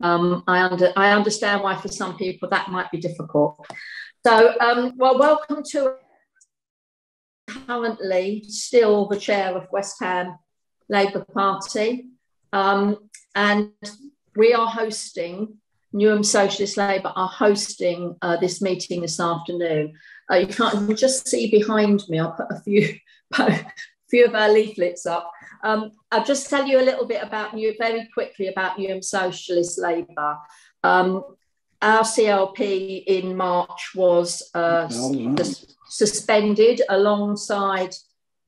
Um, I, under, I understand why for some people that might be difficult. So, um, well, welcome to currently still the chair of West Ham Labour Party. Um, and we are hosting, Newham Socialist Labour are hosting uh, this meeting this afternoon. Uh, you can't you just see behind me, I'll put a few, few of our leaflets up. Um, I'll just tell you a little bit about you very quickly about Newham Socialist Labour. Um, our CLP in March was uh, suspended alongside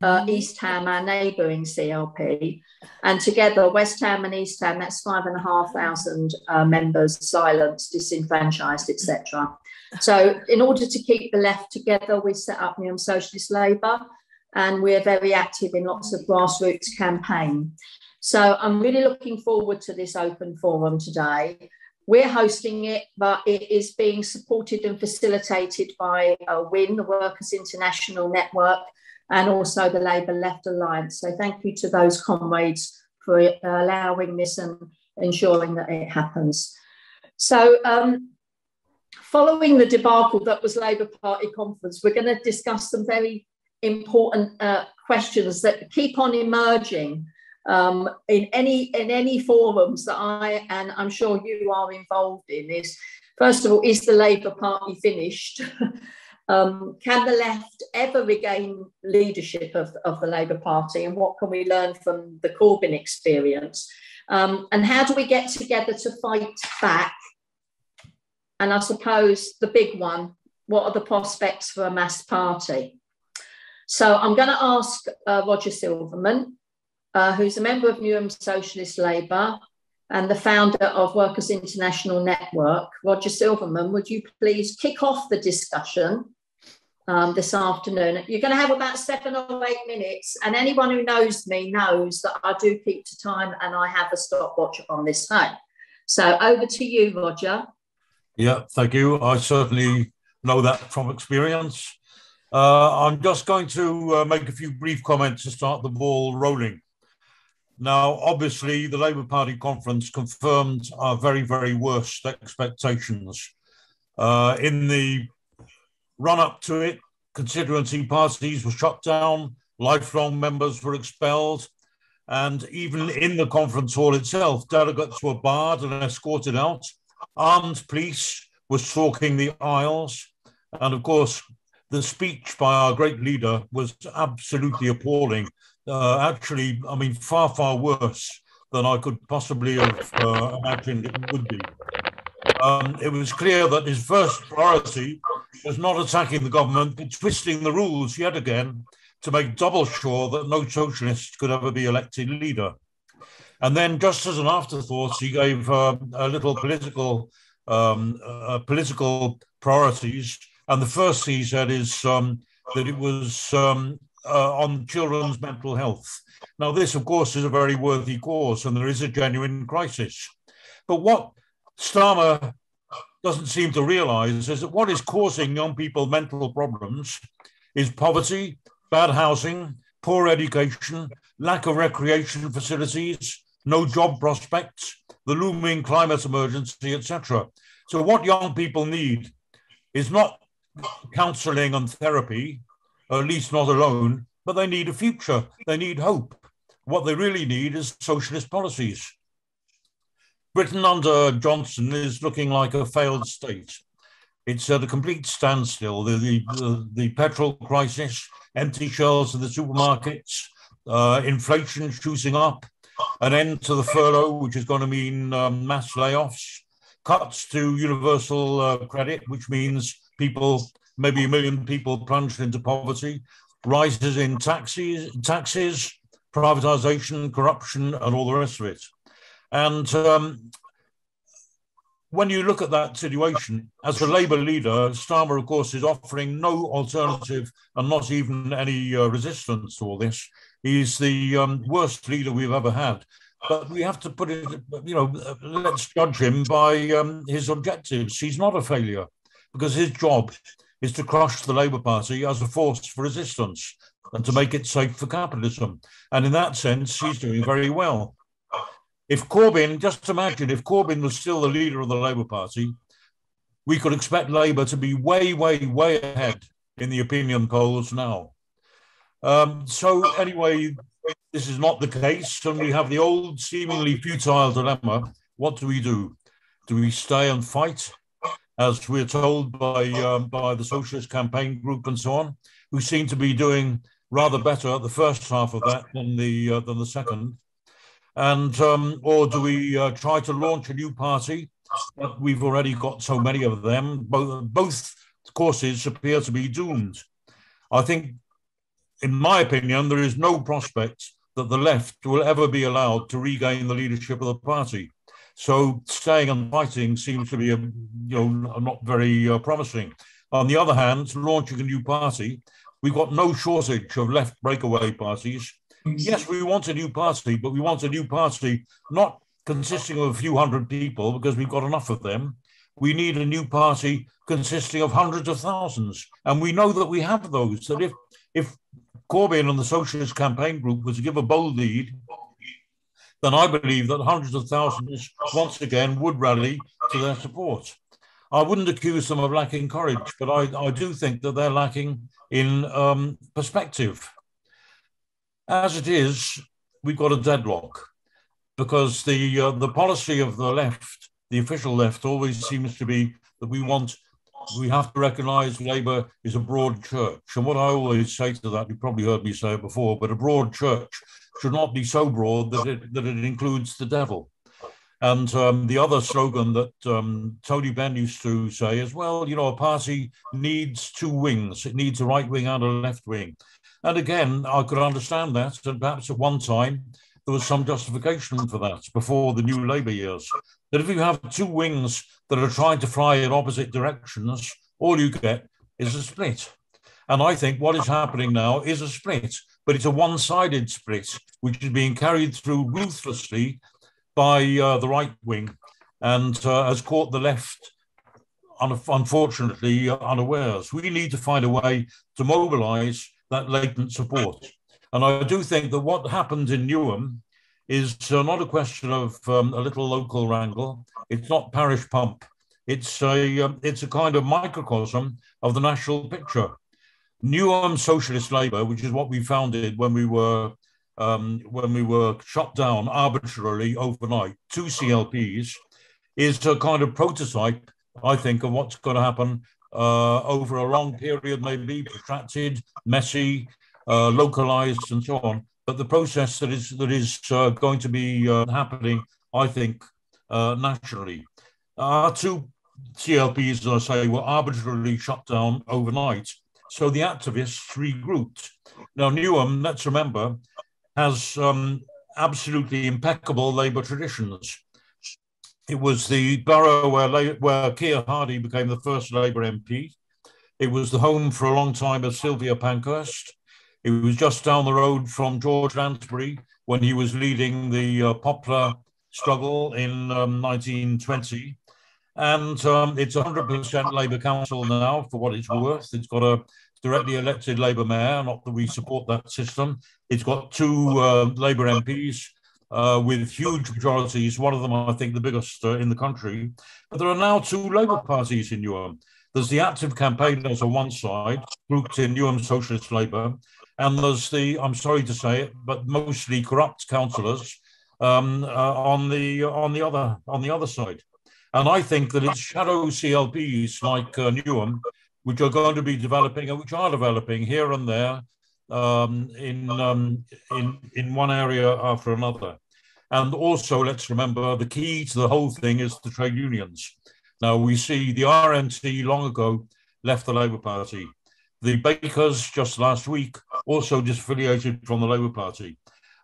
uh, East Ham, our neighbouring CLP, and together West Ham and East Ham, that's five and a half thousand uh, members silenced, disenfranchised, etc. So, in order to keep the left together, we set up Newham Socialist Labour, and we're very active in lots of grassroots campaign. So I'm really looking forward to this open forum today. We're hosting it, but it is being supported and facilitated by uh, WIN, the Workers' International Network, and also the Labour Left Alliance. So thank you to those comrades for uh, allowing this and ensuring that it happens. So um, following the debacle that was Labour Party conference, we're going to discuss some very important uh, questions that keep on emerging um, in any in any forums that I and I'm sure you are involved in. Is first of all, is the Labour Party finished? um, can the left ever regain leadership of, of the Labour Party, and what can we learn from the Corbyn experience? Um, and how do we get together to fight back? And I suppose the big one: what are the prospects for a mass party? So I'm going to ask uh, Roger Silverman, uh, who's a member of Newham Socialist Labour and the founder of Workers International Network. Roger Silverman, would you please kick off the discussion um, this afternoon? You're going to have about seven or eight minutes, and anyone who knows me knows that I do keep to time and I have a stopwatch on this phone. So over to you, Roger. Yeah, thank you. I certainly know that from experience. Uh, I'm just going to uh, make a few brief comments to start the ball rolling. Now, obviously, the Labour Party conference confirmed our very, very worst expectations. Uh, in the run up to it, constituency parties were shut down, lifelong members were expelled, and even in the conference hall itself, delegates were barred and escorted out. Armed police were stalking the aisles. And of course, the speech by our great leader was absolutely appalling. Uh, actually, I mean, far, far worse than I could possibly have uh, imagined it would be. Um, it was clear that his first priority was not attacking the government, but twisting the rules yet again to make double sure that no socialist could ever be elected leader. And then, just as an afterthought, he gave uh, a little political um, uh, political priorities and the first he said is um, that it was um, uh, on children's mental health. Now, this, of course, is a very worthy cause, and there is a genuine crisis. But what Starmer doesn't seem to realize is that what is causing young people mental problems is poverty, bad housing, poor education, lack of recreation facilities, no job prospects, the looming climate emergency, etc. So, what young people need is not counseling and therapy, at least not alone, but they need a future. They need hope. What they really need is socialist policies. Britain under Johnson is looking like a failed state. It's at a complete standstill. The, the, the petrol crisis, empty shelves in the supermarkets, uh, inflation shooting up, an end to the furlough, which is going to mean um, mass layoffs, cuts to universal uh, credit, which means people, maybe a million people plunged into poverty, rises in taxes, taxes, privatization, corruption, and all the rest of it. And um, when you look at that situation, as a Labour leader, Starmer, of course, is offering no alternative and not even any uh, resistance to all this. He's the um, worst leader we've ever had. But we have to put it, you know, let's judge him by um, his objectives. He's not a failure because his job is to crush the Labour Party as a force for resistance and to make it safe for capitalism. And in that sense, he's doing very well. if Corbyn, just imagine if Corbyn was still the leader of the Labour Party, we could expect Labour to be way, way, way ahead in the opinion polls now. Um, so, anyway, this is not the case, and we have the old, seemingly futile dilemma what do we do? Do we stay and fight, as we're told by, um, by the Socialist Campaign Group and so on, who seem to be doing rather better at the first half of that than the, uh, than the second? And um, or do we uh, try to launch a new party? But we've already got so many of them. Both both courses appear to be doomed. I think, in my opinion, there is no prospect that the left will ever be allowed to regain the leadership of the party. So staying and fighting seems to be, a, you know, not very uh, promising. On the other hand, launching a new party, we've got no shortage of left breakaway parties Yes, we want a new party, but we want a new party not consisting of a few hundred people because we've got enough of them. We need a new party consisting of hundreds of thousands. And we know that we have those. That if if Corbyn and the Socialist Campaign Group was to give a bold lead, then I believe that hundreds of thousands once again would rally to their support. I wouldn't accuse them of lacking courage, but I, I do think that they're lacking in um, perspective. As it is, we've got a deadlock because the uh, the policy of the left, the official left, always seems to be that we want we have to recognise Labour is a broad church. And what I always say to that, you probably heard me say it before, but a broad church should not be so broad that it that it includes the devil. And um, the other slogan that um, Tony Benn used to say is, well, you know, a party needs two wings. It needs a right wing and a left wing. And again, I could understand that. And perhaps at one time, there was some justification for that before the new Labour years. That if you have two wings that are trying to fly in opposite directions, all you get is a split. And I think what is happening now is a split, but it's a one sided split, which is being carried through ruthlessly by uh, the right wing and uh, has caught the left unfortunately unawares. We need to find a way to mobilize that latent support. And I do think that what happened in Newham is uh, not a question of um, a little local wrangle. It's not parish pump. It's a um, it's a kind of microcosm of the national picture. Newham Socialist Labour, which is what we founded when we were um, when we were shut down arbitrarily overnight, two CLPs, is a kind of prototype, I think, of what's going to happen uh, over a long period, maybe protracted, messy, uh, localized, and so on. But the process that is that is uh, going to be uh, happening, I think, uh, naturally. Our two CLPs, as I say, were arbitrarily shut down overnight. So the activists regrouped. Now, Newham, let's remember, has um, absolutely impeccable labour traditions. It was the borough where, where Keir Hardie became the first Labour MP. It was the home for a long time of Sylvia Pankhurst. It was just down the road from George Lansbury when he was leading the uh, Poplar struggle in um, 1920. And um, it's 100% Labour Council now, for what it's worth. It's got a directly elected Labour mayor, not that we support that system. It's got two uh, Labour MPs uh, with huge majorities. One of them, I think, the biggest uh, in the country. But there are now two Labour parties in Newham. There's the active campaigners on one side, grouped in Newham Socialist Labour, and there's the, I'm sorry to say it, but mostly corrupt councillors um, uh, on the on the other on the other side. And I think that it's shadow CLPs like uh, Newham, which are going to be developing and which are developing here and there um, in, um, in, in one area after another. And also, let's remember the key to the whole thing is the trade unions. Now, we see the RMT long ago left the Labour Party. The Bakers just last week also disaffiliated from the Labour Party.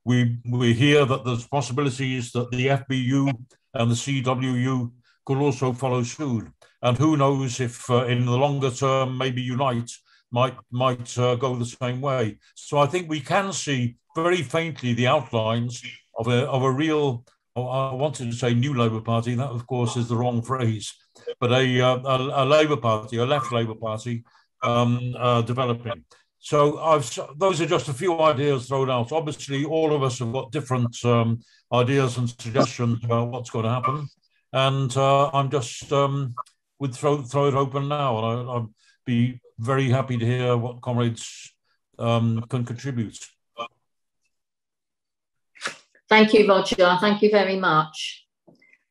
We, we hear that there's possibilities that the FBU and the CWU could also follow suit. And who knows if uh, in the longer term, maybe Unite might might uh, go the same way. So I think we can see very faintly the outlines of a of a real. Oh, I wanted to say new Labour Party. That, of course, is the wrong phrase, but a uh, a, a Labour Party, a left Labour Party, um, uh, developing. So I've those are just a few ideas thrown out. Obviously, all of us have got different um, ideas and suggestions about what's going to happen, and uh, I'm just um, would throw throw it open now, and I, would be very happy to hear what comrades um, can contribute. Thank you, Roger. Thank you very much.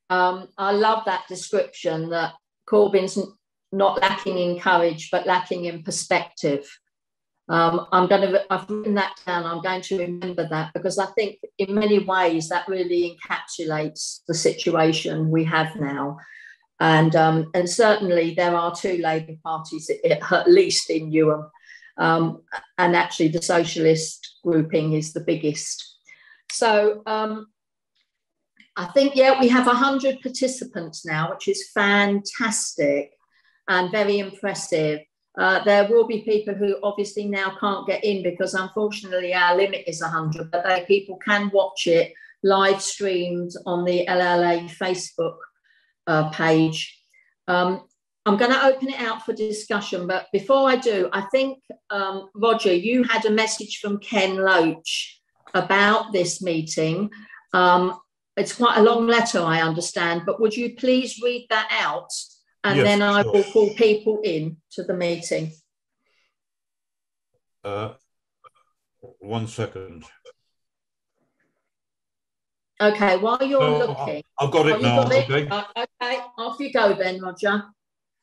Um, I love that description that Corbyn's not lacking in courage, but lacking in perspective. Um, I'm going to, I've written that down. I'm going to remember that because I think in many ways that really encapsulates the situation we have now. And, um, and certainly there are two Labour parties, at least in Newham. Um, and actually, the socialist grouping is the biggest. So um, I think, yeah, we have 100 participants now, which is fantastic and very impressive. Uh, there will be people who obviously now can't get in because unfortunately our limit is 100, but they, people can watch it live streamed on the LLA Facebook uh, page. Um, I'm going to open it out for discussion, but before I do, I think, um, Roger, you had a message from Ken Loach about this meeting. Um, it's quite a long letter, I understand, but would you please read that out and yes, then I sure. will call people in to the meeting. Uh, one second. Okay, while you're oh, looking, I've got it now. Got it? Okay. Uh, okay, off you go then, Roger.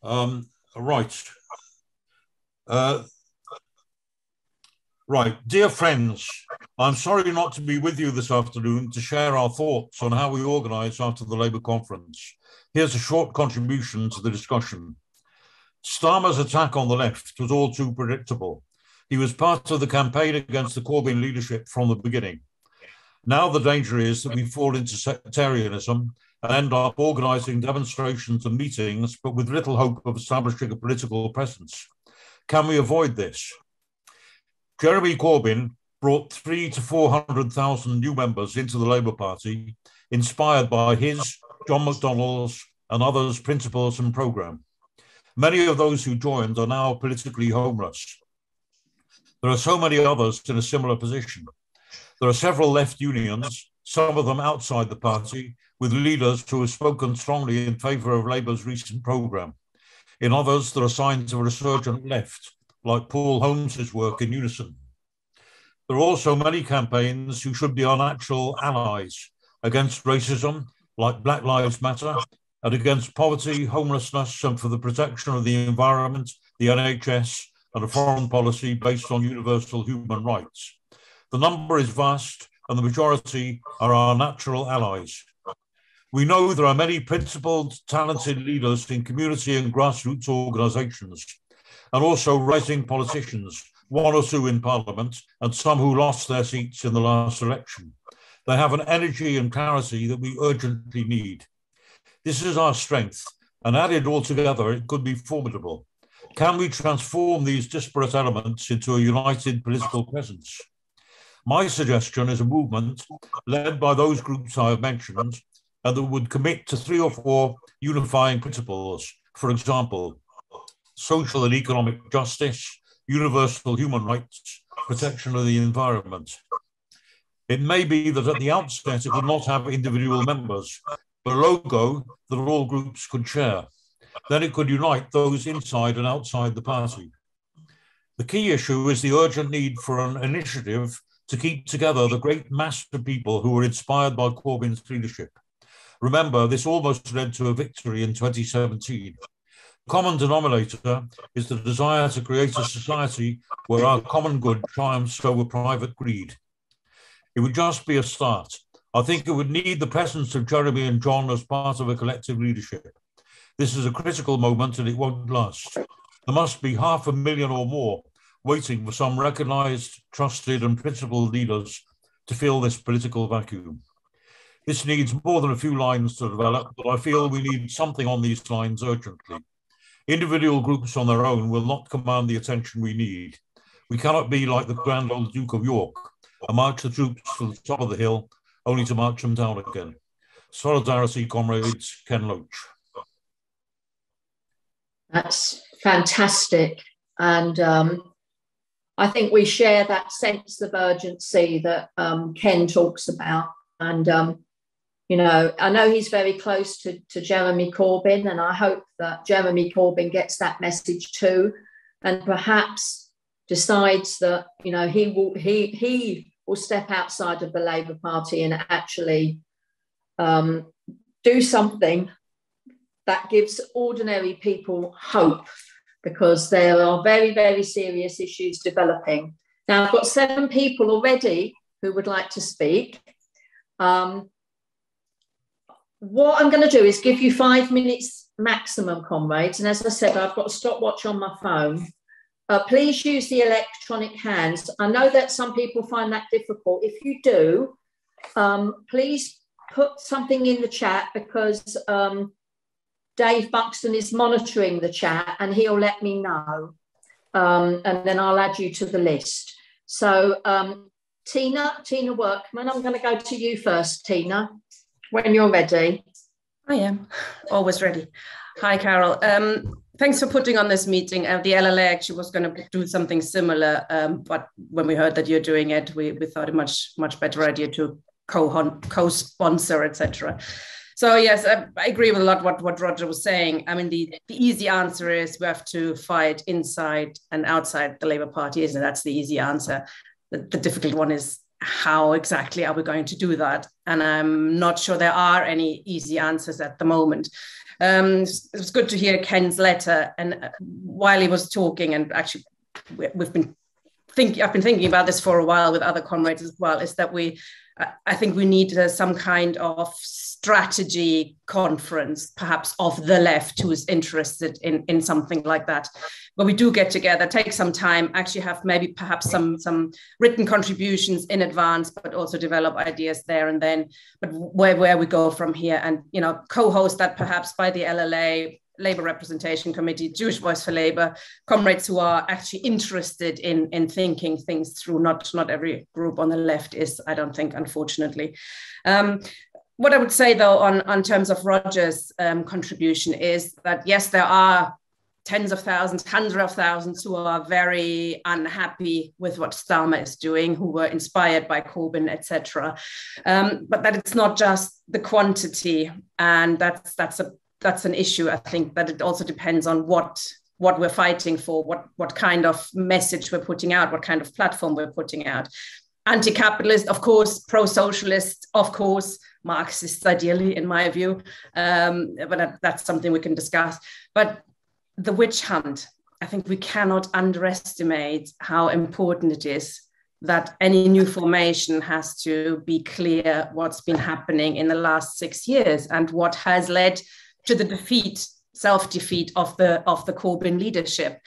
Um, right. Uh, right, dear friends, I'm sorry not to be with you this afternoon to share our thoughts on how we organise after the Labour conference. Here's a short contribution to the discussion. Starmer's attack on the left was all too predictable. He was part of the campaign against the Corbyn leadership from the beginning. Now the danger is that we fall into sectarianism and end up organising demonstrations and meetings, but with little hope of establishing a political presence. Can we avoid this? Jeremy Corbyn brought three to 400,000 new members into the Labour Party, inspired by his, John McDonnell's, and others' principles and programme. Many of those who joined are now politically homeless. There are so many others in a similar position. There are several left unions, some of them outside the party, with leaders who have spoken strongly in favour of Labour's recent programme. In others, there are signs of a resurgent left, like Paul Holmes's work in Unison. There are also many campaigns who should be our natural allies against racism, like Black Lives Matter, and against poverty, homelessness, and for the protection of the environment, the NHS, and a foreign policy based on universal human rights. The number is vast, and the majority are our natural allies. We know there are many principled, talented leaders in community and grassroots organisations, and also rising politicians one or two in Parliament, and some who lost their seats in the last election. They have an energy and clarity that we urgently need. This is our strength, and added all together, it could be formidable. Can we transform these disparate elements into a united political presence? My suggestion is a movement led by those groups I have mentioned and that would commit to three or four unifying principles. For example, social and economic justice, universal human rights, protection of the environment. It may be that at the outset it would not have individual members, but a logo that all groups could share. Then it could unite those inside and outside the party. The key issue is the urgent need for an initiative to keep together the great mass of people who were inspired by Corbyn's leadership. Remember, this almost led to a victory in 2017 common denominator is the desire to create a society where our common good triumphs over private greed. It would just be a start. I think it would need the presence of Jeremy and John as part of a collective leadership. This is a critical moment and it won't last. There must be half a million or more waiting for some recognized, trusted, and principled leaders to fill this political vacuum. This needs more than a few lines to develop, but I feel we need something on these lines urgently. Individual groups on their own will not command the attention we need. We cannot be like the grand old Duke of York and march the troops to the top of the hill only to march them down again. Solidarity, comrades, Ken Loach. That's fantastic. And um, I think we share that sense of urgency that um, Ken talks about. And, um, you know, I know he's very close to, to Jeremy Corbyn, and I hope that Jeremy Corbyn gets that message too, and perhaps decides that, you know, he will he he will step outside of the Labour Party and actually um, do something that gives ordinary people hope because there are very, very serious issues developing. Now, I've got seven people already who would like to speak. Um, what I'm going to do is give you five minutes maximum, comrades. And as I said, I've got a stopwatch on my phone. Uh, please use the electronic hands. I know that some people find that difficult. If you do, um, please put something in the chat because um, Dave Buxton is monitoring the chat and he'll let me know. Um, and then I'll add you to the list. So, um, Tina, Tina Werkmann, I'm going to go to you first, Tina, when you're ready. I am always ready. Hi, Carol. Um, thanks for putting on this meeting. Uh, the LLA actually was going to do something similar, um, but when we heard that you're doing it, we, we thought a much much better idea to co co-sponsor, etc. So yes, I, I, agree with a lot what, what Roger was saying. I mean, the, the easy answer is we have to fight inside and outside the Labour Party, isn't it? That's the easy answer. The, the difficult one is how exactly are we going to do that? And I'm not sure there are any easy answers at the moment. Um, it was good to hear Ken's letter, and uh, while he was talking, and actually we've been thinking, I've been thinking about this for a while with other comrades as well, is that we, I think we need uh, some kind of strategy conference, perhaps of the left who is interested in, in something like that. Where we do get together, take some time, actually have maybe perhaps some, some written contributions in advance, but also develop ideas there and then. But where, where we go from here and you know co-host that perhaps by the LLA Labour Representation Committee, Jewish Voice for Labour, comrades who are actually interested in, in thinking things through. Not, not every group on the left is, I don't think, unfortunately. Um, what I would say though on, on terms of Roger's um, contribution is that yes, there are tens of thousands, hundreds of thousands who are very unhappy with what Starmer is doing, who were inspired by Corbyn, etc. Um, but that it's not just the quantity, and that's that's a that's an issue. I think that it also depends on what what we're fighting for, what what kind of message we're putting out, what kind of platform we're putting out. Anti-capitalist, of course, pro-socialist, of course, Marxist, ideally, in my view. Um, but that, that's something we can discuss. But the witch hunt, I think we cannot underestimate how important it is that any new formation has to be clear what's been happening in the last six years and what has led to the defeat, self-defeat of the of the Corbyn leadership.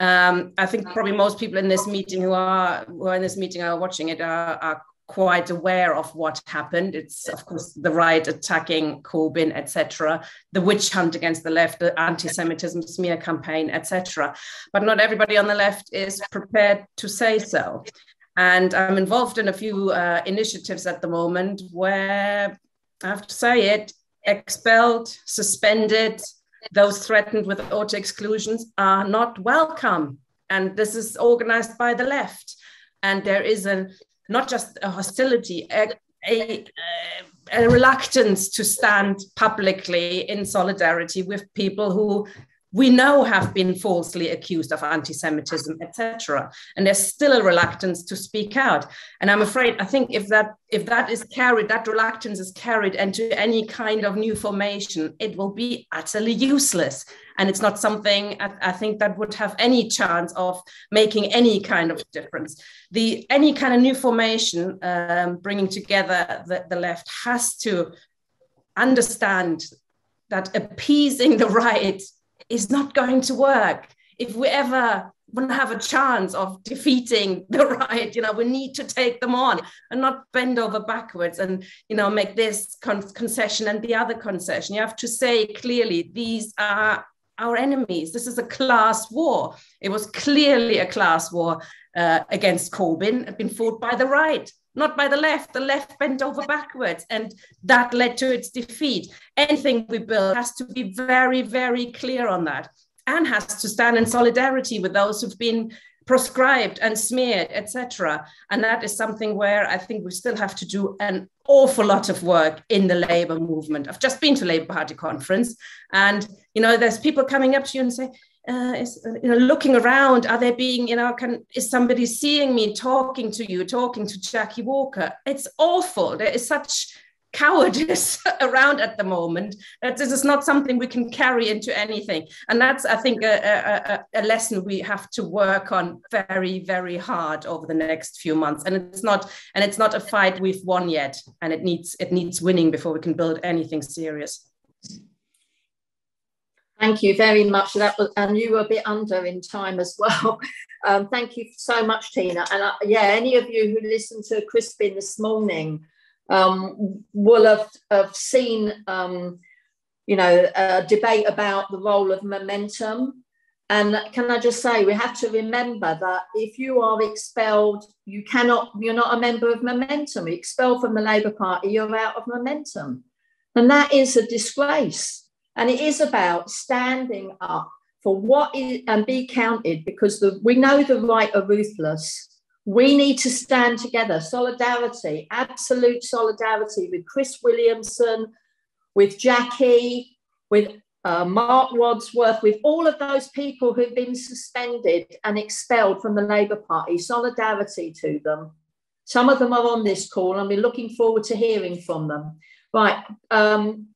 Um, I think probably most people in this meeting who are who are in this meeting are watching it are, are quite aware of what happened. It's of course the right attacking Corbyn, etc., the witch hunt against the left, the anti-Semitism smear campaign, etc. But not everybody on the left is prepared to say so. And I'm involved in a few uh, initiatives at the moment where I have to say it expelled, suspended, those threatened with auto exclusions are not welcome. And this is organized by the left. And there is a not just a hostility, a, a, a, reluctance to stand publicly in solidarity with people who we know have been falsely accused of anti-Semitism, etc. And there's still a reluctance to speak out. And I'm afraid, I think if that if that is carried, that reluctance is carried into any kind of new formation, it will be utterly useless. And it's not something I, I think that would have any chance of making any kind of difference. The any kind of new formation um, bringing together the, the left has to understand that appeasing the right is not going to work. If we ever want to have a chance of defeating the right, you know, we need to take them on and not bend over backwards and, you know, make this con- concession and the other concession. You have to say clearly, these are our enemies. This is a class war. It was clearly a class war uh, against Corbyn, had been fought by the right not by the left. The left bent over backwards, and that led to its defeat. Anything we build has to be very, very clear on that and has to stand in solidarity with those who've been proscribed and smeared, etc. And that is something where I think we still have to do an awful lot of work in the labor movement. I've just been to Labour Party conference, and you know, there's people coming up to you and say, uh, is, you know, looking around, are they being, you know, can is somebody seeing me talking to you, talking to Jackie Walker? It's awful. There is such cowardice around at the moment that this is not something we can carry into anything and that's i think a, a, a, lesson we have to work on very very hard over the next few months and it's not and it's not a fight we've won yet and it needs it needs winning before we can build anything serious Thank you very much. That was, and you were a bit under in time as well. Um, thank you so much, Tina. And uh, yeah, any of you who listened to Crispin this morning, um, will have, have seen, um, you know, a debate about the role of momentum. And can I just say, we have to remember that if you are expelled, you cannot, you're not a member of momentum. Expelled from the Labour Party, you're out of momentum. And that is a disgrace. And it is about standing up for what is and be counted because the, we know the right are ruthless we need to stand together. Solidarity, absolute solidarity with Chris Williamson, with Jackie, with uh, Mark Wadsworth, with all of those people who've been suspended and expelled from the Labour Party. Solidarity to them. Some of them are on this call, and we're looking forward to hearing from them. Right. Um,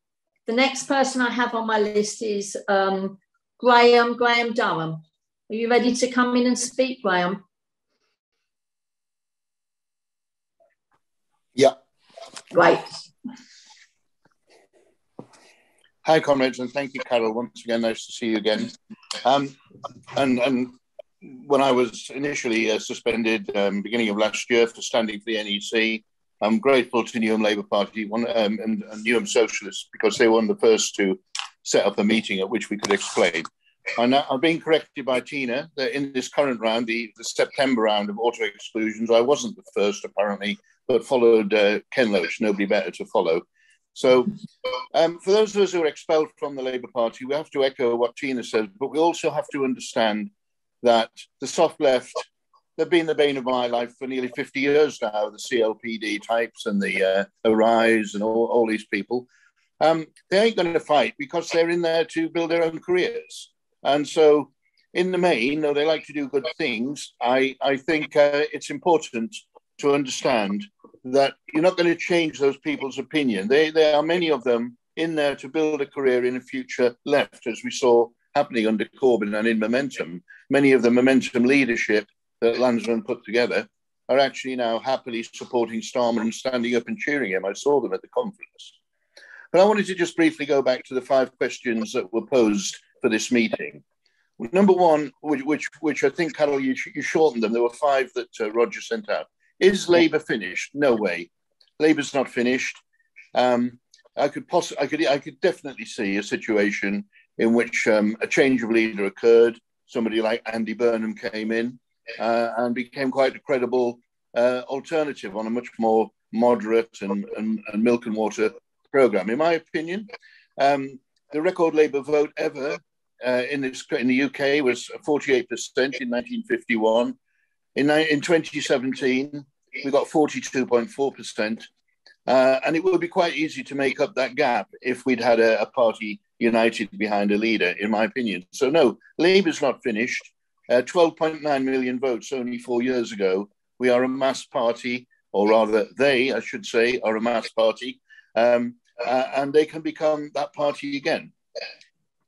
the next person I have on my list is um, Graham, Graham Durham. Are you ready to come in and speak, Graham? Yeah. Right. Hi, comrades, and thank you, Carol. Once again, nice to see you again. Um, and, and when I was initially uh, suspended um, beginning of last year for standing for the NEC, I'm grateful to Newham Labour Party one, um, and, and Newham Socialists because they were one of the first to set up a meeting at which we could explain. And I'm being corrected by Tina that in this current round, the, the September round of auto exclusions, I wasn't the first apparently but followed uh, Ken Loach, nobody better to follow. So, um, for those of us who are expelled from the Labour Party, we have to echo what Tina says, but we also have to understand that the soft left, they've been the bane of my life for nearly 50 years now, the CLPD types and the uh, Arise and all, all these people. Um, they ain't going to fight because they're in there to build their own careers. And so, in the main, though they like to do good things, I, I think uh, it's important to understand that you're not going to change those people's opinion. They, there are many of them in there to build a career in a future left, as we saw happening under Corbyn and in Momentum. Many of the Momentum leadership that Lansman put together are actually now happily supporting Starmer and standing up and cheering him. I saw them at the conference. But I wanted to just briefly go back to the five questions that were posed for this meeting. Number one, which, which, which I think, Carol, you, you shortened them. There were five that uh, Roger sent out. Is Labour finished? No way. Labour's not finished. Um, I could possibly, I could, I could definitely see a situation in which um, a change of leader occurred. Somebody like Andy Burnham came in uh, and became quite a credible uh, alternative on a much more moderate and, and, and milk and water program. In my opinion, um, the record Labour vote ever uh, in, this, in the UK was 48% in 1951. In, in 2017, we got 42.4%. Uh, and it would be quite easy to make up that gap if we'd had a, a, party united behind a leader, in my opinion. So, no, Labour's not finished. Uh, 12.9 million votes only four years ago. We are a mass party, or rather, they, I should say, are a mass party, um, uh, and they can become that party again.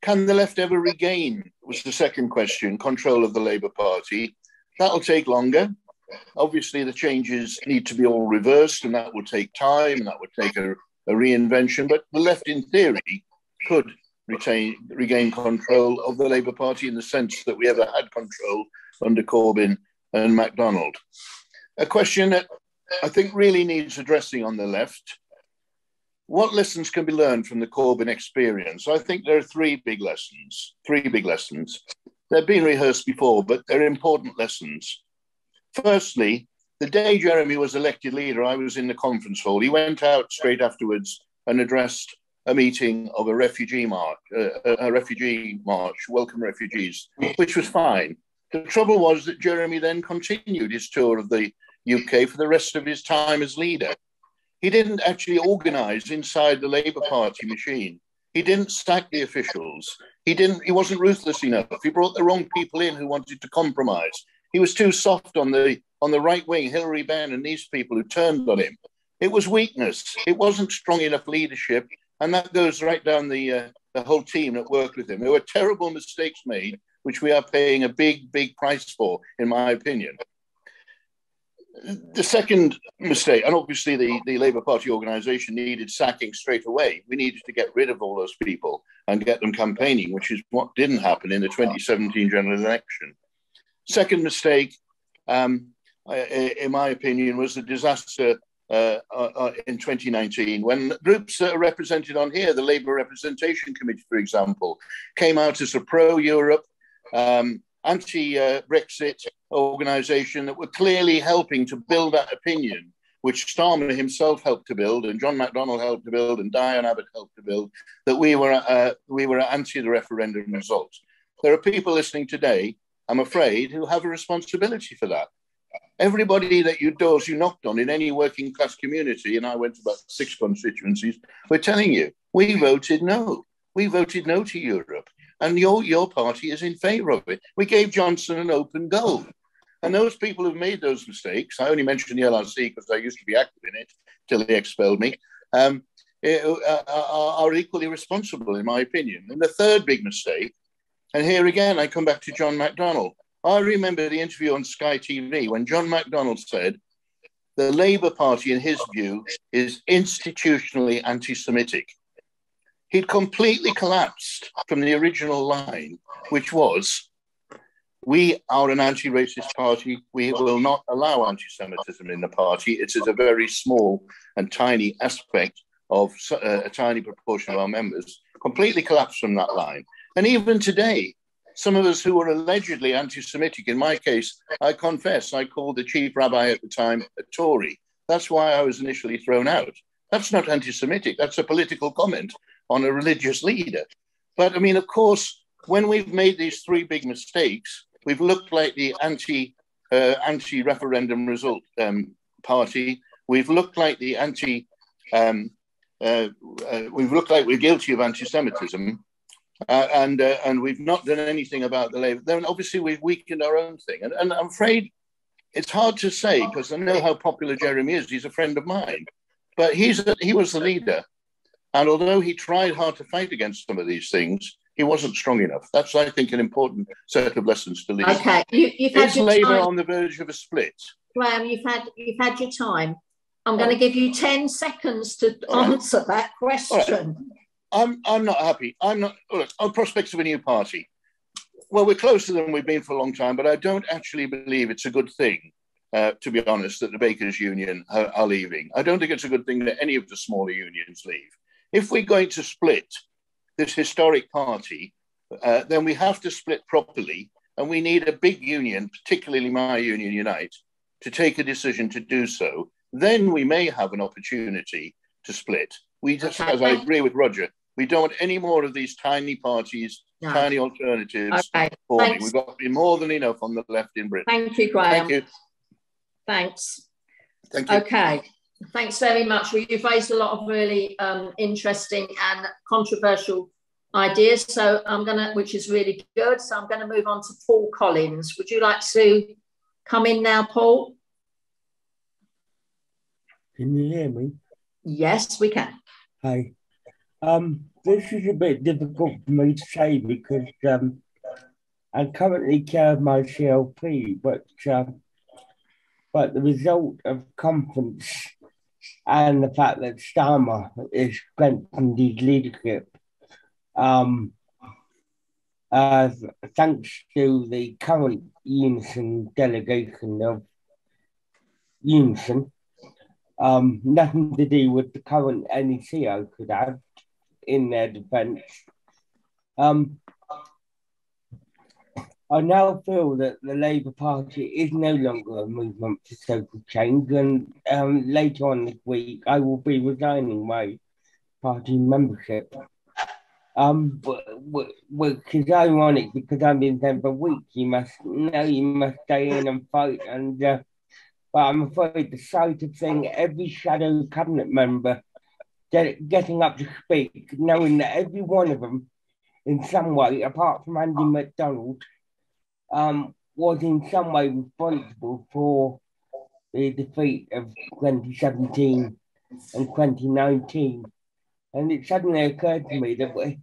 Can the left ever regain, was the second question, control of the Labour Party? That'll take longer. Obviously, the changes need to be all reversed, and that would take time, and that would take a, a reinvention. But the left, in theory, could retain regain control of the Labour Party in the sense that we ever had control under Corbyn and McDonnell. A question that I think really needs addressing on the left. What lessons can be learned from the Corbyn experience? I think there are three big lessons. Three big lessons. They've been rehearsed before, but they're important lessons. Firstly, the day Jeremy was elected leader, I was in the conference hall. He went out straight afterwards and addressed a meeting of a refugee march, uh, a refugee march, welcome refugees, which was fine. The trouble was that Jeremy then continued his tour of the UK for the rest of his time as leader. He didn't actually organise inside the Labour Party machine. He didn't sack the officials. He didn't. He wasn't ruthless enough. He brought the wrong people in who wanted to compromise. He was too soft on the on the right wing, Hilary Benn and these people who turned on him. It was weakness. It wasn't strong enough leadership, and that goes right down the uh, the whole team that worked with him. There were terrible mistakes made, which we are paying a big, big price for, in my opinion. The second mistake, and obviously the, the Labour Party organisation needed sacking straight away. We needed to get rid of all those people and get them campaigning, which is what didn't happen in the 2017 general election. Second mistake, um, in my opinion, was the disaster uh, uh, uh in 2019 when groups that are represented on here, the Labour Representation Committee, for example, came out as a pro Europe, um, anti Brexit organisation that were clearly helping to build that opinion, which Starmer himself helped to build, and John McDonnell helped to build, and Diane Abbott helped to build, that we were, uh, we were anti the referendum result. There are people listening today, I'm afraid, who have a responsibility for that everybody that you doors you knocked on in any working class community, and I went to about six constituencies, were telling you, we voted no. We voted no to Europe. And your, your party is in favour of it. We gave Johnson an open goal. And those people who've made those mistakes, I only mentioned the LRC because I used to be active in it till they expelled me, um, eh, uh, are, are equally responsible, in my opinion. And the third big mistake, and here again, I come back to John McDonnell. I remember the interview on Sky TV when John McDonnell said the Labour Party, in his view, is institutionally anti Semitic. He'd completely collapsed from the original line, which was we are an anti racist party. We will not allow anti Semitism in the party. It is a very small and tiny aspect of uh, a tiny proportion of our members. Completely collapsed from that line. And even today, some of us who were allegedly anti Semitic, in my case, I confess, I called the chief rabbi at the time a Tory. That's why I was initially thrown out. That's not anti Semitic, that's a political comment on a religious leader. But I mean, of course, when we've made these three big mistakes, we've looked like the anti uh, anti referendum result um, party. We've looked like the anti um, uh, uh, we've looked like we're guilty of anti-Semitism, uh, and uh, and we've not done anything about the Labour. Then obviously we've weakened our own thing, and, and I'm afraid it's hard to say because I know how popular Jeremy is. He's a friend of mine, but he's a, he was the leader, and although he tried hard to fight against some of these things, he wasn't strong enough. That's I think an important set of lessons to learn. Okay, you, have is Labour on the verge of a split? Graham, you've had you've had your time. I'm going to give you ten seconds to answer that question. I'm I'm not happy. I'm not look on prospects of a new party. Well, we're closer than we've been for a long time, but I don't actually believe it's a good thing, uh, to be honest, that the Bakers Union are, are, leaving. I don't think it's a good thing that any of the smaller unions leave. If we're going to split this historic party, uh, then we have to split properly, and we need a big union, particularly my union, Unite, to take a decision to do so. Then we may have an opportunity to split. We just, as I agree with Roger, we don't want any more of these tiny parties, no. tiny alternatives okay. forming. We've got to be more than enough on the left in Britain. Thank you, Graham. Thank you. Thanks. Thank you. Okay. Thanks very much. Well, you've raised a lot of really um, interesting and controversial ideas. So I'm gonna, which is really good. So I'm going to move on to Paul Collins. Would you like to come in now, Paul? Can you hear me? Yes, we can. Hi. Um, this is a bit difficult for me to say because um, I currently chair my CLP, but uh, but the result of conference and the fact that Starmer is strengthened his leadership, um, uh, thanks to the current Unison delegation of Unison, um, nothing to do with the current NEC I could have in their defence. Um, I now feel that the Labour Party is no longer a movement for social change, and um, later on this week, I will be resigning my party membership. Um, which is ironic because I've been there for weeks. You must know you must stay in and fight. And uh, but I'm afraid the sight of seeing every shadow cabinet member get, getting up to speak, knowing that every one of them, in some way, apart from Andy McDonald, um, was in some way responsible for the defeat of 2017 and 2019. And it suddenly occurred to me that we,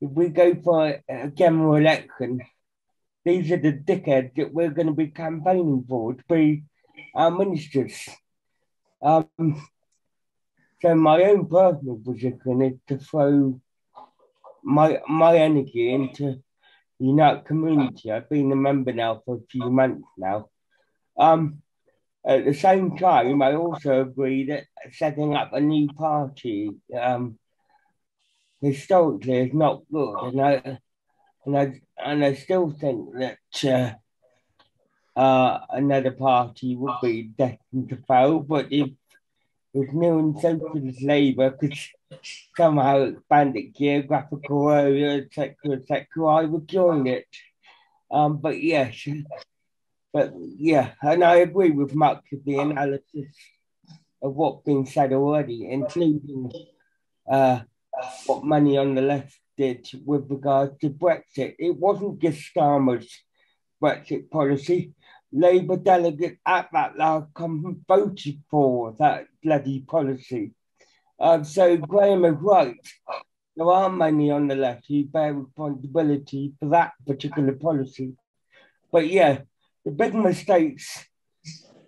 if we go for a general election, these are the dickheads that we're going to be campaigning for to be our ministers. Um, so my own personal position is to throw my my energy into the Unite community. I've been a member now for a few months now. Um, at the same time, I also agree that setting up a new party um, historically is not good, and I and I and I still think that uh, uh, another party would be destined to fail. But if if New and Socialist Labour could somehow expand its geographical area, etc., etc., I would join it. Um, but yes, but yeah, and I agree with much of the analysis of what's been said already, including uh, what Money on the Left did with regard to Brexit. It wasn't just Brexit policy. Labour delegate at that last conference voted for that bloody policy. Uh, so Graham is right. There are many on the left who bear responsibility for that particular policy. But yeah, the big mistakes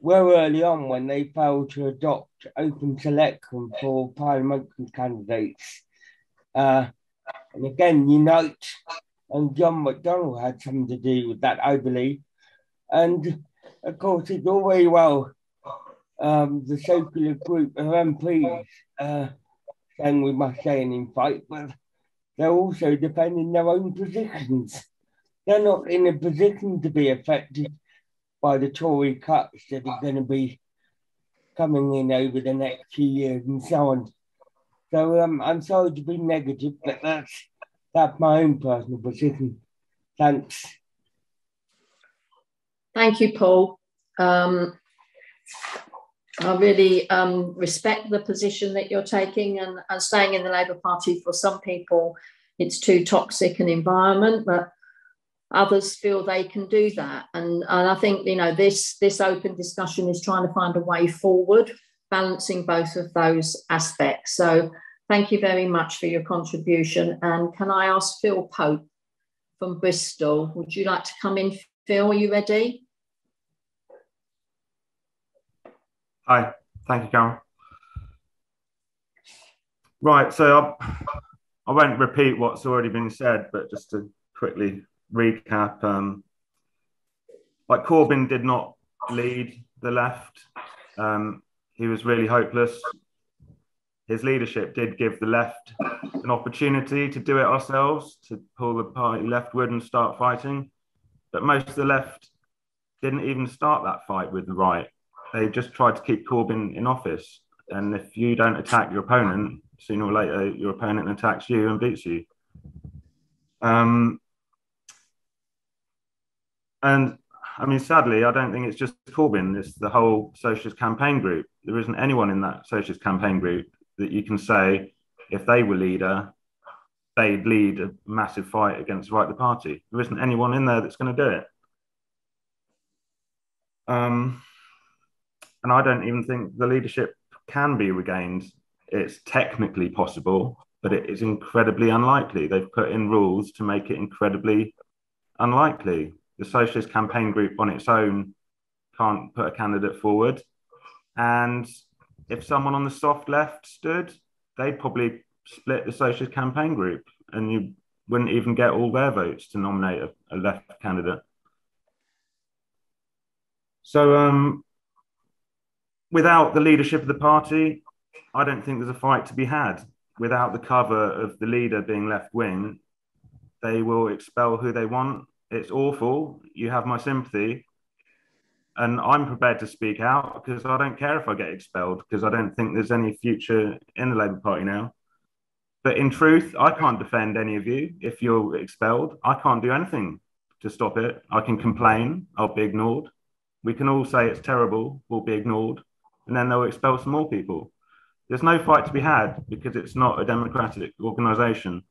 were early on when they failed to adopt open selection for parliamentary candidates. Uh, and again, Unite and John McDonnell had something to do with that, I believe. And of course, it's all very well um, the circular group of MPs uh, saying we must stay in fight, but they're also defending their own positions. They're not in a position to be affected by the Tory cuts that are going to be coming in over the next few years and so on. So um, I'm sorry to be negative, but that's that's my own personal position. Thanks. Thank you, Paul. Um, I really um, respect the position that you're taking and, and staying in the Labour Party. For some people, it's too toxic an environment, but others feel they can do that. And, and i think you know this this open discussion is trying to find a way forward balancing both of those aspects. So thank you very much for your contribution. And can i ask phil pope from bristol would you like to come in? Phil are you ready hi thank you carol right so I, I won't repeat what's already been said but just to quickly recap, um, like Corbyn did not lead the left. Um, he was really hopeless. His leadership did give the left an opportunity to do it ourselves, to pull the party leftward and start fighting. But most of the left didn't even start that fight with the right. They just tried to keep Corbyn in office. And if you don't attack your opponent, sooner or later your opponent attacks you and beats you. Um, and I mean, sadly, I don't think it's just Corbyn, it's the whole socialist campaign group. There isn't anyone in that socialist campaign group that you can say, if they were leader, they'd lead a massive fight against right the party. There isn't anyone in there that's going to do it. Um, and I don't even think the leadership can be regained. It's technically possible, but it is incredibly unlikely. They've put in rules to make it incredibly unlikely the Socialist Campaign Group on its own can't put a candidate forward. And if someone on the soft left stood, they'd probably split the Socialist Campaign Group and you wouldn't even get all their votes to nominate a, a left candidate. So, um, without the leadership of the party, I don't think there's a fight to be had. Without the cover of the leader being left wing, they will expel who they want it's awful. You have my sympathy. And I'm prepared to speak out because I don't care if I get expelled because I don't think there's any future in the Labour Party now. But in truth, I can't defend any of you if you're expelled. I can't do anything to stop it. I can complain, I'll be ignored. We can all say it's terrible, we'll be ignored, and then they'll expel some more people. There's no fight to be had because it's not a democratic organization.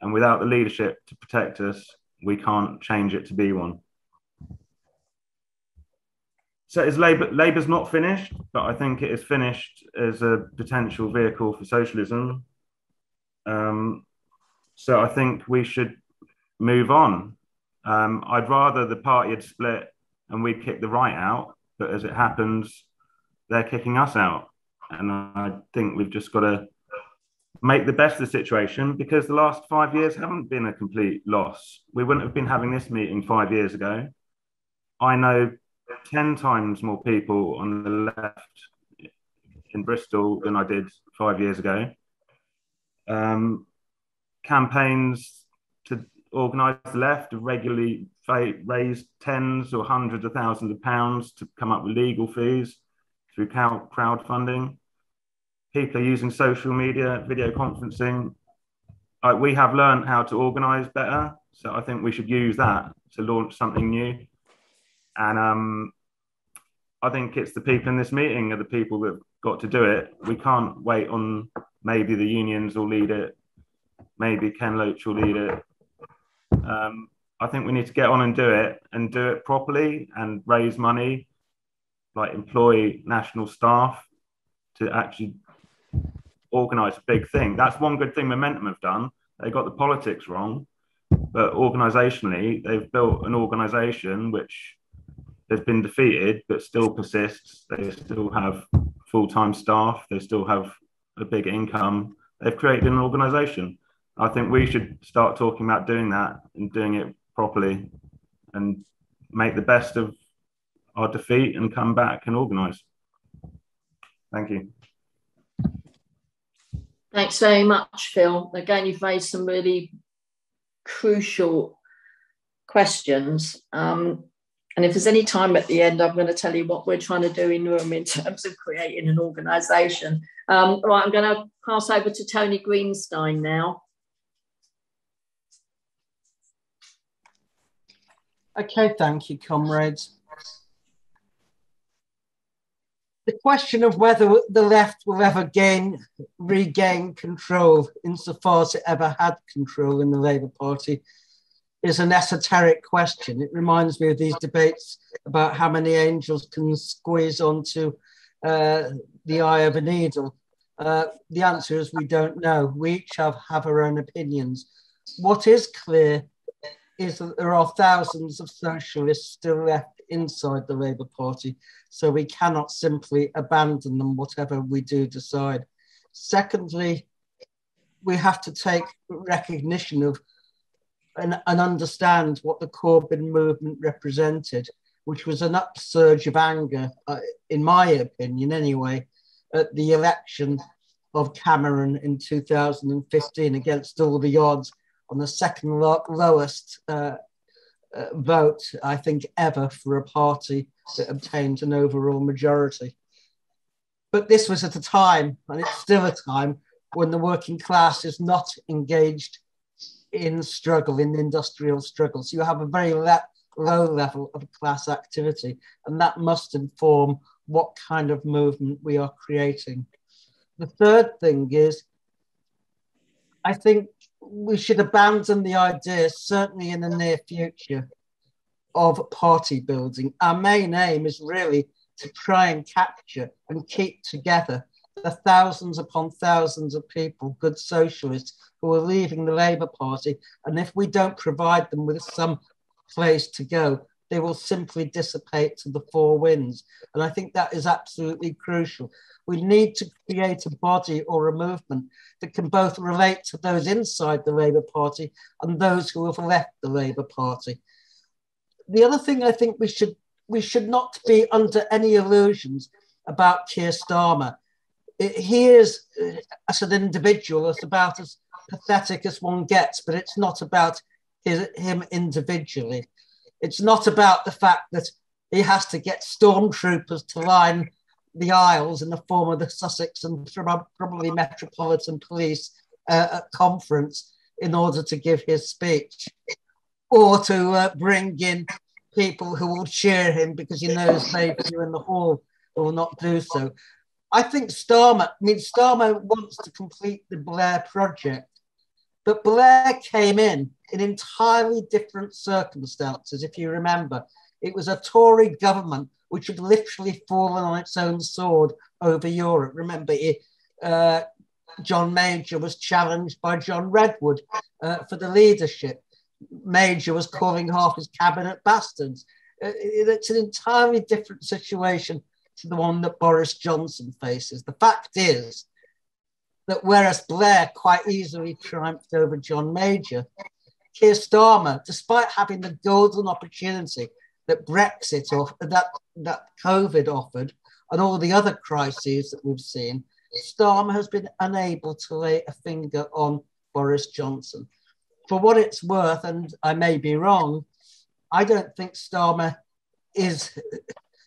And without the leadership to protect us, we can't change it to be one. So is Labour Labour's not finished, but I think it is finished as a potential vehicle for socialism. Um, so I think we should move on. Um, I'd rather the party had split and we'd kick the right out, but as it happens, they're kicking us out. And I think we've just got to make the best of the situation because the last five years haven't been a complete loss. We wouldn't have been having this meeting five years ago. I know 10 times more people on the left in Bristol than I did five years ago. Um, campaigns to organise the left have regularly raised tens or hundreds of thousands of pounds to come up with legal fees through crowdfunding people are using social media, video conferencing. Uh, we have learned how to organize better. So I think we should use that to launch something new. And um, I think it's the people in this meeting are the people that got to do it. We can't wait on maybe the unions will lead it, maybe Ken Loach will lead it. Um, I think we need to get on and do it and do it properly and raise money, like employ national staff to actually organise a big thing. That's one good thing Momentum have done. They got the politics wrong, but organisationally, they've built an organisation which has been defeated but still persists. They still have full time staff, they still have a big income. They've created an organisation. I think we should start talking about doing that and doing it properly and make the best of our defeat and come back and organise. Thank you. Thanks very much, Phil. Again, you've raised some really crucial questions. Um, and if there's any time at the end, I'm going to tell you what we're trying to do in Newham in terms of creating an organisation. Um, right, I'm going to pass over to Tony Greenstein now. Okay, thank you, comrades the question of whether the left will ever gain regain control insofar as it ever had control in the Labour Party is an esoteric question. It reminds me of these debates about how many angels can squeeze onto uh, the eye of a needle. Uh, the answer is we don't know. We each have, have our own opinions. What is clear is that there are thousands of socialists still left inside the Labour Party. So we cannot simply abandon them, whatever we do decide. Secondly, we have to take recognition of and, and understand what the Corbyn movement represented, which was an upsurge of anger, uh, in my opinion anyway, at the election of Cameron in 2015 against all the odds on the second lo- lowest uh, uh, vote, I think, ever for a party that obtained an overall majority. But this was at a time, and it's still a time, when the working class is not engaged in struggle, in industrial struggle. So you have a very le- low level of class activity, and that must inform what kind of movement we are creating. The third thing is, I think we should abandon the idea, certainly in the near future, of party building. Our main aim is really to try and capture and keep together the thousands upon thousands of people, good socialists, who are leaving the Labour Party. And if we don't provide them with some place to go, they will simply dissipate to the four winds. And I think that is absolutely crucial. We need to create a body or a movement that can both relate to those inside the Labour Party and those who have left the Labour Party. The other thing I think we should we should not be under any illusions about Keir Starmer. He is, uh, as an individual, as about as pathetic as one gets, but it's not about his, him individually. It's not about the fact that he has to get stormtroopers to line the aisles in the form of the Sussex and probably Metropolitan Police uh, at conference in order to give his speech or to uh, bring in people who will cheer him because he knows maybe you in the hall will not do so. I think Starmer, I mean, Starmer wants to complete the Blair project, but Blair came in in entirely different circumstances, if you remember. It was a Tory government which had literally fallen on its own sword over Europe. Remember, uh, John Major was challenged by John Redwood uh, for the leadership. Major was calling half his cabinet bastards. Uh, it's an entirely different situation to the one that Boris Johnson faces. The fact is that whereas Blair quite easily triumphed over John Major, Keir Starmer, despite having the golden opportunity that Brexit or that, that COVID offered and all the other crises that we've seen, Starmer has been unable to lay a finger on Boris Johnson. For what it's worth, and I may be wrong, I don't think Starmer is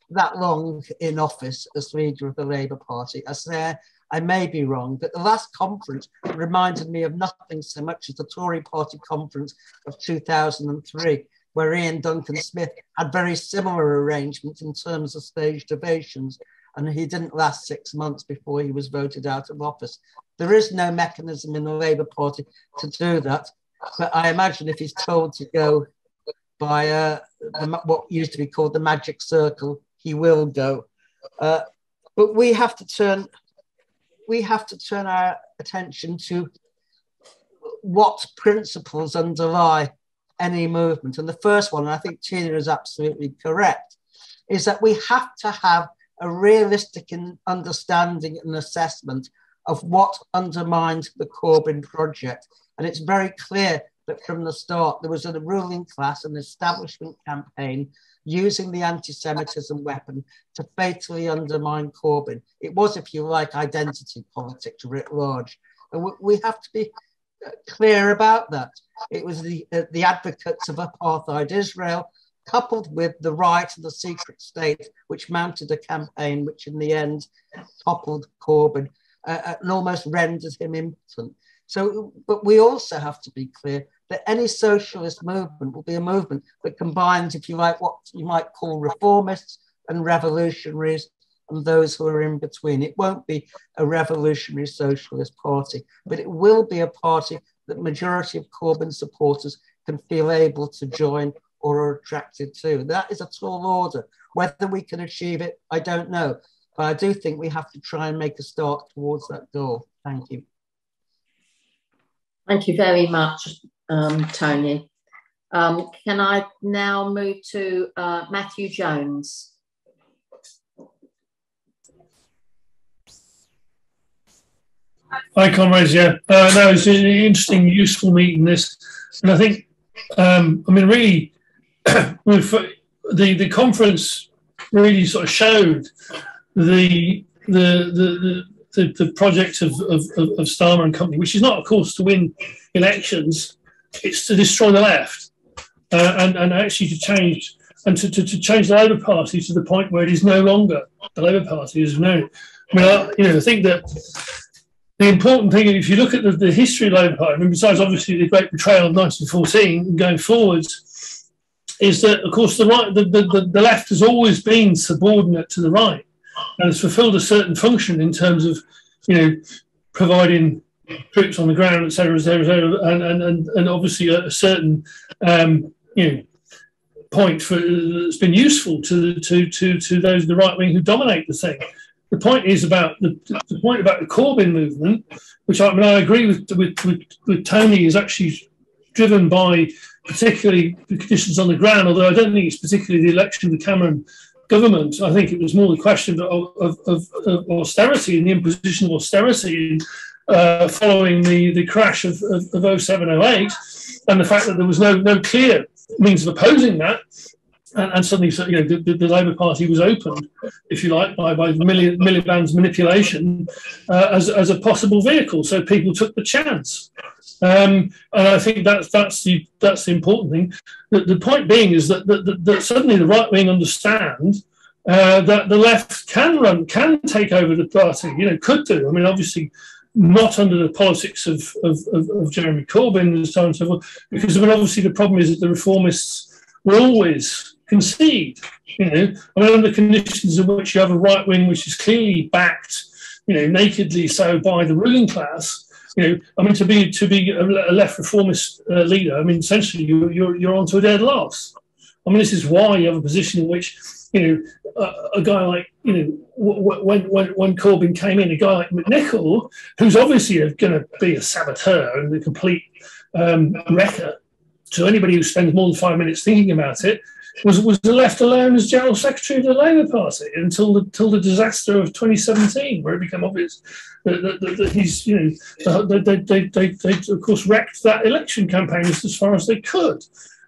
that long in office as leader of the Labour Party. as say I may be wrong, but the last conference reminded me of nothing so much as the Tory party conference of 2003, where Iain Duncan Smith had very similar arrangements in terms of staged ovations, and he didn't last six months before he was voted out of office. There is no mechanism in the Labour Party to do that, but I imagine if he's told to go by uh, the, what used to be called the magic circle, he will go. Uh, but we have to turn we have to turn our attention to what principles underlie any movement. And the first one, and I think Tina is absolutely correct, is that we have to have a realistic understanding and assessment of what undermined the Corbyn project. And it's very clear that from the start there was a ruling class, an establishment campaign using the anti Semitism weapon to fatally undermine Corbyn. It was, if you like, identity politics writ large. And we have to be uh, clear about that. It was the, uh, the advocates of apartheid Israel, coupled with the right of the secret state, which mounted a campaign which, in the end, toppled Corbyn uh, uh and almost rendered him impotent. So, but we also have to be clear that any socialist movement will be a movement that combines, if you like, what you might call reformists and revolutionaries and those who are in between. It won't be a revolutionary socialist party, but it will be a party that majority of Corbyn supporters can feel able to join or are attracted to. That is a tall order. Whether we can achieve it, I don't know. But I do think we have to try and make a start towards that goal. Thank you. Thank you very much, um, Tony. Um, can I now move to uh, Matthew Jones? Hi, comrades. Yeah, uh, no, it's an interesting, useful meeting. This, and I think, um, I mean, really, with the the conference really sort of showed the the the the, the project of, of, of Starmer and company, which is not, of course, to win elections, it's to destroy the left uh, and, and actually to change and to, to, to, change the Labour Party to the point where it is no longer the Labour Party is known. I mean, I, you know, I think that the important thing, if you look at the, the history of the Labour Party, I mean, besides obviously the great betrayal of 1914 and going forwards, is that, of course, the, right, the, the, the left has always been subordinate to the right and has fulfilled a certain function in terms of, you know, providing troops on the ground, etc., etc., and, and, and, and obviously a, certain, um, you know, point for that's been useful to to to to those in the right wing who dominate the thing. The point is about the, the point about the Corbyn movement, which I, I mean I agree with, with with, with Tony is actually driven by particularly the conditions on the ground. Although I don't think it's particularly the election of the Cameron government. I think it was more the question of, of, of, of austerity and the imposition of austerity uh, following the, the crash of, of, of 07, 08, and the fact that there was no, no clear means of opposing that. And, and suddenly, you know, the, the, Labour Party was opened, if you like, by, by Miliband's manipulation uh, as, as a possible vehicle. So people took the chance. Um, and I think that's that's the that's the important thing. The, the point being is that, that, that, that suddenly the right wing understand uh, that the left can run, can take over the party. You know, could do. I mean, obviously, not under the politics of, of, of, of Jeremy Corbyn and so on and so forth, because I mean, obviously the problem is that the reformists will always concede, you know, I mean, under conditions in which you have a right wing which is clearly backed, you know, nakedly so by the ruling class, you know, I mean, to be to be a left reformist uh, leader, I mean, essentially you, you're you're onto a dead loss. I mean, this is why you have a position in which you know a, a guy like you know when when when Corbyn came in, a guy like McNicol, who's obviously going to be a saboteur and a complete um, wrecker to anybody who spends more than five minutes thinking about it, was was left alone as general secretary of the Labour Party until the until the disaster of 2017, where it became obvious that, that, that he's you know they, they, they, they, of course wrecked that election campaign as far as they could.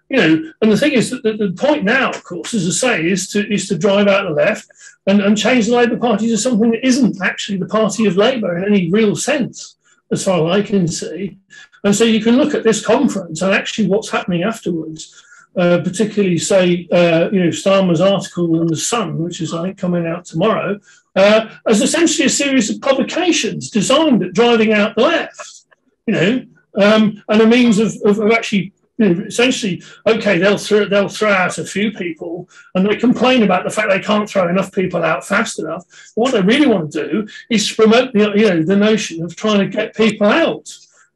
You know, and the thing is that the, point now, of course, as I say, is to is to drive out the left and, and change the Labour Party to something that isn't actually the party of Labour in any real sense, as far as I can see. And so you can look at this conference and actually what's happening afterwards uh, particularly say, uh, you know, Starmer's article in The Sun, which is, I think, coming out tomorrow, uh, as essentially a series of publications designed at driving out the left, you know, um, and a means of, of, of actually you know, essentially, okay, they'll throw they'll throw out a few people, and they complain about the fact they can't throw enough people out fast enough. What they really want to do is promote the you know the notion of trying to get people out,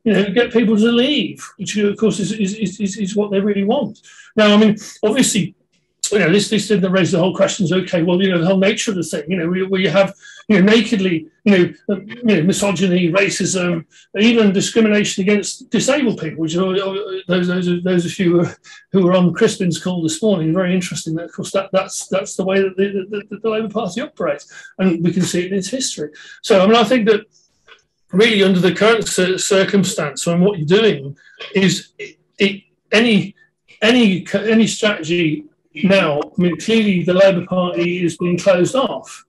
you know, get people to leave, which of course is is, is, is what they really want. Now, I mean, obviously, you know, this this then raises the whole questions. Okay, well, you know, the whole nature of the thing. You know, we, you have you know nakedly, you know, uh, you know, misogyny, racism, even discrimination against disabled people. Which are, those those are, those of you who were on Crispin's call this morning, very interesting. Of course that that's that's the way that the, the, the Labour Party operates, and we can see it in its history. So, I mean, I think that really under the current circumstance, and what you're doing is it, it, any any any strategy now. I mean, clearly the Labour Party is being closed off.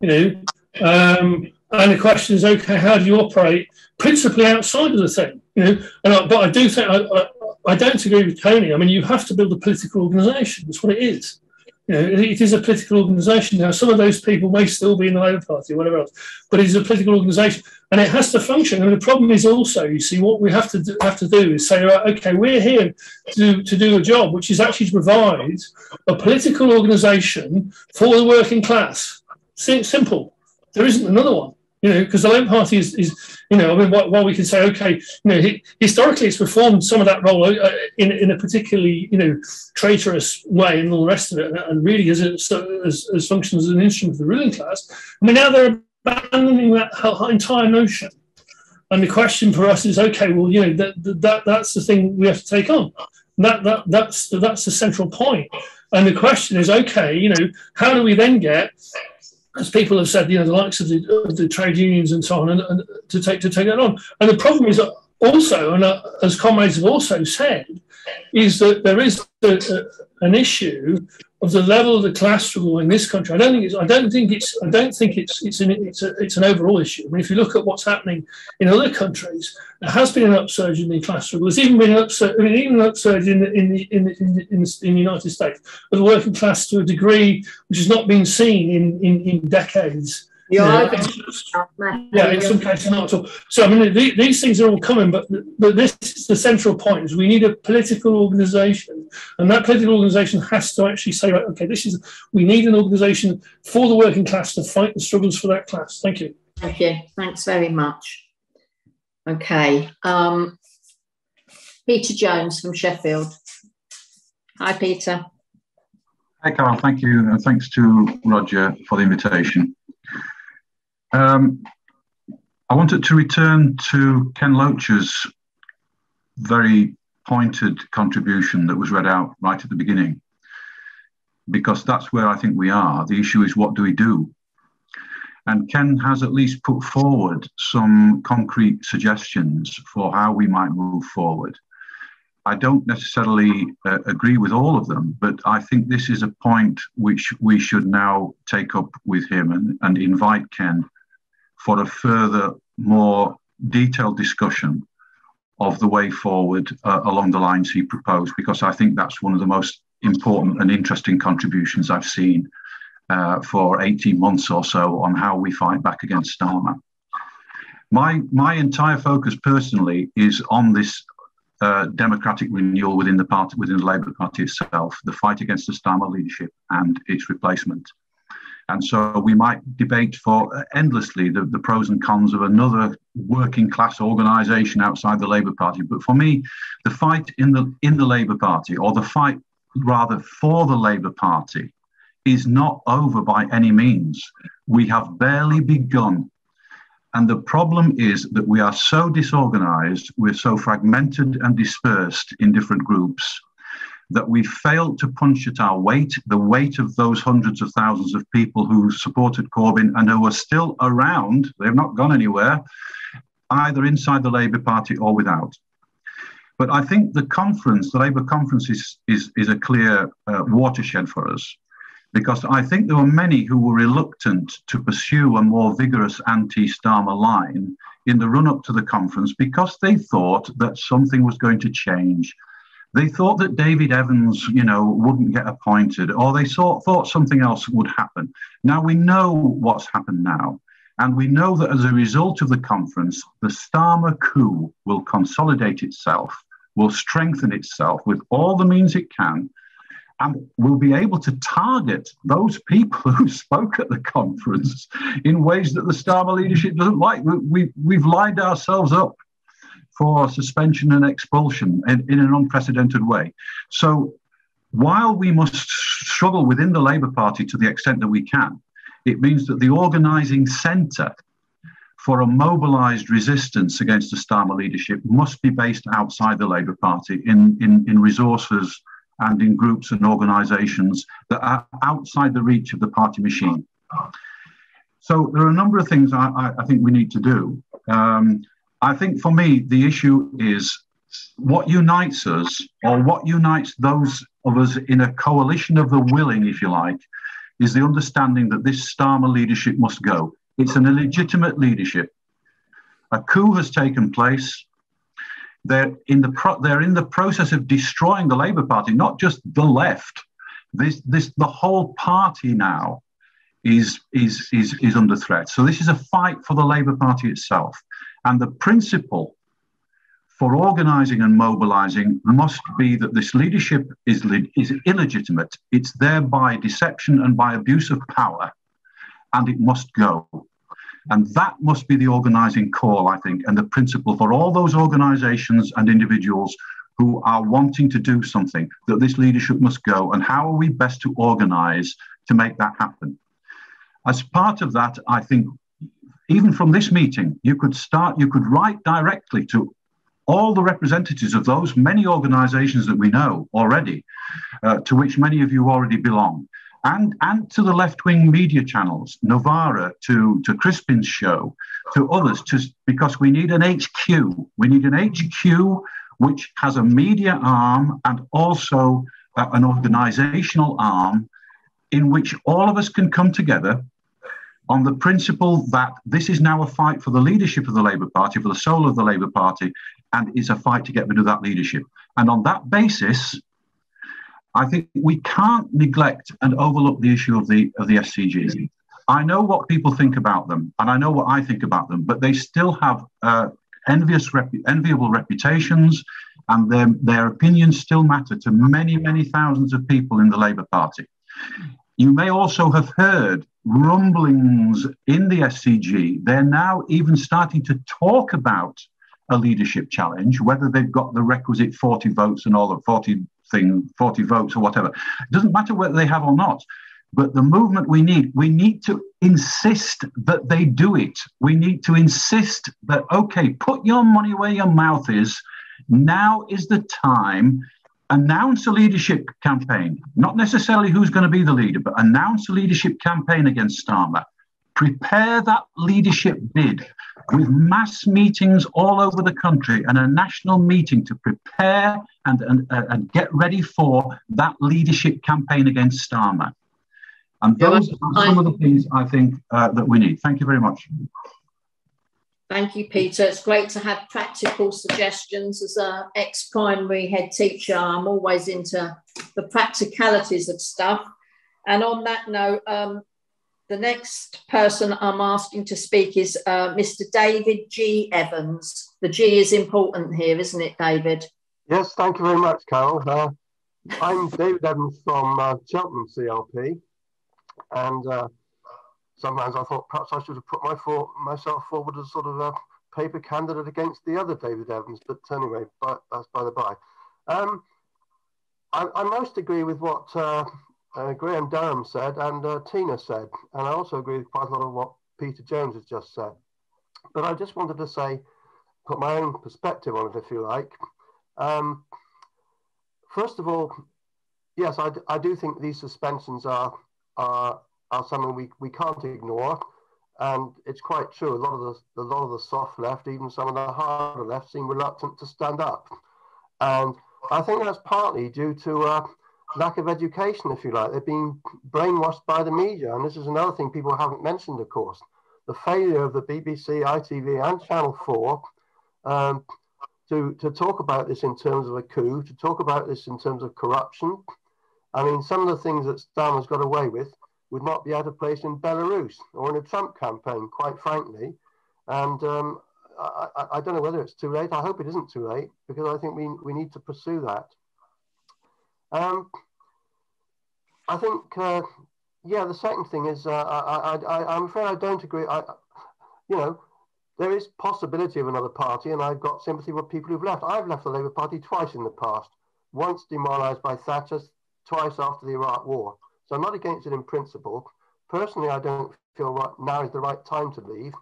You know, um, and the question is, okay, how do you operate principally outside of the thing? You know, and I, but I do think I, I, I don't agree with Tony. I mean, you have to build a political organisation. That's what it is. You know, it is a political organisation. Now, some of those people may still be in the Labour Party or whatever else, but it is a political organisation and it has to function. I And the problem is also, you see, what we have to do, have to do is say, right, okay, we're here to, to do a job, which is actually to provide a political organisation for the working class. Simple. There isn't another one you know, because the Labour Party is, is, you know, I mean, while, we can say, okay, you know, historically it's performed some of that role uh, in, in a particularly, you know, traitorous way and all the rest of it, and really as, as, as functions as an instrument of the ruling class. I mean, now they're abandoning that entire notion. And the question for us is, okay, well, you know, that, that that's the thing we have to take on. That, that that's that's the central point. And the question is, okay, you know, how do we then get as people have said, you know, the likes of the, of the trade unions and so on, and, and, to take to take that on. And the problem is also, and uh, as comrades have also said, is that there is a, a, an issue of the level of the class struggle in this country. I don't think it's. I don't think it's. I don't think it's. It's an. It's, a, it's an overall issue. I mean, if you look at what's happening in other countries, there has been an upsurge in the class struggle. There's even been an upsurge. I mean, even an upsurge in the in the in the, in the, in the, in the United States of the working class to a degree which has not been seen in in, in decades. Yeah, yeah, in some cases not at all. So I mean, the, these things are all coming, but but this is the central point: is we need a political organisation, and that political organisation has to actually say, right, okay, this is we need an organisation for the working class to fight the struggles for that class. Thank you. Thank you. Thanks very much. Okay, um, Peter Jones from Sheffield. Hi, Peter. Hi, Carol. Thank you, and thanks to Roger for the invitation. Um, I wanted to return to Ken Loach's very pointed contribution that was read out right at the beginning, because that's where I think we are. The issue is what do we do? And Ken has at least put forward some concrete suggestions for how we might move forward. I don't necessarily uh, agree with all of them, but I think this is a point which we should now take up with him and, and invite Ken for a further, more detailed discussion of the way forward uh, along the lines he proposed, because I think that's one of the most important and interesting contributions I've seen uh, for 18 months or so on how we fight back against Starmer. My my entire focus personally is on this uh, democratic renewal within the party, within the Labour Party itself, the fight against the Starmer leadership and its replacement. And so we might debate for uh, endlessly the, the pros and cons of another working class organisation outside the Labour Party. But for me, the fight in the in the Labour Party, or the fight rather for the Labour Party, is not over by any means. We have barely begun. And the problem is that we are so disorganized, we're so fragmented and dispersed in different groups that we failed to punch at our weight, the weight of those hundreds of thousands of people who supported Corbyn and who are still around, they've not gone anywhere, either inside the Labour Party or without. But I think the conference, the Labour conference, is, is, is a clear uh, watershed for us because I think there were many who were reluctant to pursue a more vigorous anti Starmer line in the run up to the conference because they thought that something was going to change they thought that David Evans, you know, wouldn't get appointed, or they thought, thought something else would happen. Now we know what's happened now. And we know that as a result of the conference, the Starmer coup will consolidate itself, will strengthen itself with all the means it can, and will be able to target those people who spoke at the conference in ways that the Starmer leadership doesn't like. We, we, have lined ourselves up for suspension and expulsion in, in an unprecedented way. So while we must struggle within the Labour Party to the extent that we can, it means that the organising centre for a mobilised resistance against the Starmer leadership must be based outside the Labour Party in, in, in resources and in groups and organisations that are outside the reach of the party machine. So there are a number of things I, I, I think we need to do. Um, I think for me, the issue is what unites us, or what unites those of us in a coalition of the willing, if you like, is the understanding that this Starmer leadership must go. It's an illegitimate leadership. A coup has taken place. They're in the pro- they're in the process of destroying the Labour Party, not just the left. This this the whole party now is is is is under threat. So this is a fight for the Labour Party itself. And the principle for organizing and mobilizing must be that this leadership is, is illegitimate. It's there by deception and by abuse of power, and it must go. And that must be the organizing call, I think, and the principle for all those organizations and individuals who are wanting to do something, that this leadership must go. And how are we best to organize to make that happen? As part of that, I think even from this meeting, you could start, you could write directly to all the representatives of those many organizations that we know already, uh, to which many of you already belong, and, and to the left wing media channels, Novara, to, to Crispin's show, to others, to, because we need an HQ. We need an HQ which has a media arm and also uh, an organizational arm in which all of us can come together on the principle that this is now a fight for the leadership of the Labour Party, for the soul of the Labour Party, and is a fight to get rid of that leadership. And on that basis, I think we can't neglect and overlook the issue of the of the SCGs. I know what people think about them, and I know what I think about them, but they still have uh, envious, enviable reputations, and their their opinions still matter to many, many thousands of people in the Labour Party. You may also have heard rumblings in the SCG. They're now even starting to talk about a leadership challenge, whether they've got the requisite 40 votes and all the 40 thing, 40 votes or whatever. It doesn't matter whether they have or not. But the movement we need, we need to insist that they do it. We need to insist that, okay, put your money where your mouth is. Now is the time announce a leadership campaign, not necessarily who's going to be the leader, but announce a leadership campaign against Starmer. Prepare that leadership bid with mass meetings all over the country and a national meeting to prepare and, and, uh, and get ready for that leadership campaign against Starmer. And those are some of the things I think uh, that we need. Thank you very much. Thank you, Peter. It's great to have practical suggestions. As an ex primary head teacher, I'm always into the practicalities of stuff. And on that note, um, the next person I'm asking to speak is uh, Mr. David G. Evans. The G is important here, isn't it, David? Yes, thank you very much, Carol. Uh, I'm David Evans from uh, Cheltenham CLP, and sometimes I thought perhaps I should have put my for, myself forward as sort of a paper candidate against the other David Evans, but anyway, that's by the by. Um, I, I, most agree with what uh, uh, Graham Durham said and uh, Tina said, and I also agree with quite a lot of what Peter Jones has just said. But I just wanted to say, put my own perspective on it, if you like. Um, first of all, yes, I, I do think these suspensions are are, are something we, we can't ignore. And it's quite true. A lot of the a lot of the soft left, even some of the harder left, seem reluctant to stand up. And I think that's partly due to uh, lack of education, if you like. They're being brainwashed by the media. And this is another thing people haven't mentioned, of course. The failure of the BBC, ITV, and Channel 4 um, to, to talk about this in terms of a coup, to talk about this in terms of corruption. I mean, some of the things that Starmer's got away with would not be out of place in Belarus or in a Trump campaign, quite frankly. And um, I, I, I, don't know whether it's too late. I hope it isn't too late because I think we, we need to pursue that. Um, I think, uh, yeah, the second thing is uh, I, I, I'm afraid I don't agree. I, you know, there is possibility of another party, and I've got sympathy with people who've left. I've left the Labour Party twice in the past, once demoralised by Thatcher, twice after the Iraq War. So I'm not against it in principle. Personally, I don't feel right now is the right time to leave,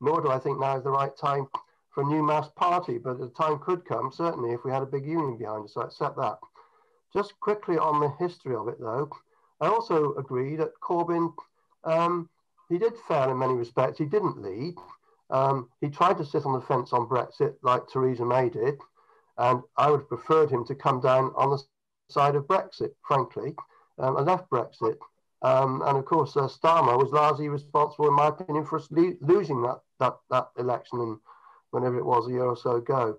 nor do I think now is the right time for a new mass party. But the time could come, certainly, if we had a big union behind us. So I accept that. Just quickly on the history of it, though, I also agree that Corbyn, um, he did fail in many respects. He didn't lead. Um, he tried to sit on the fence on Brexit like Theresa May did. And I would have preferred him to come down on the side of Brexit, frankly, um, left Brexit. Um, and of course, uh, Starmer was largely responsible, in my opinion, for us losing that, that, that election and whenever it was a year or so ago.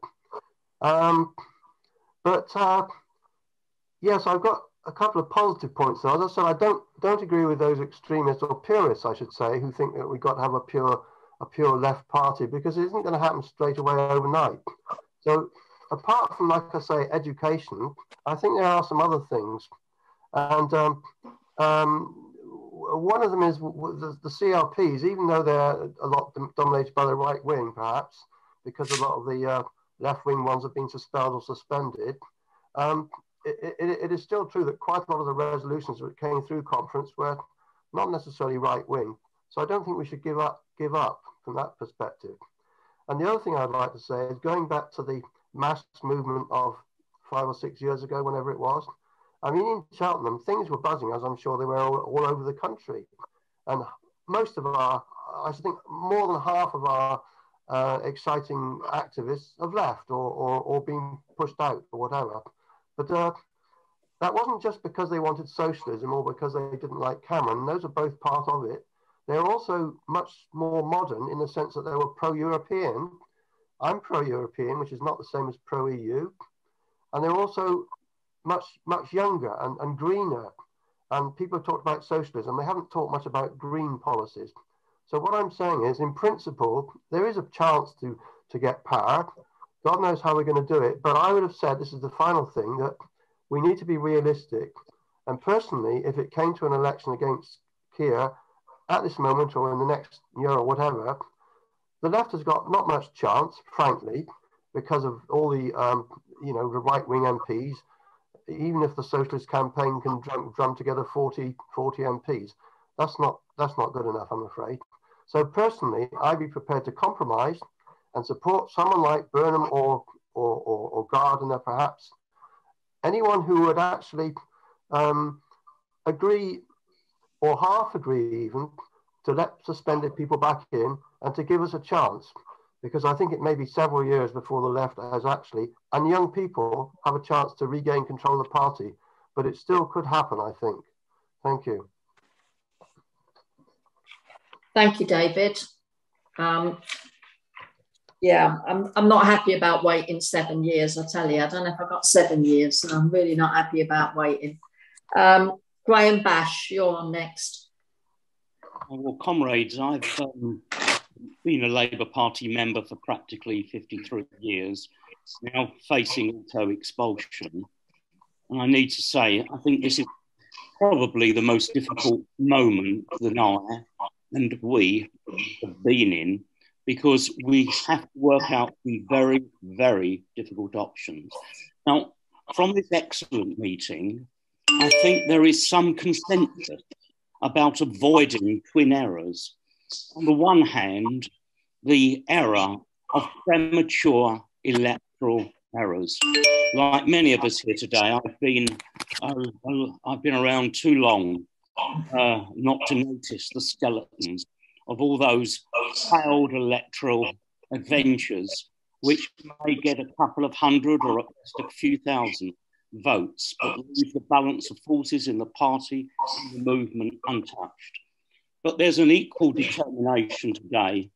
Um, but uh, yes, I've got a couple of positive points there. As I said, I don't don't agree with those extremists or purists, I should say, who think that we've got to have a pure a pure left party because it isn't going to happen straight away overnight. So apart from, like I say, education, I think there are some other things. And um, um, one of them is the, the, CLPs, even though they're a lot dominated by the right wing, perhaps, because a lot of the uh, left wing ones have been suspended or suspended. Um, it, it, it is still true that quite a lot of the resolutions that came through conference were not necessarily right wing. So I don't think we should give up give up from that perspective. And the other thing I'd like to say is going back to the mass movement of five or six years ago, whenever it was. I mean, in Cheltenham, things were buzzing, as I'm sure they were all, all over the country. And most of our, I think more than half of our uh, exciting activists have left or, or, or been pushed out or whatever. But uh, that wasn't just because they wanted socialism or because they didn't like Cameron. Those are both part of it. They're also much more modern in the sense that they were pro-European. I'm pro-European, which is not the same as pro-EU. And they're also much, much younger and, and greener. And people have talked about socialism. They haven't talked much about green policies. So what I'm saying is, in principle, there is a chance to, to get power. God knows how we're going to do it. But I would have said, this is the final thing, that we need to be realistic. And personally, if it came to an election against Keir, at this moment or in the next year or whatever, the left has got not much chance, frankly, because of all the, um, you know, the right-wing MPs. Even if the socialist campaign can drum, drum together 40, 40 MPs, that's not that's not good enough, I'm afraid. So personally, I'd be prepared to compromise and support someone like Burnham or or, or, or Gardiner, perhaps, anyone who would actually um, agree or half agree even to let suspended people back in and to give us a chance because I think it may be several years before the left has actually, and young people have a chance to regain control of the party. But it still could happen, I think. Thank you. Thank you, David. Um, yeah, I'm, I'm not happy about waiting seven years, I tell you. I don't know if I've got seven years, and I'm really not happy about waiting. Um, Graham Bash, you're on next. well, comrades, I've um, been a Labour Party member for practically 53 years, now facing auto expulsion. And I need to say, I think this is probably the most difficult moment that I and we have been in because we have to work out the very, very difficult options. Now, from this excellent meeting, I think there is some consensus about avoiding twin errors. On the one hand, the error of premature electoral errors. Like many of us here today, I've been uh, I've been around too long uh, not to notice the skeletons of all those failed electoral adventures, which may get a couple of hundred or a few thousand votes, but leave the balance of forces in the party and the movement untouched. But there's an equal determination today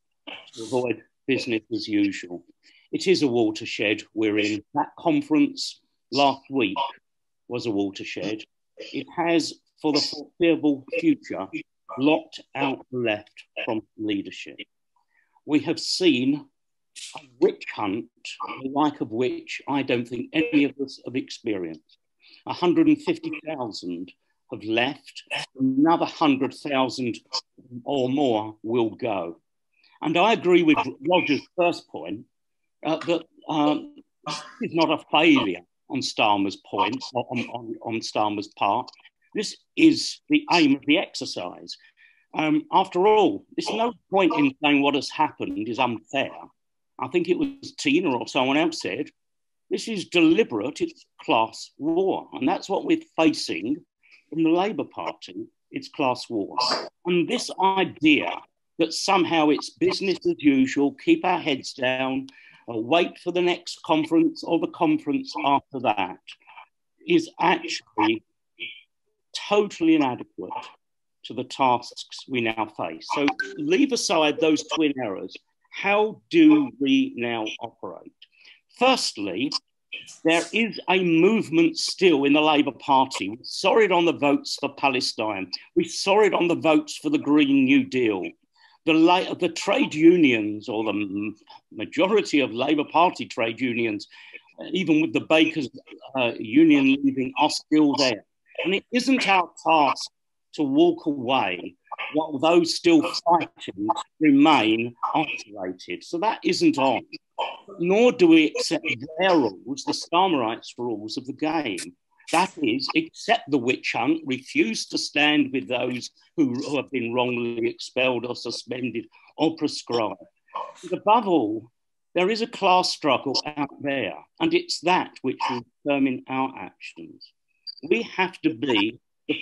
to avoid business as usual. It is a watershed we're in. That conference last week was a watershed. It has, for the foreseeable future, locked out the left from leadership. We have seen a witch hunt, the like of which I don't think any of us have experienced. 150,000 have left, another 100,000 or more will go. And I agree with Roger's first point uh, that um, is not a failure on Starmer's point, on, on, on Starmer's part. This is the aim of the exercise. Um, after all, there's no point in saying what has happened is unfair. I think it was Tina or someone else said, this is deliberate, it's class war. And that's what we're facing in the Labour Party, it's class war. And this idea that somehow it's business as usual, keep our heads down, wait for the next conference or the conference after that, is actually totally inadequate to the tasks we now face. So leave aside those twin errors how do we now operate? Firstly, there is a movement still in the Labour Party. We saw it on the votes for Palestine. We saw it on the votes for the Green New Deal. The, the trade unions, or the majority of Labour Party trade unions, even with the Bakers uh, Union leaving, are still there. And it isn't our task to walk away while those still fighting remain isolated. So that isn't on. Nor do we accept their rules, the Starmerites' rules of the game. That is, accept the witch hunt, refuse to stand with those who have been wrongly expelled or suspended or proscribed. Above all, there is a class struggle out there, and it's that which will determine our actions. We have to be the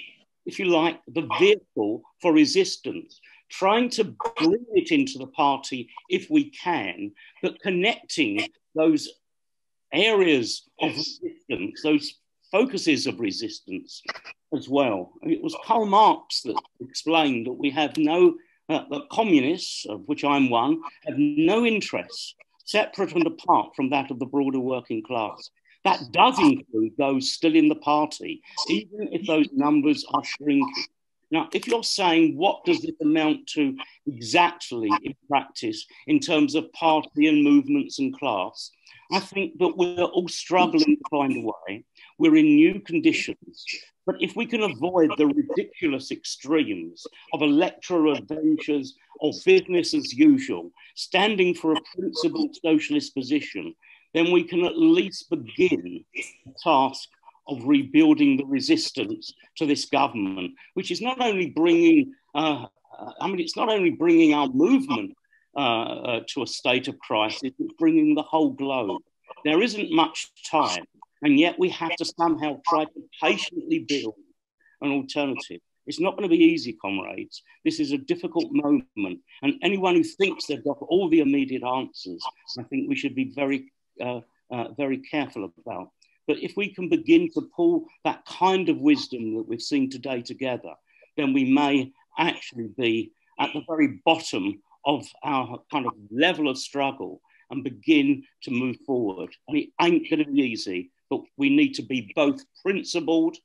if you like, the vehicle for resistance, trying to bring it into the party if we can, but connecting those areas of resistance, those focuses of resistance as well. it was Karl Marx that explained that we have no, uh, that communists, of which I'm one, have no interests separate and apart from that of the broader working class. That does include those still in the party, even if those numbers are shrinking. Now, if you're saying what does this amount to exactly in practice in terms of party and movements and class, I think that we're all struggling to find a way. We're in new conditions. But if we can avoid the ridiculous extremes of electoral adventures or business as usual, standing for a principled socialist position, then we can at least begin the task of rebuilding the resistance to this government, which is not only bringing, uh, I mean, it's not only bringing our movement uh, uh, to a state of crisis, it's bringing the whole globe. There isn't much time, and yet we have to somehow try to patiently build an alternative. It's not going to be easy, comrades. This is a difficult moment. And anyone who thinks they've got all the immediate answers, I think we should be very uh, uh, very careful about. But if we can begin to pull that kind of wisdom that we've seen today together, then we may actually be at the very bottom of our kind of level of struggle and begin to move forward. And it ain't going to be easy, but we need to be both principled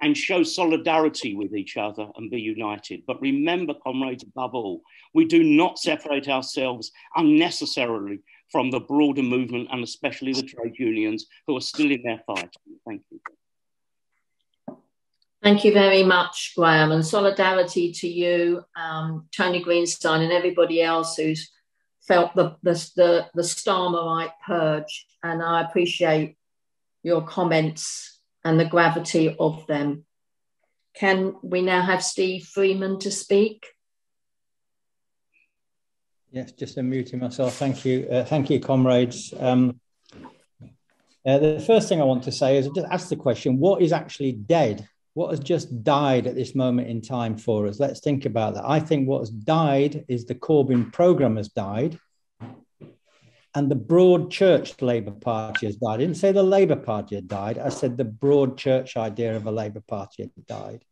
and show solidarity with each other and be united. But remember, comrades, above all, we do not separate ourselves unnecessarily from the broader movement and especially the trade unions who are still in their fight. Thank you. Thank you very much, Graham, and solidarity to you, um, Tony Greenstein, and everybody else who's felt the, the, the, the Starmerite purge. And I appreciate your comments and the gravity of them. Can we now have Steve Freeman to speak? Yes, just unmuting myself. Thank you. Uh, thank you, comrades. Um, uh, the first thing I want to say is just ask the question what is actually dead? what has just died at this moment in time for us? Let's think about that. I think what has died is the Corbyn programme has died and the broad church Labour Party has died. I didn't say the Labour Party had died. I said the broad church idea of a Labour Party had died.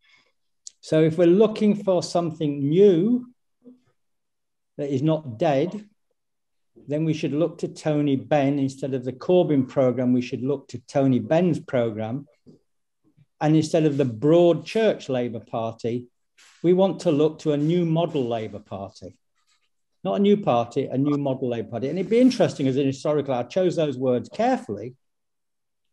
So if we're looking for something new that is not dead, then we should look to Tony Benn instead of the Corbyn programme. We should look to Tony Benn's programme and instead of the broad church Labour Party, we want to look to a new model Labour Party. Not a new party, a new model Labour Party. And it'd be interesting as an historical, I chose those words carefully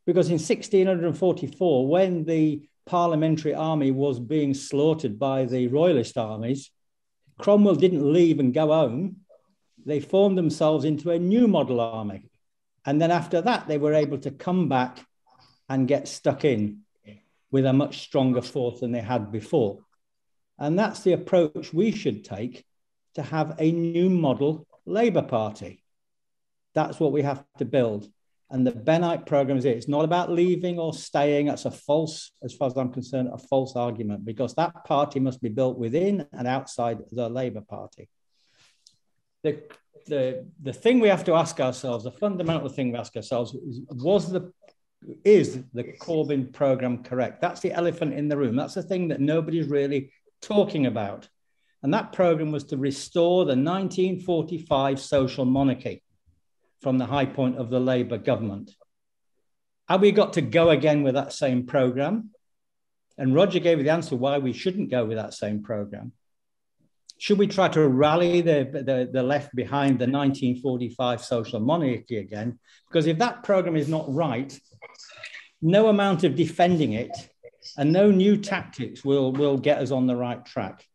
because in 1644, when the parliamentary army was being slaughtered by the royalist armies, Cromwell didn't leave and go home. They formed themselves into a new model army. And then after that, they were able to come back and get stuck in with a much stronger force than they had before. And that's the approach we should take to have a new model Labour Party. That's what we have to build. And the Bennite program is it. It's not about leaving or staying. That's a false, as far as I'm concerned, a false argument because that party must be built within and outside the Labour Party. The, the, the thing we have to ask ourselves, the fundamental thing we ask ourselves is was the is the Corbyn program correct? That's the elephant in the room. That's the thing that nobody's really talking about. And that program was to restore the 1945 social monarchy from the high point of the Labour government. Have we got to go again with that same program? And Roger gave the answer why we shouldn't go with that same program. Should we try to rally the, the, the left behind the 1945 social monarchy again? Because if that program is not right, no amount of defending it and no new tactics will, will get us on the right track.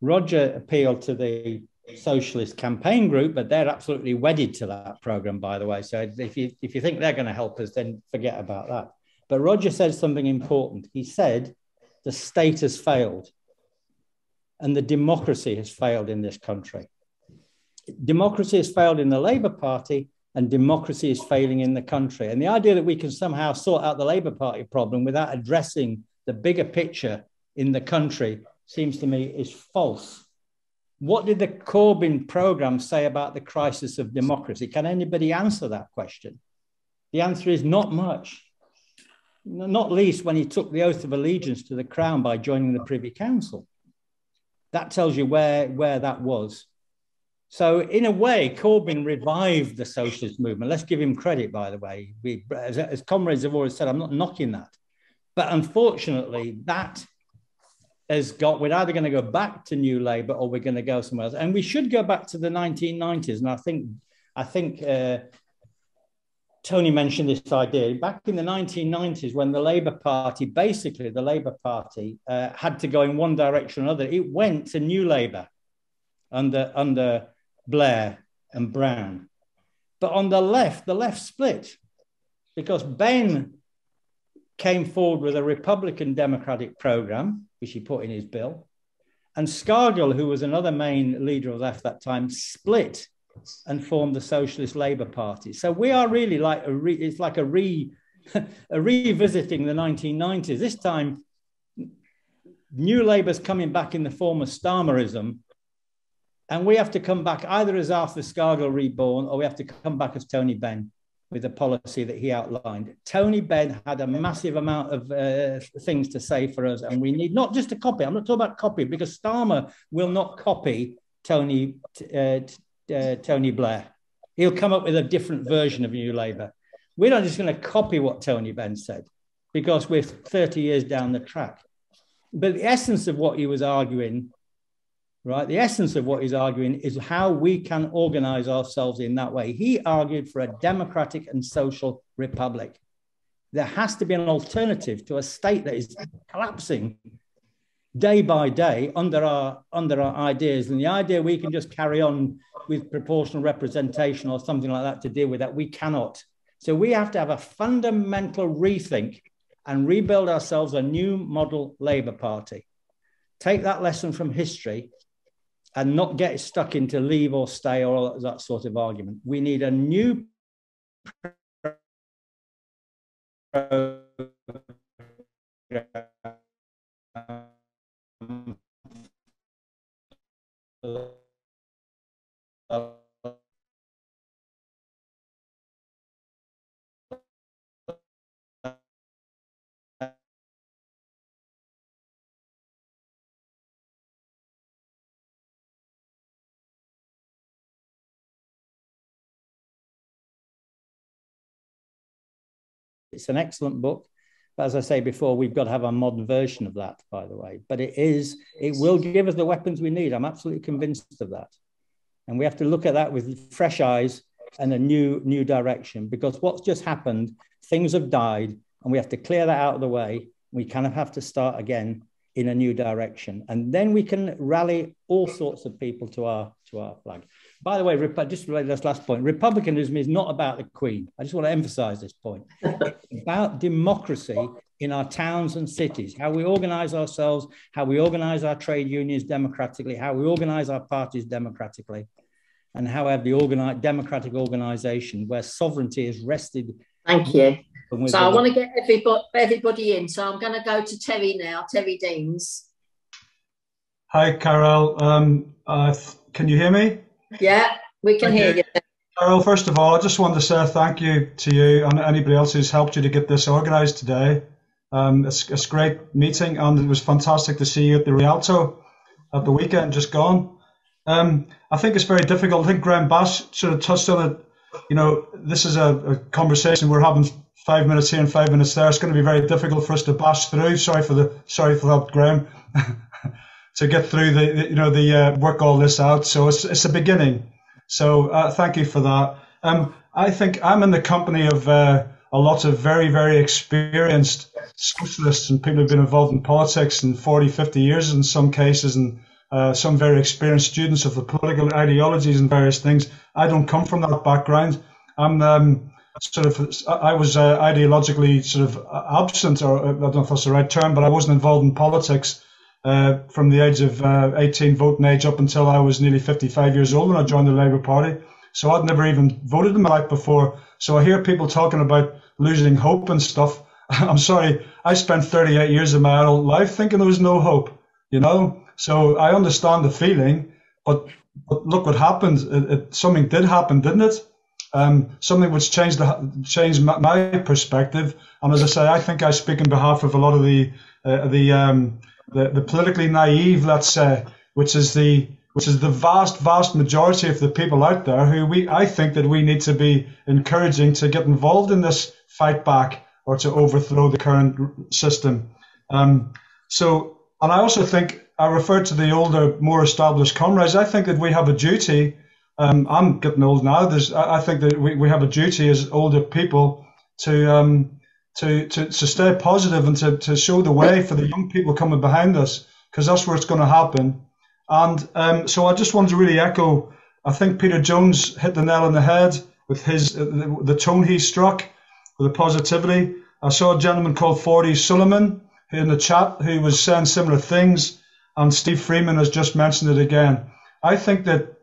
Roger appealed to the socialist campaign group, but they're absolutely wedded to that program, by the way. So if you, if you think they're going to help us, then forget about that. But Roger said something important. He said the state has failed and the democracy has failed in this country. Democracy has failed in the Labour Party and democracy is failing in the country. And the idea that we can somehow sort out the Labour Party problem without addressing the bigger picture in the country seems to me is false. What did the Corbyn programme say about the crisis of democracy? Can anybody answer that question? The answer is not much, not least when he took the oath of allegiance to the crown by joining the Privy Council. That tells you where, where that was. So, in a way, Corbyn revived the socialist movement. Let's give him credit, by the way. We, as, as comrades have always said, I'm not knocking that. But unfortunately, that has got, we're either going to go back to New Labour or we're going to go somewhere else. And we should go back to the 1990s. And I think, I think uh, Tony mentioned this idea back in the 1990s when the Labour Party, basically the Labour Party, uh, had to go in one direction or another. It went to New Labour under under Blair and Brown. But on the left, the left split because Benn came forward with a Republican Democratic program, which he put in his bill. And Scargill, who was another main leader of the left that time, split and formed the Socialist Labour Party. So we are really like a re, it's like a re a revisiting the 1990s. This time, New Labour's coming back in the form of Starmerism, and we have to come back either as Arthur Scargill reborn or we have to come back as Tony Benn with the policy that he outlined. Tony Benn had a massive amount of uh, things to say for us, and we need not just a copy. I'm not talking about copy because Starmer will not copy Tony uh, uh, Tony Blair. He'll come up with a different version of New Labour. We're not just going to copy what Tony Benn said. because we're 30 years down the track. But the essence of what he was arguing, right? The essence of what he's arguing is how we can organize ourselves in that way. He argued for a democratic and social republic. There has to be an alternative to a state that is collapsing day by day under our under our ideas and the idea we can just carry on with proportional representation or something like that to deal with that we cannot so we have to have a fundamental rethink and rebuild ourselves a new model Labour Party. Take that lesson from history and not get stuck into leave or stay or that sort of argument. We need a new It's an excellent book. But as I say before, we've got to have a modern version of that, by the way. But it is, it will give us the weapons we need. I'm absolutely convinced of that. And we have to look at that with fresh eyes and a new, new direction because what's just happened, things have died, and we have to clear that out of the way. We kind of have to start again in a new direction. And then we can rally all sorts of people to our to our flag. By the way, just to this last point, republicanism is not about the Queen. I just want to emphasize this point. it's about democracy in our towns and cities, how we organize ourselves, how we organize our trade unions democratically, how we organize our parties democratically, and how we have the organized democratic organization where sovereignty is rested. Thank you. So I want to get everybody, everybody in. So I'm going to go to Terry now, Terry Deans. Hi, Carol. Um, uh, can you hear me? Yeah, we can thank hear you. you. Carol, first of all, I just want to say thank you to you and anybody else who's helped you to get this organised today. Um, it's, it's a great meeting, and it was fantastic to see you at the Rialto at the weekend just gone. Um, I think it's very difficult. I think Graham Bash sort of touched on it. You know, this is a, a, conversation we're having five minutes here and five minutes there. It's going to be very difficult for us to bash through. Sorry for the sorry for that, Graham. to get through the, the you know the uh, work all this out. So it's it's a beginning. So uh, thank you for that. Um, I think I'm in the company of uh, a lot of very very experienced socialists and people who've been involved in politics in 40, 50 years in some cases, and uh, some very experienced students of the political ideologies and various things. I don't come from that background. I'm um, sort of I was uh, ideologically sort of absent, or I don't know if that's the right term, but I wasn't involved in politics uh, from the age of uh, 18 voting age up until I was nearly 55 years old when I joined the Labour Party. So I'd never even voted in my life before. So I hear people talking about losing hope and stuff. I'm sorry, I spent 38 years of my adult life thinking there was no hope, you know? So I understand the feeling, but, but look what happened. It, it, something did happen, didn't it? Um, something which changed the, changed my, my, perspective. And as I say, I think I speak on behalf of a lot of the uh, the um, the, the politically naive, let's say, which is the which is the vast, vast majority of the people out there who we I think that we need to be encouraging to get involved in this fight back or to overthrow the current system. Um, so, and I also think I refer to the older, more established comrades. I think that we have a duty. Um, I'm getting old now. There's, I think that we, we have a duty as older people to um, to, to, to stay positive and to, to show the way for the young people coming behind us, because that's where it's going to happen. And um, so I just wanted to really echo, I think Peter Jones hit the nail on the head with his uh, the, the, tone he struck, with the positivity. I saw a gentleman called Forty Suleiman in the chat who was saying similar things, and Steve Freeman has just mentioned it again. I think that,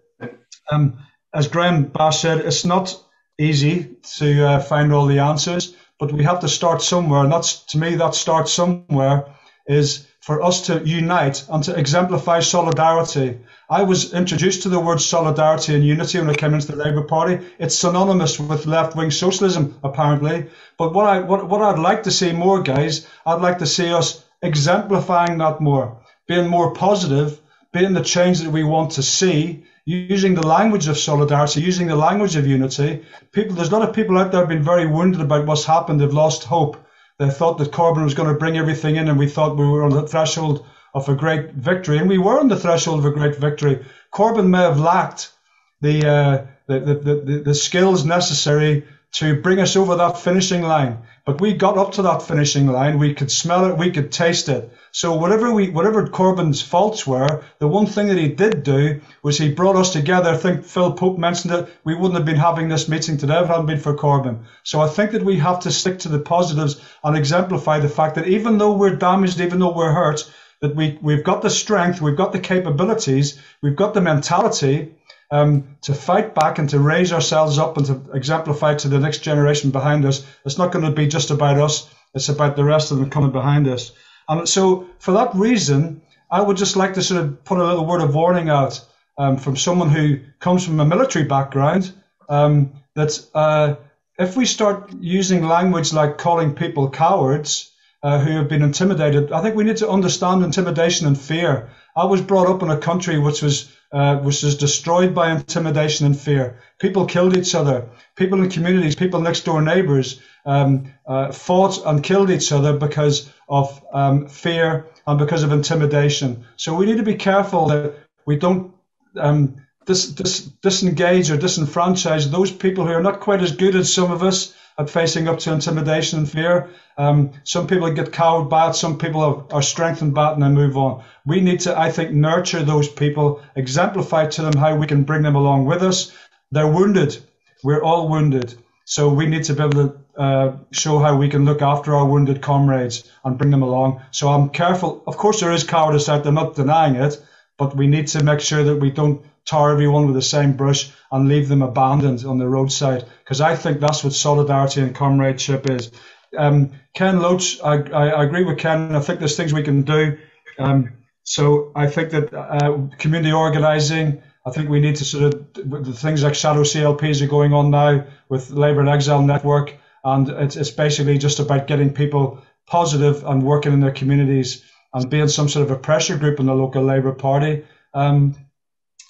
um, as Graham Bash said, it's not easy to uh, find all the answers but we have to start somewhere. And that's, to me, that start somewhere is for us to unite and to exemplify solidarity. I was introduced to the word solidarity and unity when I came into the Labour Party. It's synonymous with left-wing socialism, apparently. But what I what, what I'd like to see more, guys, I'd like to see us exemplifying that more, being more positive, being the change that we want to see, using the language of solidarity, using the language of unity. People, there's a lot of people out there have been very wounded about what's happened. They've lost hope. They thought that Corbyn was going to bring everything in, and we thought we were on the threshold of a great victory, and we were on the threshold of a great victory. Corbyn may have lacked the, uh, the, the, the, the skills necessary to bring us over that finishing line. But we got up to that finishing line. We could smell it. We could taste it. So whatever we, whatever Corbyn's faults were, the one thing that he did do was he brought us together. I think Phil Pope mentioned it. We wouldn't have been having this meeting today if it hadn't been for Corbyn. So I think that we have to stick to the positives and exemplify the fact that even though we're damaged, even though we're hurt, that we, we've got the strength, we've got the capabilities, we've got the mentality um, to fight back and to raise ourselves up and to exemplify to the next generation behind us. It's not going to be just about us, it's about the rest of them coming behind us. And so, for that reason, I would just like to sort of put a little word of warning out um, from someone who comes from a military background um, that uh, if we start using language like calling people cowards, uh, who have been intimidated. I think we need to understand intimidation and fear. I was brought up in a country which was uh, which was destroyed by intimidation and fear. People killed each other. People in communities, people next door neighbours, um, uh, fought and killed each other because of um, fear and because of intimidation. So we need to be careful that we don't um, dis- dis- disengage or disenfranchise those people who are not quite as good as some of us at facing up to intimidation and fear. Um, some people get cowed by it. Some people are, are strengthened by it and they move on. We need to, I think, nurture those people, exemplify to them how we can bring them along with us. They're wounded. We're all wounded. So we need to be able to uh, show how we can look after our wounded comrades and bring them along. So I'm careful. Of course, there is cowardice out there, not denying it, but we need to make sure that we don't tar everyone with the same brush and leave them abandoned on the roadside. Because I think that's what solidarity and comradeship is. Um, Ken Loach, I, I, I, agree with Ken. I think there's things we can do. Um, so I think that uh, community organising, I think we need to sort of the things like shadow CLPs are going on now with Labour in Exile Network, and it's, it's basically just about getting people positive and working in their communities and being some sort of a pressure group in the local Labour Party. Um,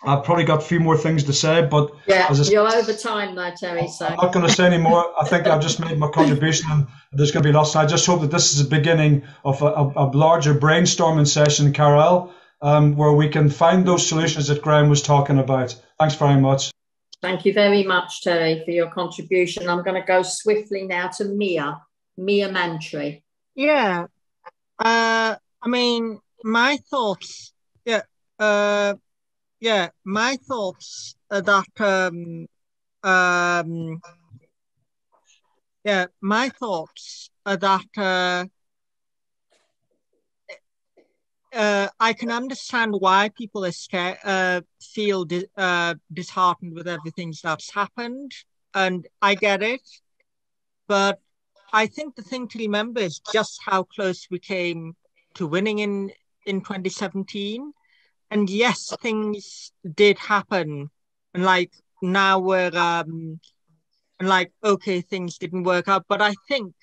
I've probably got a few more things to say, but yeah, you're over time now, Terry. So I'm not going to say any more. I think I've just made my contribution, and there's going to be lots. I just hope that this is the beginning of a, a, a larger brainstorming session, Carol, um, where we can find those solutions that Graham was talking about. Thanks very much. Thank you very much, Terry, for your contribution. I'm going to go swiftly now to Mia, Mia Mantry. Yeah, uh, I mean, my thoughts. Yeah. Uh, yeah, my thoughts are that um, um, yeah, my thoughts are that uh, uh, I can understand why people are scared, uh, feel di- uh, disheartened with everything that's happened, and I get it. But I think the thing to remember is just how close we came to winning in in 2017 and yes, things did happen, and like now we're um, and like okay, things didn't work out, but I think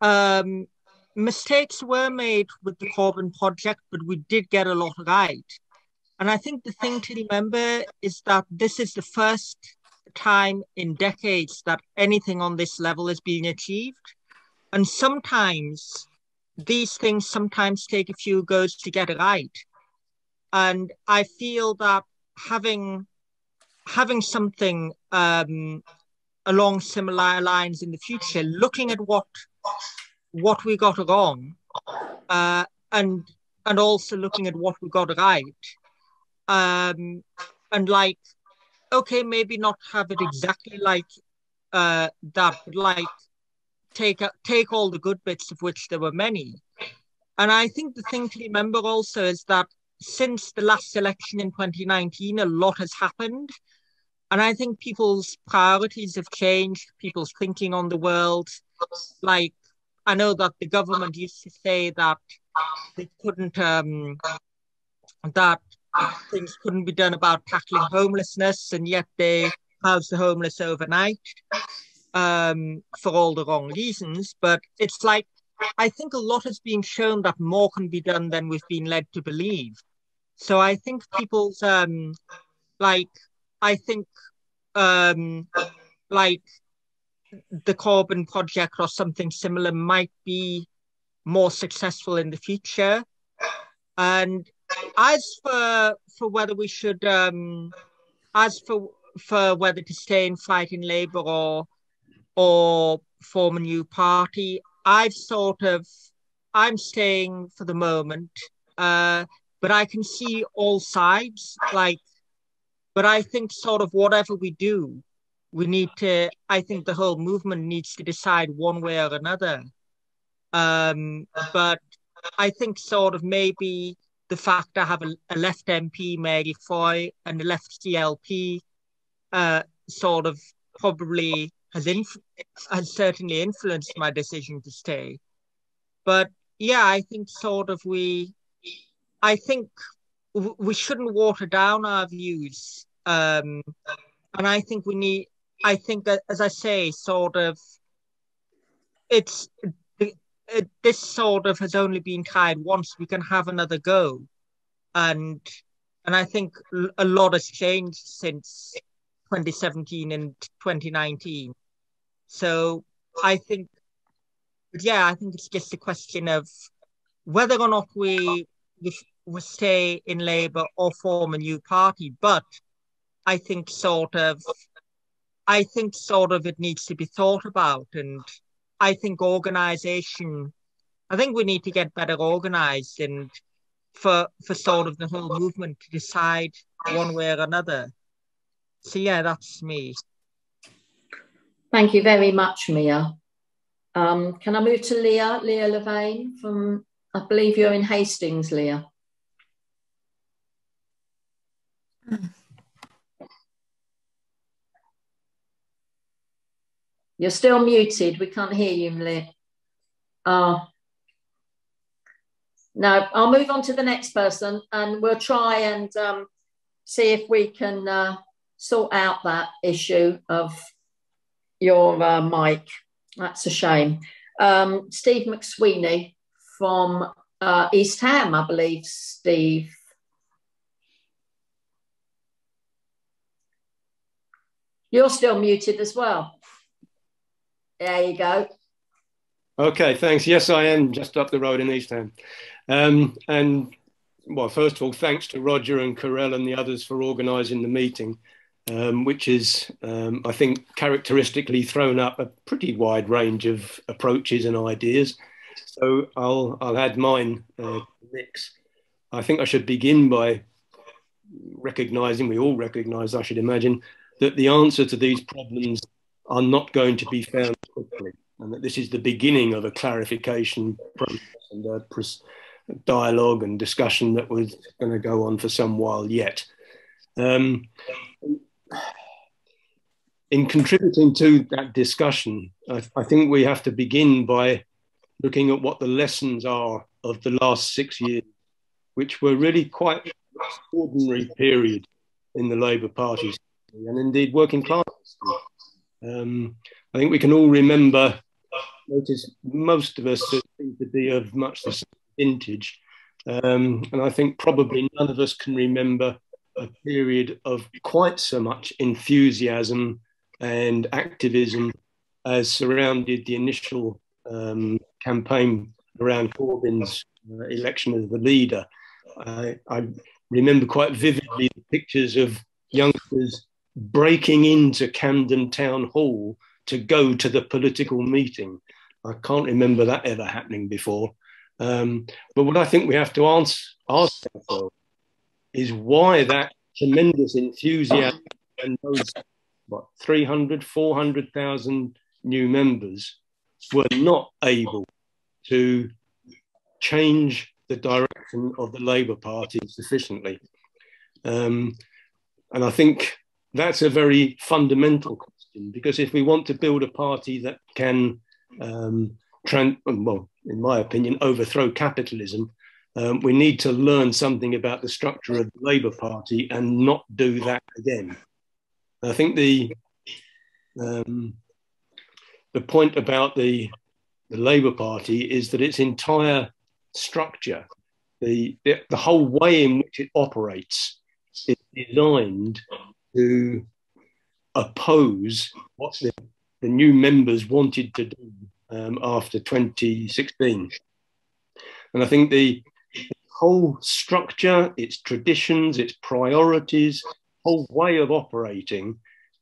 um, mistakes were made with the Corbyn project, but we did get a lot right. And I think the thing to remember is that this is the first time in decades that anything on this level is being achieved. And sometimes these things sometimes take a few goes to get it right. And I feel that having having something um, along similar lines in the future, looking at what what we got wrong, uh, and and also looking at what we got right, um, and like, okay, maybe not have it exactly like uh, that, but like take take all the good bits of which there were many. And I think the thing to remember also is that since the last election in 2019, a lot has happened. And I think people's priorities have changed, people's thinking on the world. Like, I know that the government used to say that they couldn't, um, that things couldn't be done about tackling homelessness, and yet they house the homeless overnight um, for all the wrong reasons. But it's like, I think a lot has been shown that more can be done than we've been led to believe. So I think people's um like I think um like the Corbyn project or something similar might be more successful in the future. And as for for whether we should, um, as for for whether to stay in Labour or or form a new party, I've sort of I'm staying for the moment, uh, but I can see all sides. Like, but I think sort of whatever we do, we need to. I think the whole movement needs to decide one way or another. Um, but I think sort of maybe the fact I have a, a left MP, Mary Foy, and a left CLP, uh, sort of probably has inf- has certainly influenced my decision to stay. But yeah, I think sort of we, I think we shouldn't water down our views, um, and I think we need. I think that, as I say, sort of, it's it, this sort of has only been tried once. We can have another go, and and I think a lot has changed since 2017 and 2019. So I think, yeah, I think it's just a question of whether or not we stay in Labour or form a new party. But I think sort of, I think sort of it needs to be thought about and I think organization, I think we need to get better organized and for for sort of the whole movement to decide one way or another. So yeah, that's me. Thank you very much, Mia. Um, can I move to Leah, Leah Levane from, I believe you're in Hastings, Leah. You're still muted. We can't hear you, Lee. Uh, no, I'll move on to the next person and we'll try and um, see if we can uh, sort out that issue of your uh, mic. That's a shame. Um, Steve McSweeney from uh, East Ham, I believe, Steve. You're still muted as well. There you go. Okay, thanks. Yes, I am just up the road in East Ham. Um, and well, first of all, thanks to Roger and Carol and the others for organising the meeting, um, which is, um, I think, characteristically thrown up a pretty wide range of approaches and ideas. So I'll I'll add mine uh, mix. I think I should begin by recognising, we all recognise, I should imagine, that the answer to these problems are not going to be found quickly, and that this is the beginning of a clarification process and a dialogue and discussion that was going to go on for some while yet. Um, in contributing to that discussion, I, I, think we have to begin by looking at what the lessons are of the last six years, which were really quite extraordinary period in the Labour And indeed working class um, I think we can all remember, notice most of us seem to be of much the same vintage. Um, and I think probably none of us can remember a period of quite so much enthusiasm and activism as surrounded the initial um, campaign around Corbyn's uh, election as the leader. I, I remember quite vividly the pictures of youngsters breaking into Camden Town Hall to go to the political meeting. I can't remember that ever happening before. Um, but what I think we have to ask, ask ourselves is why that tremendous enthusiasm and those what 300, 400,000 new members were not able to change the direction of the Labour Party sufficiently. Um, and I think that's a very fundamental question because if we want to build a party that can, um, well, in my opinion, overthrow capitalism, um, we need to learn something about the structure of the Labour Party and not do that again. I think the um, the point about the the Labour Party is that its entire structure, the, the, the whole way in which it operates, is designed to oppose what the the new members wanted to do um, after 2016. And I think the whole structure, its traditions, its priorities, whole way of operating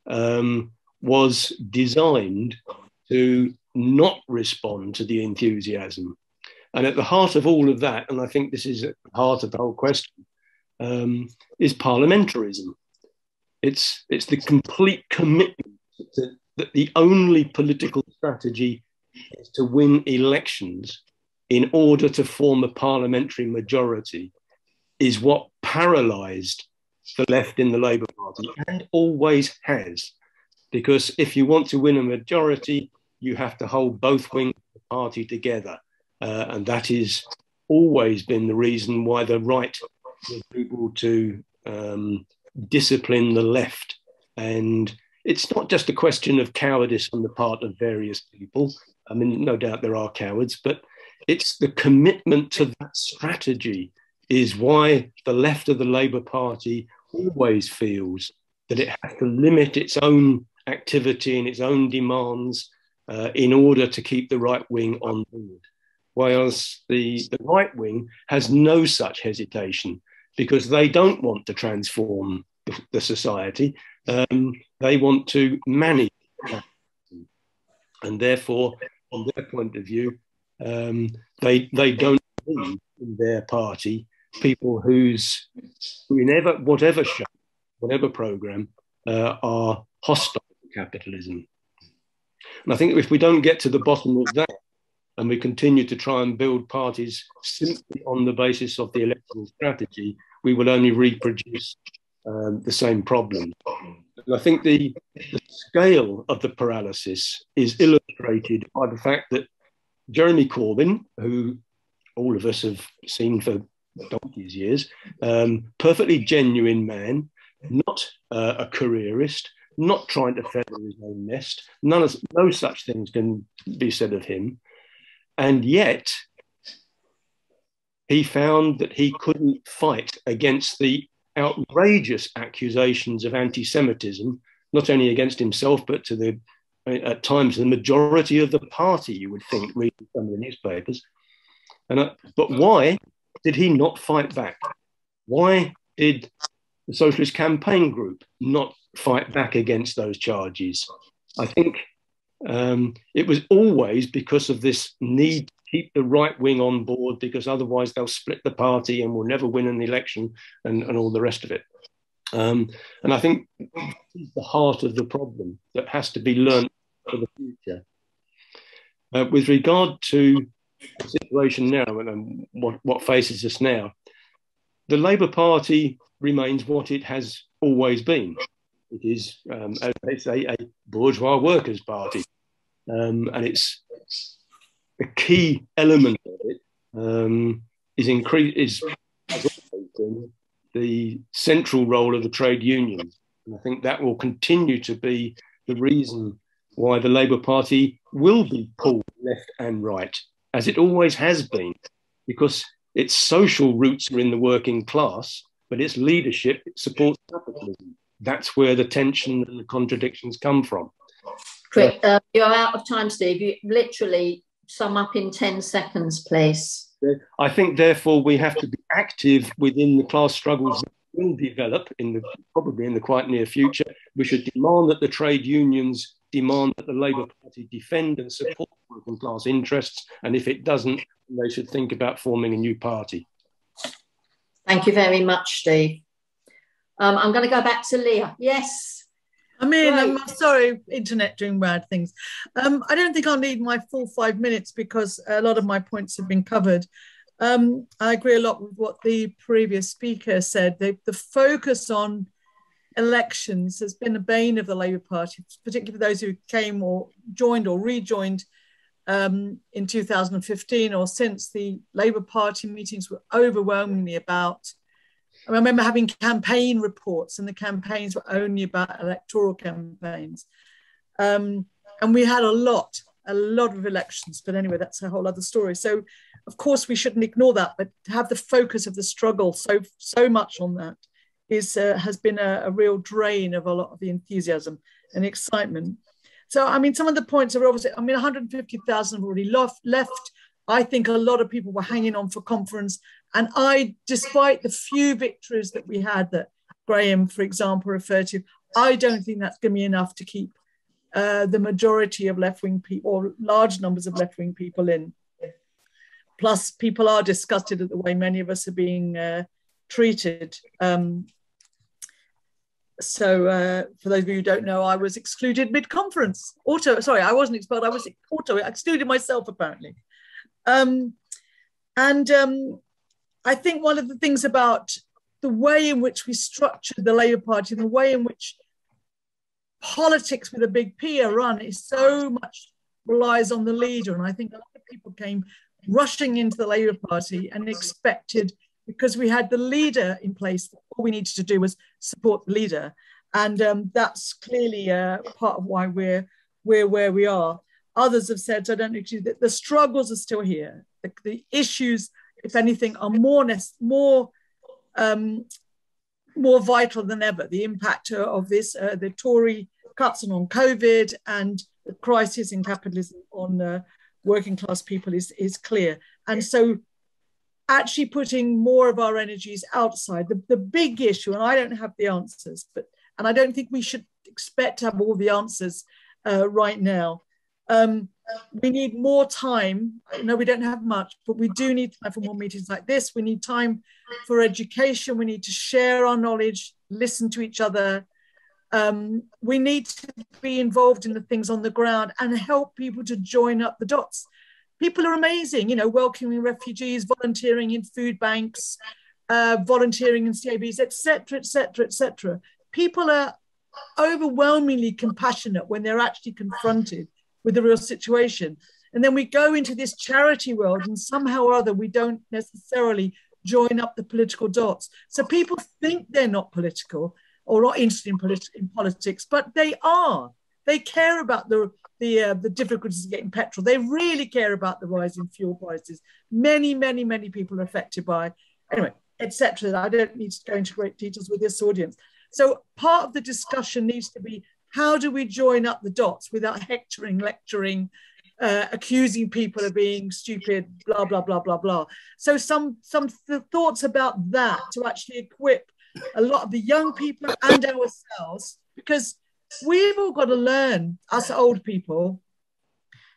um, was designed to not respond to the enthusiasm. And at the heart of all of that, and I think this is at the heart of the whole question, um, is parliamentarism. It's, it's the complete commitment to, that the only political strategy is to win elections in order to form a parliamentary majority is what paralyzed the left in the Labour Party and always has. Because if you want to win a majority, you have to hold both wings of the party together. Uh, and that has always been the reason why the right was able to um, discipline the left. And it's not just a question of cowardice on the part of various people. I mean, no doubt there are cowards, but it's the commitment to that strategy is why the left of the Labour Party always feels that it has to limit its own activity and its own demands uh, in order to keep the right wing on board. Whereas the, the right wing has no such hesitation because they don't want to transform the, society. Um, they want to manage. And therefore, from their point of view, um, they, they don't in their party people whose, who in ever, whatever show, whatever program, uh, are hostile to capitalism. And I think if we don't get to the bottom of that, and we continue to try and build parties simply on the basis of the electoral strategy, we will only reproduce um, the same problem. And I think the, the scale of the paralysis is illustrated by the fact that Jeremy Corbyn, who all of us have seen for donkey's years, um, perfectly genuine man, not uh, a careerist, not trying to feather his own nest. None of, no such things can be said of him. And yet, he found that he couldn't fight against the outrageous accusations of anti Semitism, not only against himself, but to the at times the majority of the party, you would think, reading some of the newspapers. And, uh, but why did he not fight back? Why did the Socialist Campaign Group not fight back against those charges? I think um, it was always because of this need to keep the right wing on board, because otherwise they'll split the party and we'll never win an election and, and all the rest of it. Um, and I think the heart of the problem that has to be learned for the future. Uh, with regard to the situation now and what, what faces us now, the Labour Party remains what it has always been. It is, um, as they say, a bourgeois workers' party. Um, and it's a key element of it um, is increase is the central role of the trade unions. And I think that will continue to be the reason why the Labour Party will be pulled left and right, as it always has been, because its social roots are in the working class, but its leadership supports capitalism. That's where the tension and the contradictions come from. Quick, uh, you're out of time, Steve. You literally sum up in 10 seconds, please. I think, therefore, we have to be active within the class struggles that will develop in the probably in the quite near future. We should demand that the trade unions demand that the Labour Party defend and support working class interests, and if it doesn't, they should think about forming a new party. Thank you very much, Steve. Um, I'm going to go back to Leah. Yes. I mean, right. I'm sorry, internet doing bad things. Um, I don't think I'll need my full five minutes because a lot of my points have been covered. Um, I agree a lot with what the previous speaker said. The, the focus on elections has been a bane of the Labour Party, particularly for those who came or joined or rejoined um, in 2015 or since. The Labour Party meetings were overwhelmingly about. I remember having campaign reports, and the campaigns were only about electoral campaigns. Um, and we had a lot, a lot of elections. But anyway, that's a whole other story. So, of course, we shouldn't ignore that, but to have the focus of the struggle so so much on that is uh, has been a, a, real drain of a lot of the enthusiasm and excitement. so, I mean, some of the points are obviously, I mean, 150,000 have already left, left. I think a lot of people were hanging on for conference. And I, despite the few victories that we had that Graham, for example, referred to, I don't think that's going to be enough to keep uh, the majority of left wing people or large numbers of left wing people in. Plus, people are disgusted at the way many of us are being uh, treated. Um, so, uh, for those of you who don't know, I was excluded mid conference. Auto, sorry, I wasn't expelled, I was auto excluded myself, apparently. Um, and um, I think one of the things about the way in which we structured the Labour Party and the way in which politics with a big P are run is so much relies on the leader. And I think a lot of people came rushing into the Labour Party and expected, because we had the leader in place, all we needed to do was support the leader. And um, that's clearly uh, part of why we're, we're where we are. Others have said, so I don't know, that the struggles are still here. The, the issues, if anything, are more, more um, more vital than ever. The impact of this, uh, the Tory cuts on COVID and the crisis in capitalism on uh, working class people is, is clear. And so actually putting more of our energies outside, the, the big issue, and I don't have the answers, but and I don't think we should expect to have all the answers uh, right now. Um, we need more time. No, we don't have much, but we do need time for more meetings like this. We need time for education. We need to share our knowledge, listen to each other. Um, we need to be involved in the things on the ground and help people to join up the dots. People are amazing, you know, welcoming refugees, volunteering in food banks, uh, volunteering in CABs, etc., etc., etc. People are overwhelmingly compassionate when they're actually confronted with the real situation. And then we go into this charity world, and somehow or other, we don't necessarily join up the political dots. So people think they're not political or not interested in, in politics, but they are. They care about the the uh, the difficulties of getting petrol. They really care about the rising fuel prices. Many, many, many people are affected by anyway, etc. I don't need to go into great details with this audience. So part of the discussion needs to be how do we join up the dots without hectoring, lecturing, uh, accusing people of being stupid, blah blah blah blah blah. So some some th- thoughts about that to actually equip a lot of the young people and ourselves because we've all got to learn, us old people,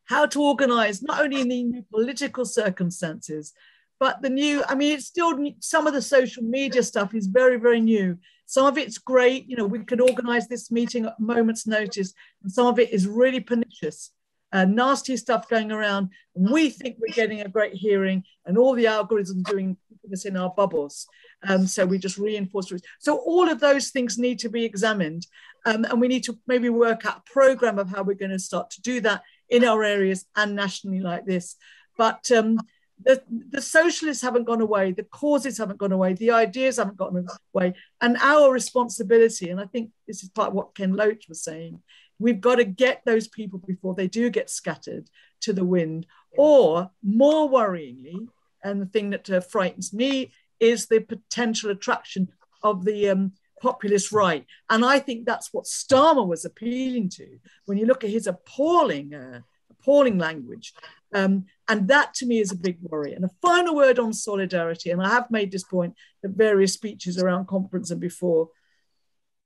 how to organize not only in the new political circumstances, but the new, I mean, it's still some of the social media stuff is very, very new. Some of it's great, you know, we could organize this meeting at a moment's notice, and some of it is really pernicious. Uh, nasty stuff going around. We think we're getting a great hearing, and all the algorithms doing this in our bubbles. Um, so we just reinforce it. So all of those things need to be examined, um, and we need to maybe work out a program of how we're going to start to do that in our areas and nationally like this. But um, the, the socialists haven't gone away, the causes haven't gone away, the ideas haven't gone away, and our responsibility, and I think this is part of what Ken Loach was saying, we've got to get those people before they do get scattered to the wind. Or more worryingly, and the thing that uh, frightens me is the potential attraction of the um, populist right. And I think that's what Starmer was appealing to when you look at his appalling, uh, appalling language. Um, and that to me is a big worry. And a final word on solidarity, and I have made this point at various speeches around conference and before.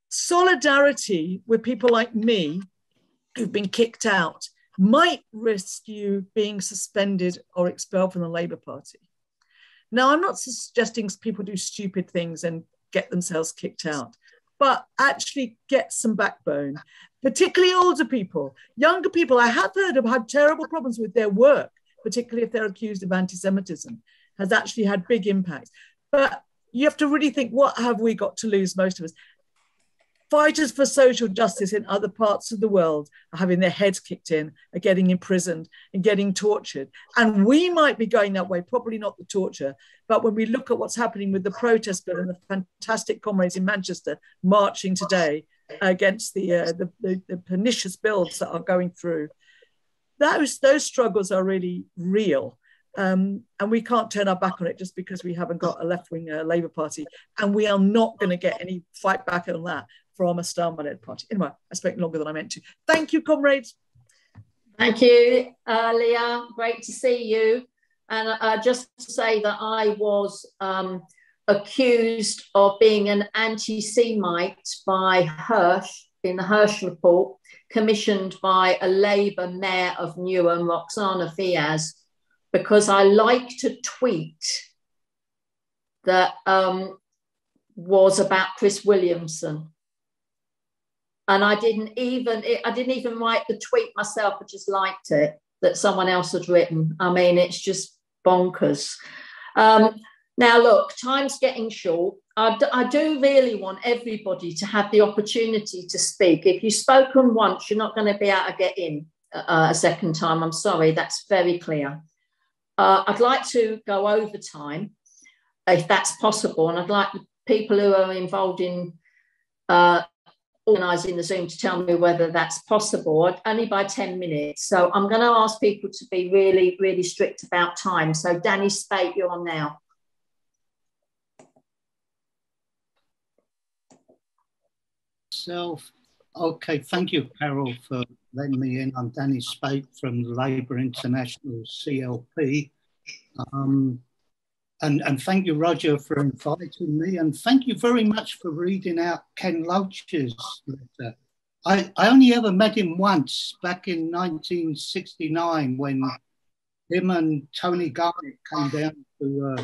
Solidarity with people like me who've been kicked out might risk you being suspended or expelled from the Labour Party. Now, I'm not suggesting people do stupid things and get themselves kicked out, but actually get some backbone, particularly older people. Younger people, I have heard have had terrible problems with their work particularly if they're accused of anti Semitism, has actually had big impacts. But you have to really think what have we got to lose, most of us? Fighters for social justice in other parts of the world are having their heads kicked in, are getting imprisoned and getting tortured. And we might be going that way, probably not the torture. But when we look at what's happening with the protest bill and the fantastic comrades in Manchester marching today against the, uh, the, the, the pernicious bills that are going through, those those struggles are really real. Um, and we can't turn our back on it just because we haven't got a left wing uh, Labour Party. And we are not going to get any fight back on that from a Starmer led party. Anyway, I spoke longer than I meant to. Thank you, comrades. Thank you, uh, Leah. Great to see you. And uh, just to say that I was um, accused of being an anti Semite by Hirsch in the Hirsch report, commissioned by a Labour mayor of Newham, Rokhsana Fiaz, because I liked to tweet that um, was about Chris Williamson. And I didn't even I didn't even write the tweet myself, I just liked it that someone else had written. I mean, it's just bonkers. Um, now, look, time's getting short. I, d- I do really want everybody to have the opportunity to speak. If you've spoken once, you're not going to be able to get in uh, a second time. I'm sorry, that's very clear. Uh, I'd like to go over time if that's possible, and I'd like people who are involved in uh, organising the Zoom to tell me whether that's possible, only by 10 minutes. So I'm going to ask people to be really, really strict about time. So Danny Spate, you're on now. Self. Okay, thank you, Carol, for letting me in. I'm Danny Spate from Labour International CLP. Um, and, and thank you, Roger, for inviting me. And thank you very much for reading out Ken Loach's letter. I, I only ever met him once back in 1969 when him and Tony Garnett came down to uh,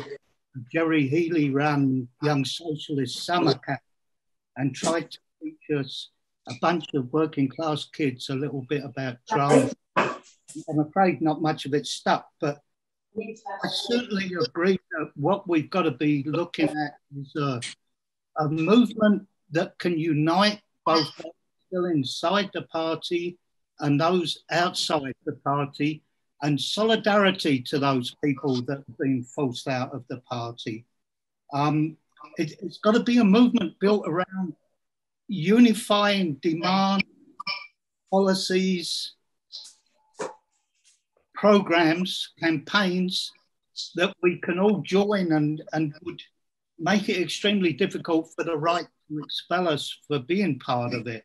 Gerry Healy run Young Socialist Summer Camp and tried to teach us a bunch of working class kids a little bit about drama. I'm afraid not much of it stuck, but I certainly agree that what we've got to be looking at is a, a movement that can unite both still inside the party and those outside the party, and solidarity to those people that have been forced out of the party. Um, it, it's got to be a movement built around unifying demand, policies, programs, campaigns that we can all join and, and would make it extremely difficult for the right to expel us for being part of it.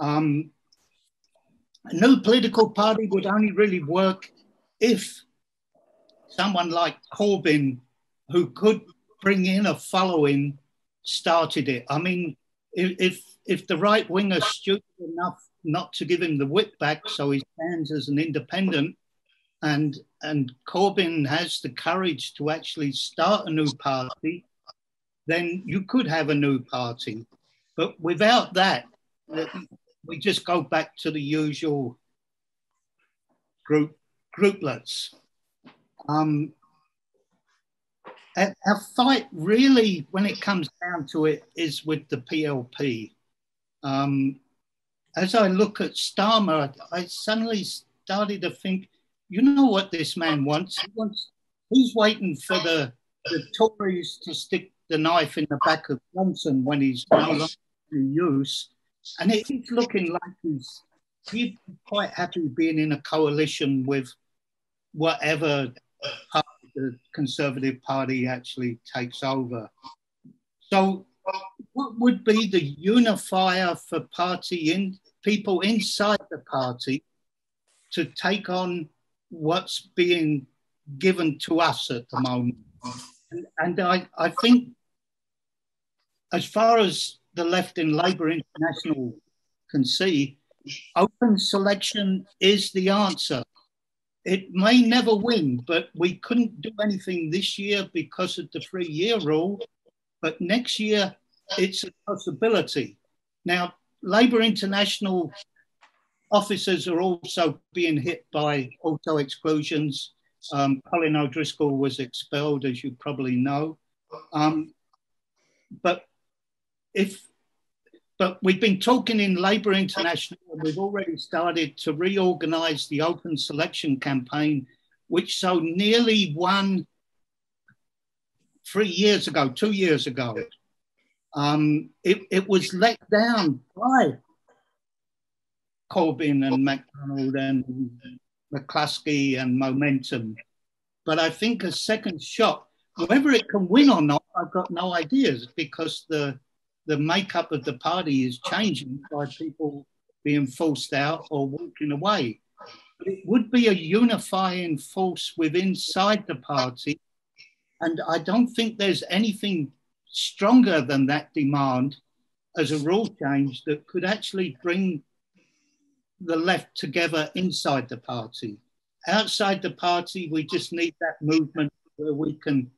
Um, a new political party would only really work if someone like Corbyn, who could bring in a following, started it. I mean, if if the right wing are stupid enough not to give him the whip back, so he stands as an independent, and and Corbyn has the courage to actually start a new party, then you could have a new party. But without that, we just go back to the usual group grouplets. Um, our fight really, when it comes down to it, is with the PLP. Um, as I look at Starmer, I suddenly started to think you know what this man wants. He wants he's waiting for the, the Tories to stick the knife in the back of Johnson when he's no longer in use. And it's looking like he's he's quite happy being in a coalition with whatever the Conservative Party actually takes over. So what would be the unifier for party in people inside the party to take on what's being given to us at the moment. And, and I, I think, as far as the left in Labour International can see, open selection is the answer. It may never win, but we couldn't do anything this year because of the three year rule. But next year, it's a possibility. Now, Labour International officers are also being hit by auto expulsions. Um, Colin O'Driscoll was expelled, as you probably know. Um, but if but we've been talking in Labour International, and we've already started to reorganise the open selection campaign, which so nearly won three years ago, two years ago. Um, it, it was let down by Corbyn and McDonnell and McCluskey and Momentum. But I think a second shot, whether it can win or not, I've got no ideas because the the makeup of the party is changing by people being forced out or walking away. But it would be a unifying force within inside the party. And I don't think there's anything stronger than that demand as a rule change that could actually bring the left together inside the party. Outside the party, we just need that movement where we can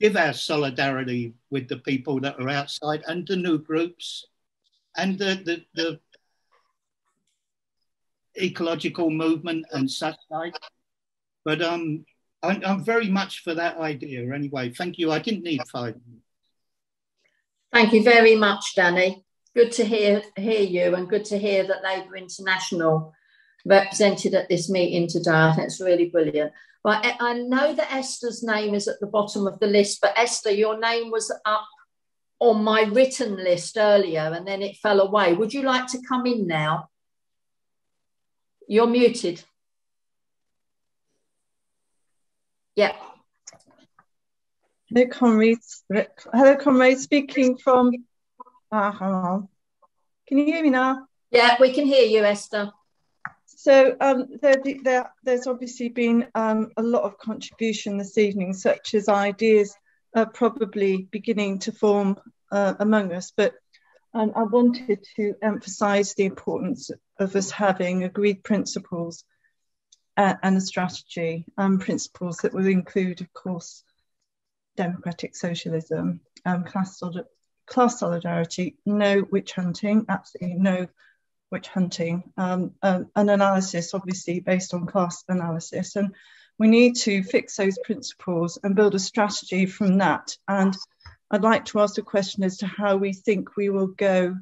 give our solidarity with the people that are outside and the new groups and the, the, the ecological movement and such like. But um, I'm, I'm very much for that idea anyway. Thank you. I didn't need five minutes. Thank you very much, Danny. Good to hear hear you, and good to hear that Labour International represented at this meeting today. I think it's really brilliant. But I know that Esther's name is at the bottom of the list, but Esther, your name was up on my written list earlier, and then it fell away. Would you like to come in now? You're muted. Yeah. Hello, comrades. Hello, comrades. Speaking from. Hang. Can you hear me now? Yeah, we can hear you, Esther. So um, there, there, there's obviously been um, a lot of contribution this evening, such as ideas are probably beginning to form uh, among us. But um, I wanted to emphasise the importance of us having agreed principles uh, and a strategy, and principles that will include, of course, democratic socialism, um, class, class solidarity, no witch hunting, absolutely no witch hunting, um, um, an analysis obviously based on class analysis. And we need to fix those principles and build a strategy from that. And I'd like to ask a question as to how we think we will go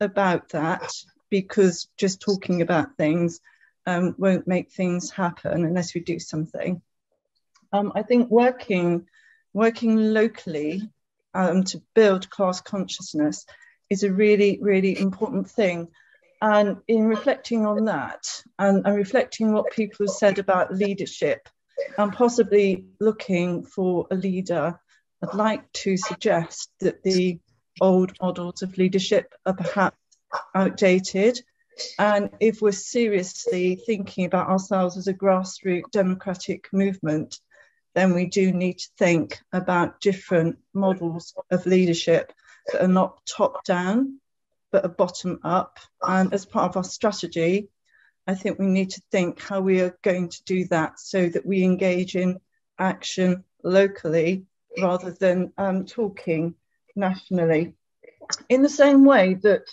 about that, because just talking about things um, won't make things happen unless we do something. Um, I think working working locally um, to build class consciousness is a really, really important thing. And in reflecting on that and, and reflecting what people have said about leadership and possibly looking for a leader, I'd like to suggest that the old models of leadership are perhaps outdated. And if we're seriously thinking about ourselves as a grassroots democratic movement, then we do need to think about different models of leadership that are not top down, but are bottom up. And as part of our strategy, I think we need to think how we are going to do that so that we engage in action locally rather than um, talking nationally. In the same way that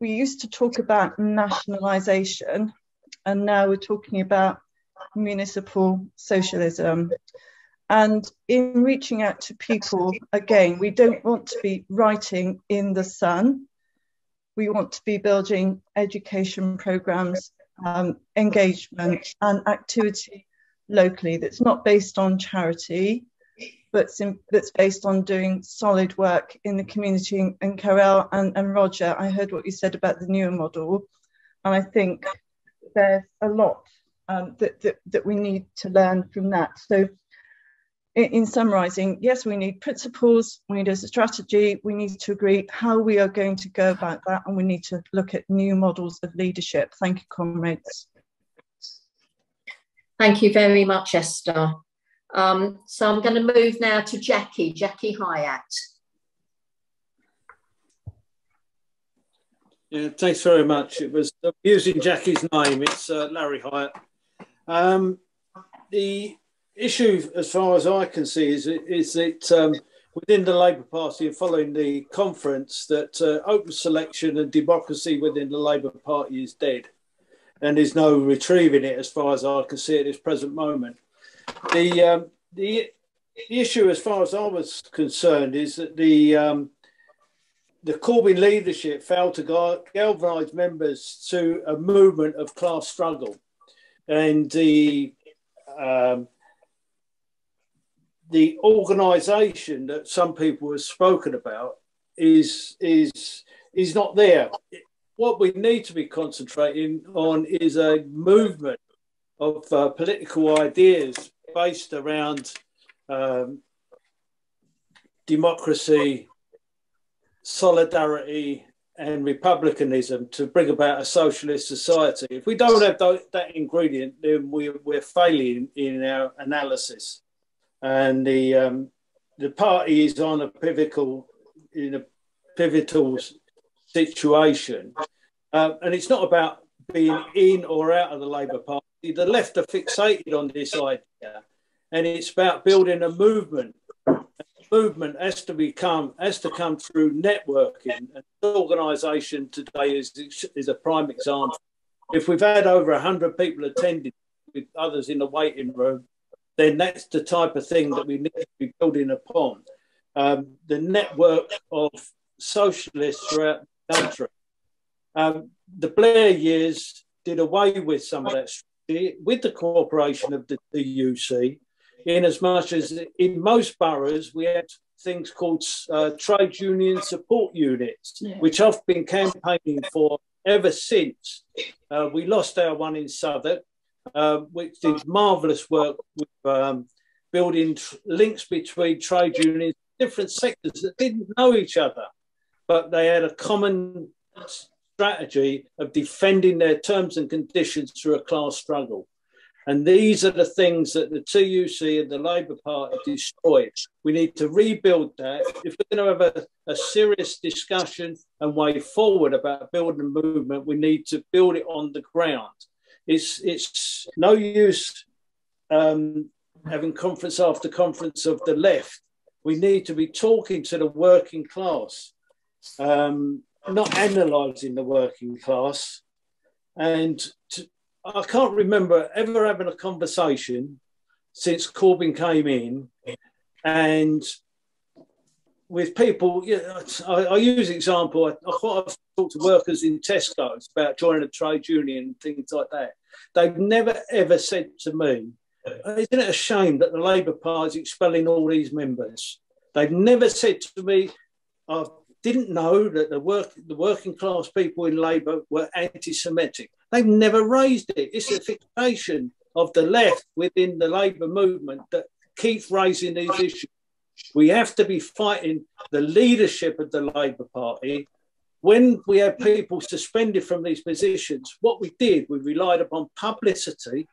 we used to talk about nationalisation, and now we're talking about municipal socialism. And in reaching out to people, again, we don't want to be writing in the sun. We want to be building education programs, um, engagement, and activity locally that's not based on charity, but that's based on doing solid work in the community. And Carol and, and Roger, I heard what you said about the newer model. And I think there's a lot um, that, that, that we need to learn from that. So in, in summarizing, yes, we need principles, we need a strategy, we need to agree how we are going to go about that, and we need to look at new models of leadership. Thank you, comrades. Thank you very much, Esther. Um, so I'm going to move now to Jackie, Jackie Hyatt. Yeah, thanks very much. It was using Jackie's name. It's uh, Larry Hyatt. Um, the issue, as far as I can see, is, is that um, within the Labour Party and following the conference that uh, open selection and democracy within the Labour Party is dead and there's no retrieving it as far as I can see at this present moment. The, um, the, issue, as far as I was concerned, is that the um, the Corbyn leadership failed to galvanise members to a movement of class struggle and the um, the organisation that some people have spoken about is is is not there. What we need to be concentrating on is a movement of uh, political ideas based around um, democracy, solidarity, and republicanism to bring about a socialist society. If we don't have that ingredient, then we, we're failing in our analysis. And the um, the party is on a pivotal in a pivotal situation, uh, and it's not about being in or out of the Labour Party. The left are fixated on this idea, and it's about building a movement movement has to become has to come through networking. And organisation today is is a prime example. If we've had over hundred people attending with others in the waiting room, then that's the type of thing that we need to be building upon. Um, the network of socialists throughout the country. Um, the Blair years did away with some of that with the cooperation of the, the TUC in as much as in most boroughs we had things called uh, trade union support units, yeah. which I've been campaigning for ever since. Uh, we lost our one in Southwark, uh, which did marvellous work with um, building tr- links between trade unions, different sectors that didn't know each other, but they had a common strategy of defending their terms and conditions through a class struggle. And these are the things that the TUC and the Labour Party destroyed. We need to rebuild that. If we're going to have a, a serious discussion and way forward about building a movement, we need to build it on the ground. It's, it's no use um, having conference after conference of the left. We need to be talking to the working class, um, not analysing the working class. And to, I can't remember ever having a conversation since Corbyn came in, and with people. You know, I, I, use example. I, I thought I've talked to workers in Tesco's about joining a trade union and things like that. They've never ever said to me, "Isn't it a shame that the Labour Party is expelling all these members?" They've never said to me, "I didn't know that the work the working class people in Labour were anti-Semitic." They've never raised it. It's a fixation of the left within the Labour movement that keeps raising these issues. We have to be fighting the leadership of the Labour Party. When we had people suspended from these positions, what we did, we relied upon publicity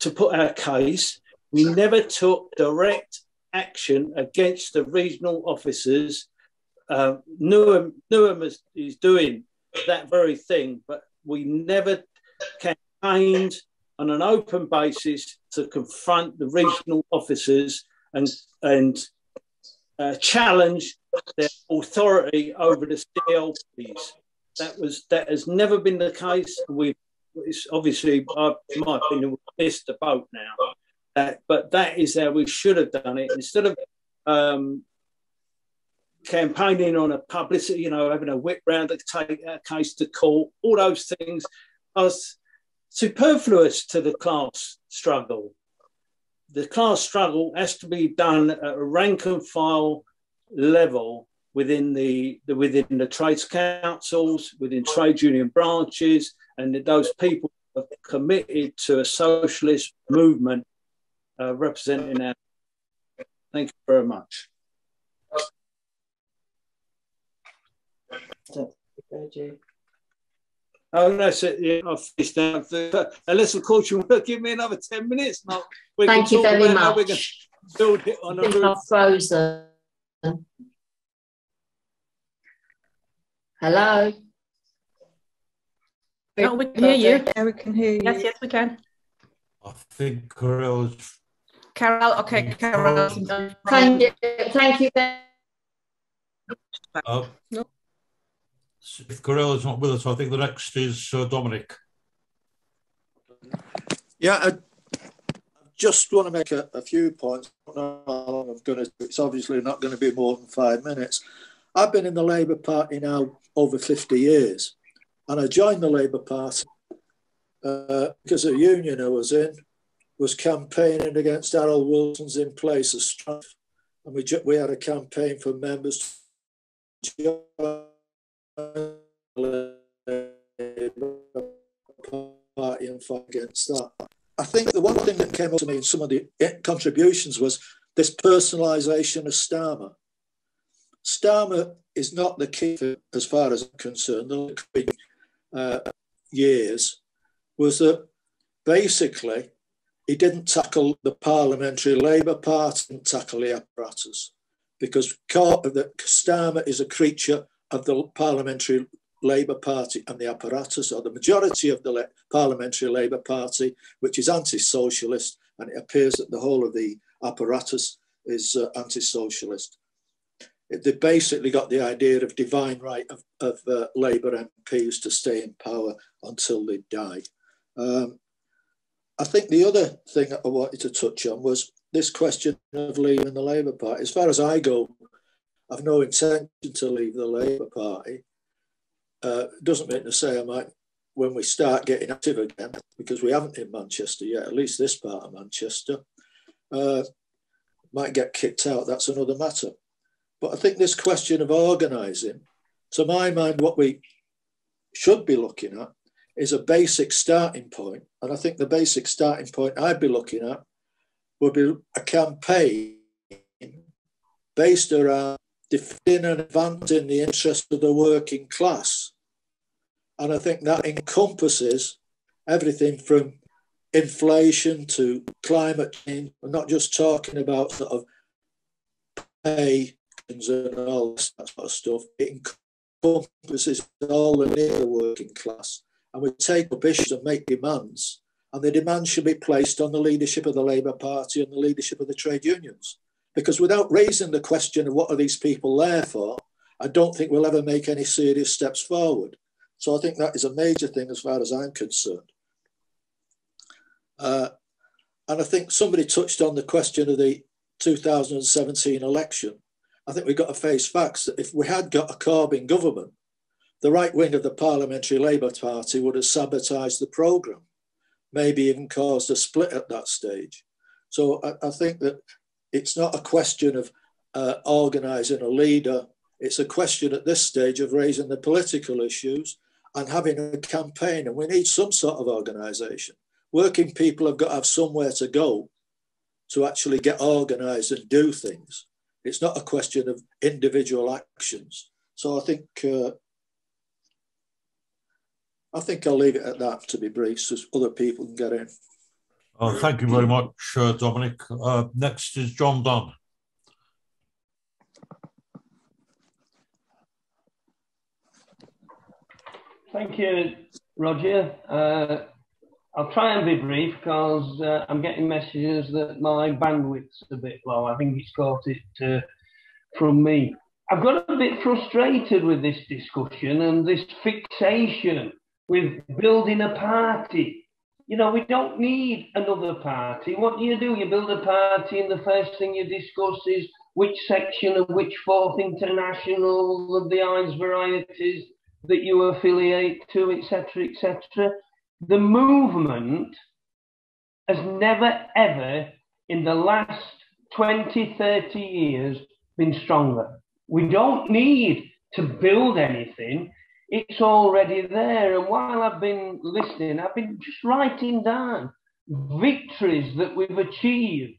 to put our case. We never took direct action against the regional officers. Uh, Newham, Newham is, is doing that very thing, but we never campaigned on an open basis to confront the regional officers and, and uh, challenge their authority over the CLPs. That was that has never been the case. We it's obviously, in my opinion, we missed the boat now. Uh, but that is how we should have done it instead of um, campaigning on a publicity, you know, having a whip round to take a case to court, all those things are superfluous to the class struggle. The class struggle has to be done at a rank and file level within the, the within the trades councils, within trade union branches, and those people are committed to a socialist movement uh, representing our. Thank you very much. Thank you. Oh, that's it. Yeah, I've finished now. Unless, of course, you want to give me another 10 minutes. No, we Thank you very much. We're going to build it on a roof. frozen. Hello. No, we can hear you. Yeah, we can hear you. Yes, yes, we can. I think Carol's. Carol, okay, Carol. Thank you. Thank you. Uh, no if is not with us, I think the next is uh, Dominic. Yeah, I just want to make a, a few points. I'm going to. It's obviously not going to be more than five minutes. I've been in the Labour Party now over 50 years, and I joined the Labour Party uh, because a union I was in was campaigning against Harold Wilson's in place of strife, and we we had a campaign for members to party and. I think the one thing that came up to me in some of the contributions was this personalisation of Starmer. Starmer is not the key for, as far as I'm concerned. The uh, years was that basically he didn't tackle the parliamentary Labour Party and tackle the apparatus because Starmer is a creature of the parliamentary Labour Party and the apparatus, or the majority of the parliamentary Labour Party, which is anti-socialist, and it appears that the whole of the apparatus is uh, anti-socialist. They basically got the idea of divine right of, of uh, Labour MPs to stay in power until they die. Um, I think the other thing I wanted to touch on was this question of leaving the Labour Party. As far as I go, I've no intention to leave the Labour Party. Uh, doesn't mean to say I might, when we start getting active again, because we haven't in Manchester yet, at least this part of Manchester, uh, might get kicked out. That's another matter. But I think this question of organising, to my mind, what we should be looking at is a basic starting point. And I think the basic starting point I'd be looking at would be a campaign based around defending and advancing the interests of the working class. And I think that encompasses everything from inflation to climate change. We're not just talking about sort of pay and all that sort of stuff. It encompasses all the near working class and we take up issues and make demands. And the demands should be placed on the leadership of the Labour Party and the leadership of the trade unions. Because without raising the question of what are these people there for, I don't think we'll ever make any serious steps forward. So I think that is a major thing as far as I'm concerned. Uh, and I think somebody touched on the question of the 2017 election. I think we've got to face facts that if we had got a Corbyn government, the right wing of the Parliamentary Labour Party would have sabotaged the programme, maybe even caused a split at that stage. So I, I think that it's not a question of uh, organising a leader, it's a question at this stage of raising the political issues and having a campaign. And we need some sort of organisation. Working people have got to have somewhere to go to actually get organised and do things. It's not a question of individual actions. So I think uh, I think I'll leave it at that to be brief so other people can get in. Uh, thank you very much, uh, Dominic. Uh, next is John Dunn. Thank you, Roger. Uh, I'll try and be brief because uh, I'm getting messages that my bandwidth's a bit low. I think it's got it uh, from me. I've got a bit frustrated with this discussion and this fixation with building a party. You know, we don't need another party. What do you do? You build a party, and the first thing you discuss is which section of which fourth international of the Ives varieties that you affiliate to, etc., etc. The movement has never, ever in the last 20, 30 years been stronger. We don't need to build anything it's already there. And while I've been listening, I've been just writing down victories that we've achieved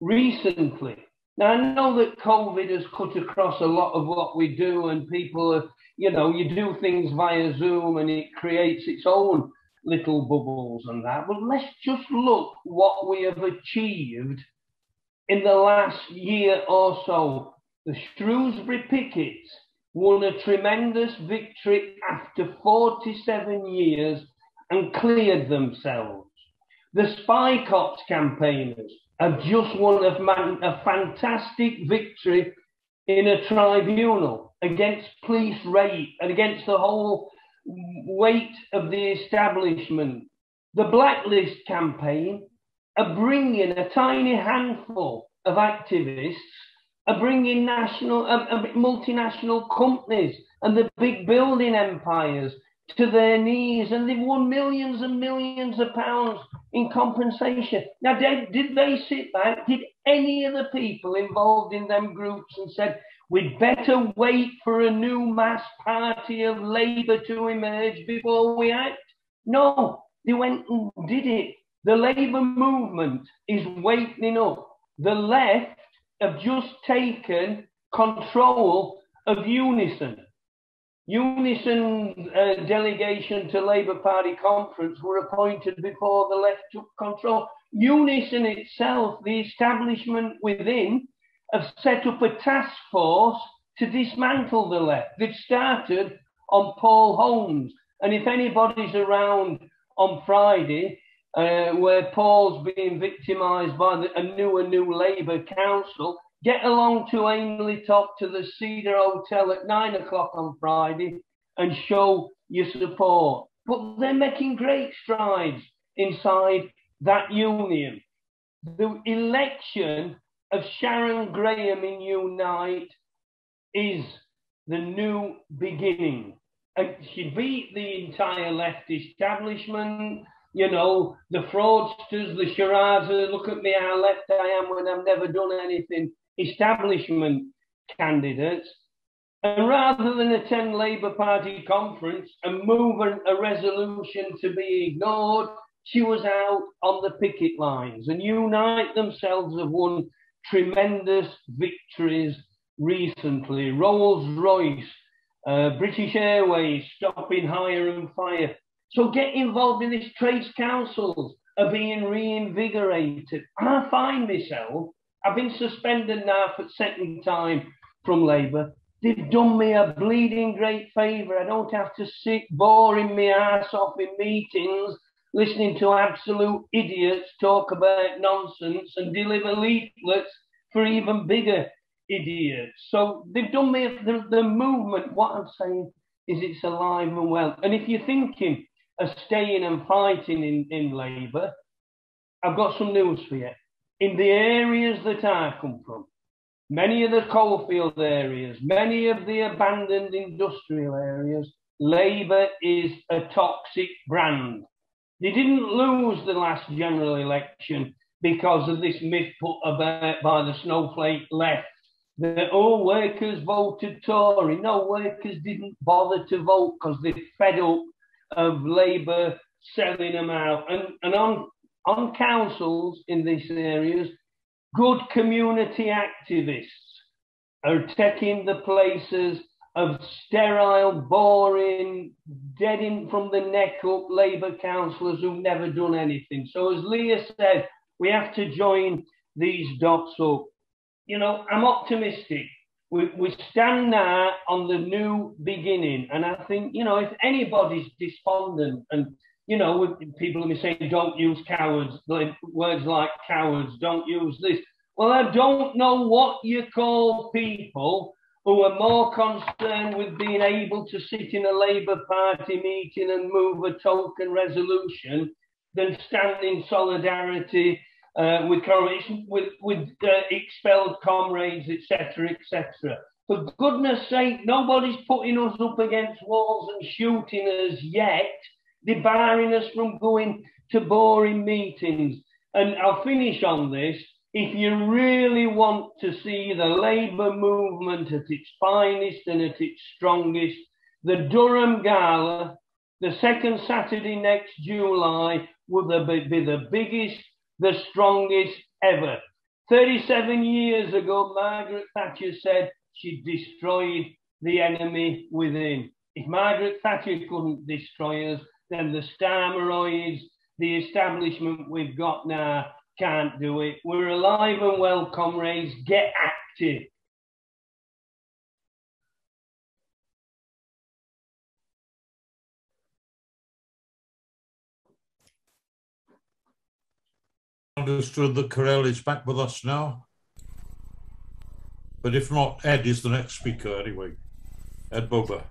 recently. Now, I know that COVID has cut across a lot of what we do, and people are, you know, you do things via Zoom and it creates its own little bubbles and that. But let's just look what we have achieved in the last year or so. The Shrewsbury Pickets won a tremendous victory after 47 years and cleared themselves. The Spy Cops campaigners have just won a, man, a fantastic victory in a tribunal against police rape and against the whole weight of the establishment. The Blacklist campaign are bringing a tiny handful of activists are bringing national, uh, multinational companies and the big building empires to their knees, and they've won millions and millions of pounds in compensation. Now, did, did they sit back? Did any of the people involved in them groups and said, we'd better wait for a new mass party of Labour to emerge before we act? No, they went and did it The Labour movement is waking up. The left have just taken control of Unison. Unison uh, delegation to Labour Party conference were appointed before the left took control. Unison itself, the establishment within, have set up a task force to dismantle the left. They've started on Paul Holmes. And if anybody's around on Friday, uh, where Paul's being victimised by the, a new and new Labour council, get along to Ainley Top to the Cedar Hotel at nine o'clock on Friday and show your support. But they're making great strides inside that union. The election of Sharon Graham in Unite is the new beginning. And she beat the entire left establishment, you know, the fraudsters, the charades, look at me how left I am when I've never done anything, establishment candidates. And rather than attend Labour Party conference and move a resolution to be ignored, she was out on the picket lines and Unite themselves have won tremendous victories recently. Rolls Royce, uh, British Airways stopping hire and fire. So get involved in this. Trades councils are being reinvigorated. I find myself, I've been suspended now for second time from Labour. They've done me a bleeding great favour. I don't have to sit boring my ass off in meetings listening to absolute idiots talk about nonsense and deliver leaflets for even bigger idiots. So they've done me the, the movement. What I'm saying is it's alive and well. And if you're thinking of staying and fighting in, in Labour, I've got some news for you. In the areas that I come from, many of the coalfield areas, many of the abandoned industrial areas, Labour is a toxic brand. They didn't lose the last general election because of this myth put about by the snowflake left that all workers voted Tory. No, workers didn't bother to vote because they're fed up of Labour selling them out. And, and on, on councils in these areas, good community activists are taking the places of sterile, boring, dead in from the neck up Labour councillors who've never done anything. So, as Leah said, we have to join these dots up. You know, I'm optimistic. We, we stand now on the new beginning. And I think, you know, if anybody's despondent and, you know, people are saying, don't use cowards, words like cowards, don't use this. Well, I don't know what you call people who are more concerned with being able to sit in a Labour Party meeting and move a token resolution than stand in solidarity uh, with, with, with uh, expelled comrades, etc., etc. For goodness sake, nobody's putting us up against walls and shooting us yet. They're barring us from going to boring meetings. And I'll finish on this if you really want to see the Labour movement at its finest and at its strongest, the Durham Gala, the second Saturday next July, will be the biggest, the strongest ever. 37 years ago, Margaret Thatcher said she destroyed the enemy within. If Margaret Thatcher couldn't destroy us, then the Starmeroids, the establishment we've got now, can't do it. We're alive and well, comrades. Get active. Understood that Carol is back with us now. But if not, Ed is the next speaker anyway. Ed Boba.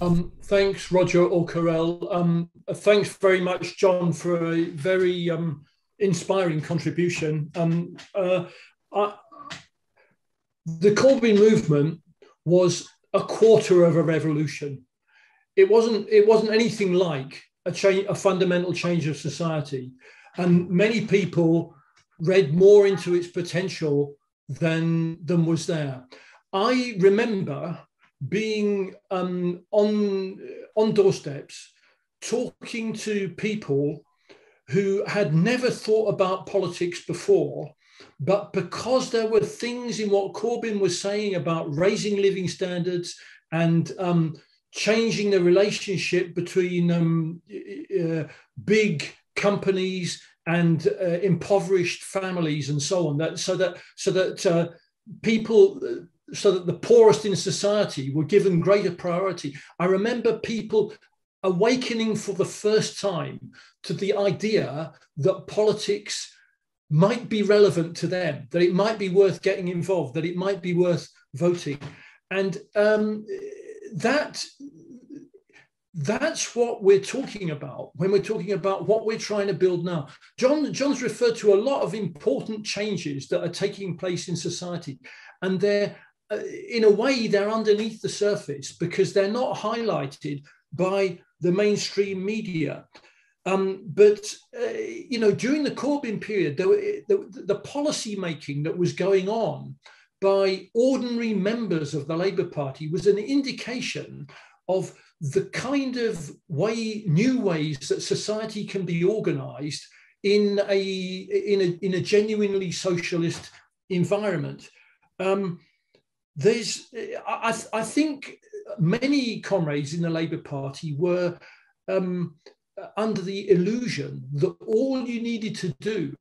Um, thanks, Roger or. Um, thanks very much, John, for a very um, inspiring contribution. Um, uh, I, the Corbyn movement was a quarter of a revolution. It wasn't. It wasn't anything like a a fundamental change of society, and many people read more into its potential than than was there. I remember being um, on on doorsteps, talking to people who had never thought about politics before, but because there were things in what Corbyn was saying about raising living standards and um, changing the relationship between um, uh, big companies and uh, impoverished families and so on that so that so that uh, people so that the poorest in society were given greater priority. I remember people awakening for the first time to the idea that politics might be relevant to them that it might be worth getting involved that it might be worth voting. And um, that that's what we're talking about when we're talking about what we're trying to build now. John, John's referred to a lot of important changes that are taking place in society, and they're, uh, in a way, they're underneath the surface because they're not highlighted by the mainstream media. Um, but uh, you know, during the Corbyn period, the, the policy making that was going on by ordinary members of the Labour Party was an indication of the kind of way, new ways that society can be organized in a, in a, in a genuinely socialist environment. Um, there's, I, I think many comrades in the Labour Party were um, under the illusion that all you needed to do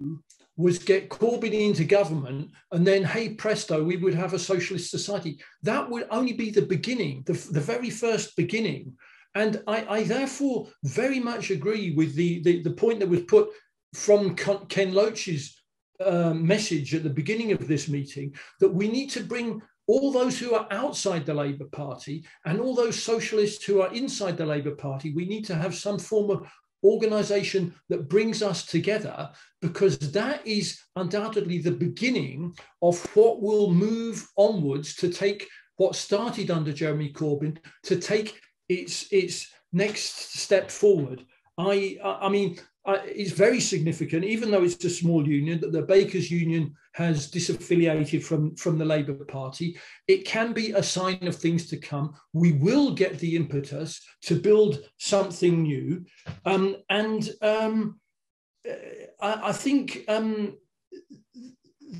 was get Corbyn into government, and then, hey presto, we would have a socialist society. That would only be the beginning, the, the very first beginning. And I, I therefore very much agree with the, the, the, point that was put from Ken Loach's uh, message at the beginning of this meeting that we need to bring all those who are outside the Labour Party and all those socialists who are inside the Labour Party, we need to have some form of organization that brings us together because that is undoubtedly the beginning of what will move onwards to take what started under Jeremy Corbyn to take its its next step forward. I I mean it's very significant, even though it's a small union, that the Bakers Union has disaffiliated from, from the Labour Party. It can be a sign of things to come. We will get the impetus to build something new. Um, and um, I, I, think um,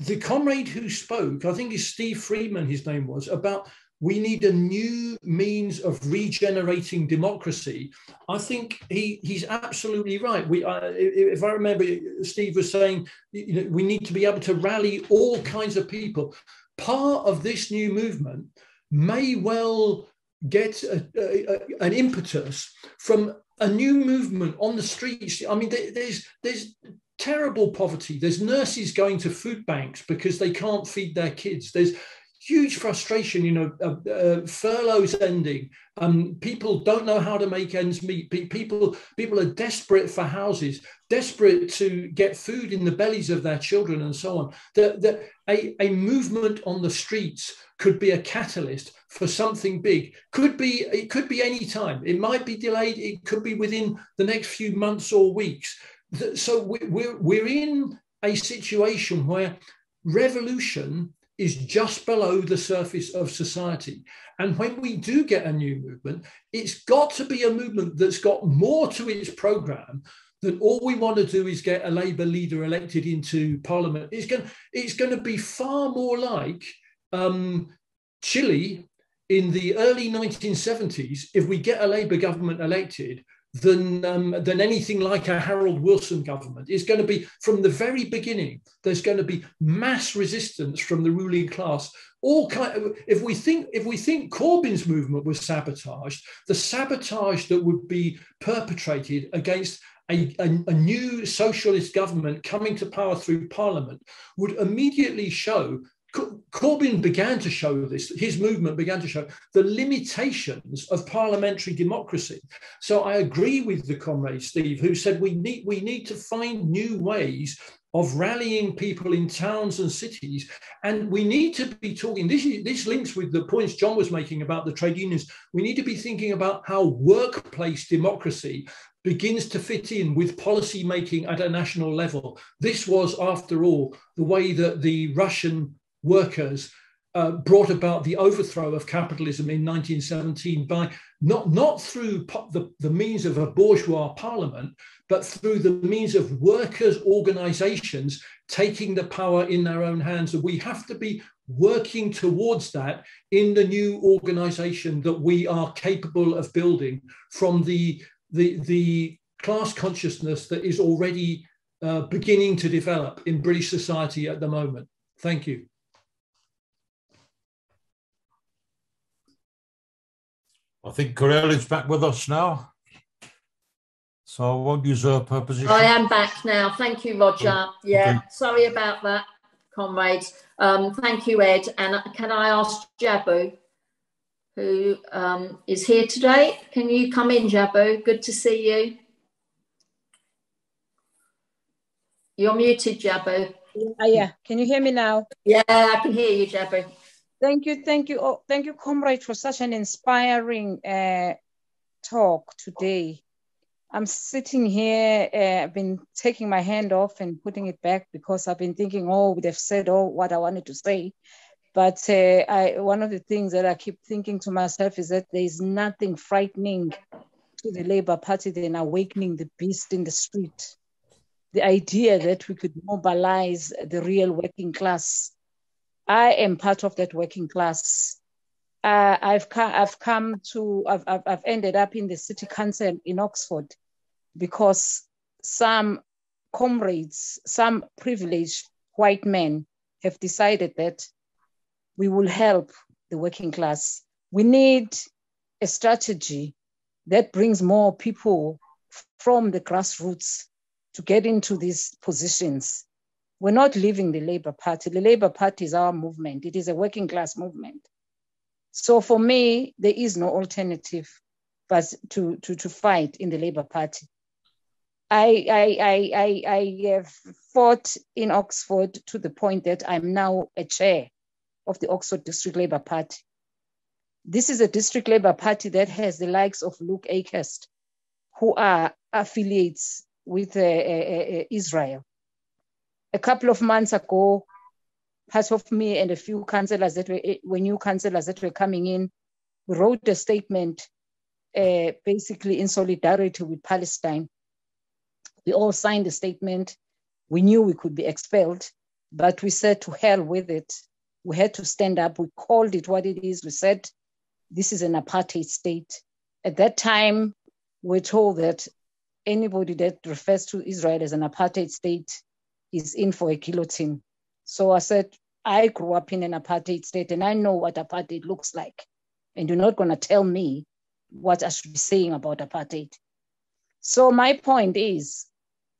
the comrade who spoke, I think is Steve Freeman, his name was, about we need a new means of regenerating democracy. I think he, he's absolutely right. We, uh, if I remember, Steve was saying you know, we need to be able to rally all kinds of people. Part of this new movement may well get a, a, an impetus from a new movement on the streets. I mean, there's there's terrible poverty. There's nurses going to food banks because they can't feed their kids. There's huge frustration. You know, uh, uh, furloughs ending. Um, people don't know how to make ends meet. People people are desperate for houses, desperate to get food in the bellies of their children, and so on. That that a, a movement on the streets could be a catalyst for something big. Could be it could be any time. It might be delayed. It could be within the next few months or weeks. So we're we're in a situation where revolution is just below the surface of society. And when we do get a new movement, it's got to be a movement that's got more to its program than all we want to do is get a Labour leader elected into Parliament. It's going, it's going to be far more like um, Chile in the early 1970s if we get a Labour government elected than, um, than anything like a Harold Wilson government. It's going to be from the very beginning. There's going to be mass resistance from the ruling class. All kind of, if we think if we think Corbyn's movement was sabotaged, the sabotage that would be perpetrated against a, a, a, new socialist government coming to power through parliament would immediately show Corbyn began to show this, his movement began to show the limitations of parliamentary democracy. So I agree with the comrade Steve, who said we need, we need to find new ways of rallying people in towns and cities. And we need to be talking, this, this links with the points John was making about the trade unions. We need to be thinking about how workplace democracy begins to fit in with policy making at a national level. This was, after all, the way that the Russian workers uh, brought about the overthrow of capitalism in 1917 by not, not through the, the means of a bourgeois parliament, but through the means of workers' organizations taking the power in their own hands. And we have to be working towards that in the new organization that we are capable of building from the, the, the class consciousness that is already uh, beginning to develop in British society at the moment. Thank you. I think Carol is back with us now. So I won't usurp her position. I am back now. Thank you, Roger. Oh, yeah, okay. sorry about that, comrades. Um, thank you, Ed. And can I ask Jabu, who um, is here today? Can you come in, Jabu? Good to see you. You're muted, Jabu. Uh, yeah, can you hear me now? Yeah, I can hear you, Jabu. Thank you, thank you, oh, thank you, comrade, for such an inspiring uh, talk today. I'm sitting here, uh, I've been taking my hand off and putting it back because I've been thinking, oh, they've said all what I wanted to say. But uh, I, one of the things that I keep thinking to myself is that there is nothing frightening to the Labour Party than awakening the beast in the street. The idea that we could mobilize the real working class I am part of that working class. Uh, I've, come, I've come to, I've, I've, I've ended up in the city council in Oxford because some comrades, some privileged white men have decided that we will help the working class. We need a strategy that brings more people from the grassroots to get into these positions. We're not leaving the Labour Party. The Labour Party is our movement. It is a working class movement. So for me, there is no alternative but to, to, to fight in the Labour Party. I, I, I, I, have fought in Oxford to the point that I'm now a chair of the Oxford District Labour Party. This is a district Labour Party that has the likes of Luke Akehurst, who are affiliates with uh, uh, uh, Israel a couple of months ago, part of me and a few councillors that were, eh, were new councillors that were coming in, wrote a statement uh, basically in solidarity with Palestine. We all signed the statement. We knew we could be expelled, but we said to hell with it. We had to stand up. We called it what it is. We said, this is an apartheid state. At that time, we're told that anybody that refers to Israel as an apartheid state is in for a guillotine. So I said, I grew up in an apartheid state and I know what apartheid looks like. And you're not going to tell me what I should be saying about apartheid. So my point is,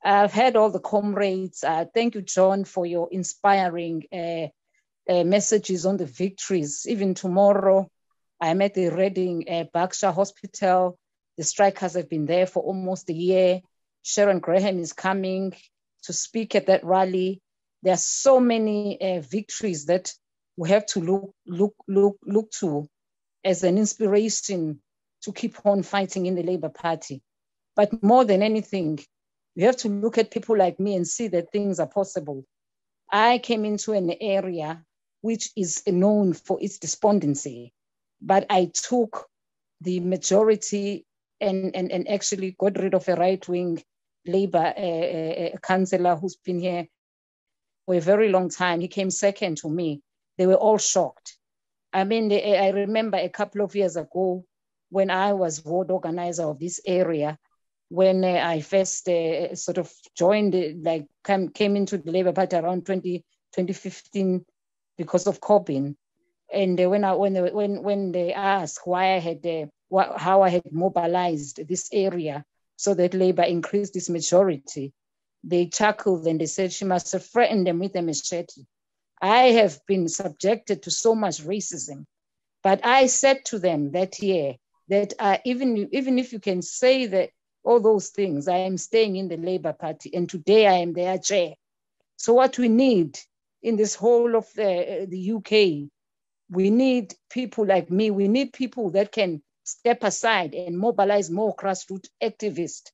I've had all the comrades. Uh, thank you, John, for your inspiring uh, uh, messages on the victories. Even tomorrow, I'm at the Reading uh, Berkshire Hospital. The strikers have been there for almost a year. Sharon Graham is coming to speak at that rally. There are so many uh, victories that we have to look, look, look, look to as an inspiration to keep on fighting in the Labour Party. But more than anything, we have to look at people like me and see that things are possible. I came into an area which is known for its despondency, but I took the majority and, and, and actually got rid of a right wing Labour uh, councillor who's been here for a very long time. He came second to me. They were all shocked. I mean, they, I remember a couple of years ago when I was ward organizer of this area, when uh, I first uh, sort of joined, like came, came into the Labour Party around 20, 2015 because of Corbyn. And uh, when I when they, when when they asked why I had uh, what, how I had mobilized this area, so that Labour increased its majority. They chuckled and they said she must have threatened them with a machete. I have been subjected to so much racism, but I said to them that year that uh, even, even if you can say that all those things, I am staying in the Labour Party and today I am their chair. So what we need in this whole of the, the UK, we need people like me. We need people that can step aside and mobilize more grassroots activists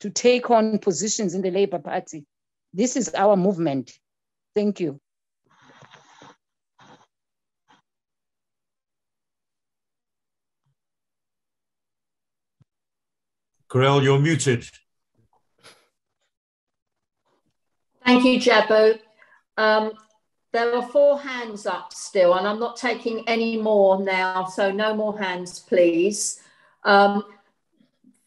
to take on positions in the Labour Party. This is our movement. Thank you. Carol, you're muted. Thank you, Jabu. Um, there are four hands up still, and I'm not taking any more now, so no more hands, please. Um,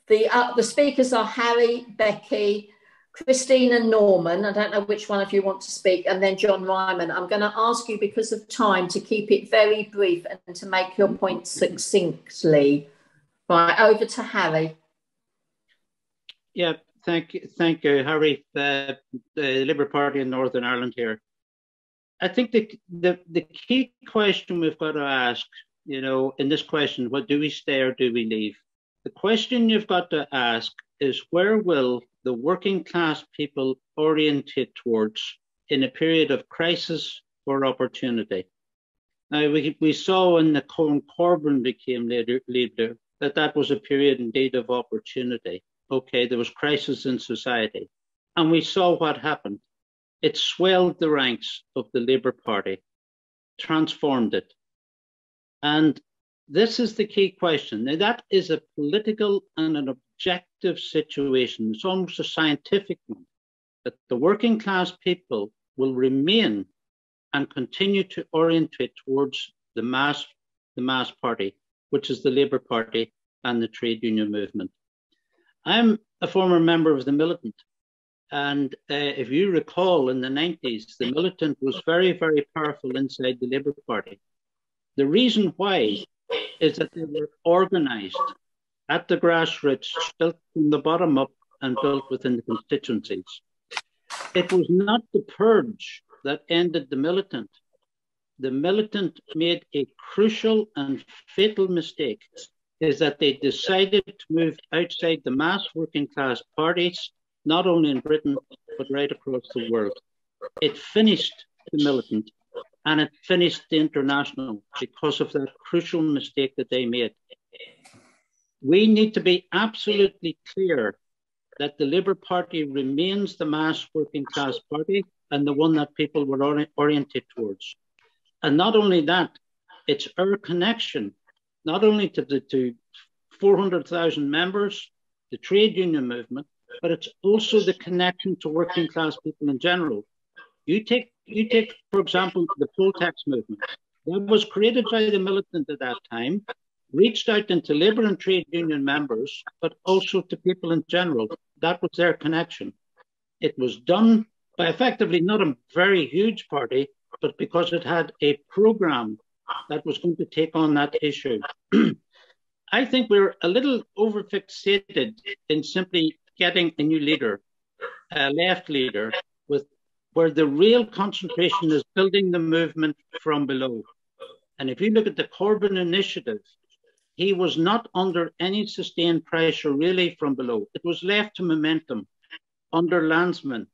the, uh, the speakers are Harry, Becky, Christine and Norman. I don't know which one of you want to speak, and then John Reimann. I'm going to ask you, because of time, to keep it very brief and to make your point succinctly. Right, over to Harry. Yeah, thank you, thank you, Harry, the, the Liberal Party in Northern Ireland here. I think the, the the key question we've got to ask, you know, in this question, what do we stay or do we leave? The question you've got to ask is where will the working class people orientate towards in a period of crisis or opportunity? Now, we, we saw when the Corbyn became leader, leader that that was a period indeed of opportunity. Okay, there was crisis in society. And we saw what happened. It swelled the ranks of the Labour Party, transformed it. And this is the key question. Now, that is a political and an objective situation. It's almost a scientific one that the working class people will remain and continue to orientate towards the mass, the mass party, which is the Labour Party and the trade union movement. I'm a former member of the militant and uh, if you recall, in the 90s, the militant was very, very powerful inside the Labour Party. The reason why is that they were organized at the grassroots, built from the bottom up and built within the constituencies. It was not the purge that ended the militant. The militant made a crucial and fatal mistake is that they decided to move outside the mass working class parties not only in Britain, but right across the world. It finished the militant and it finished the international because of that crucial mistake that they made. We need to be absolutely clear that the Labour Party remains the mass working class party and the one that people were ori- oriented towards. And not only that, it's our connection, not only to the to 400,000 members, the trade union movement, but it's also the connection to working class people in general. You take, you take, for example, the poll tax movement. That was created by the militant at that time, reached out into labour and trade union members, but also to people in general. That was their connection. It was done by effectively not a very huge party, but because it had a program that was going to take on that issue. I think we're a little overfixated in simply getting a new leader, a left leader, with where the real concentration is building the movement from below. And if you look at the Corbyn initiative, he was not under any sustained pressure really from below. It was left to momentum under Lansman.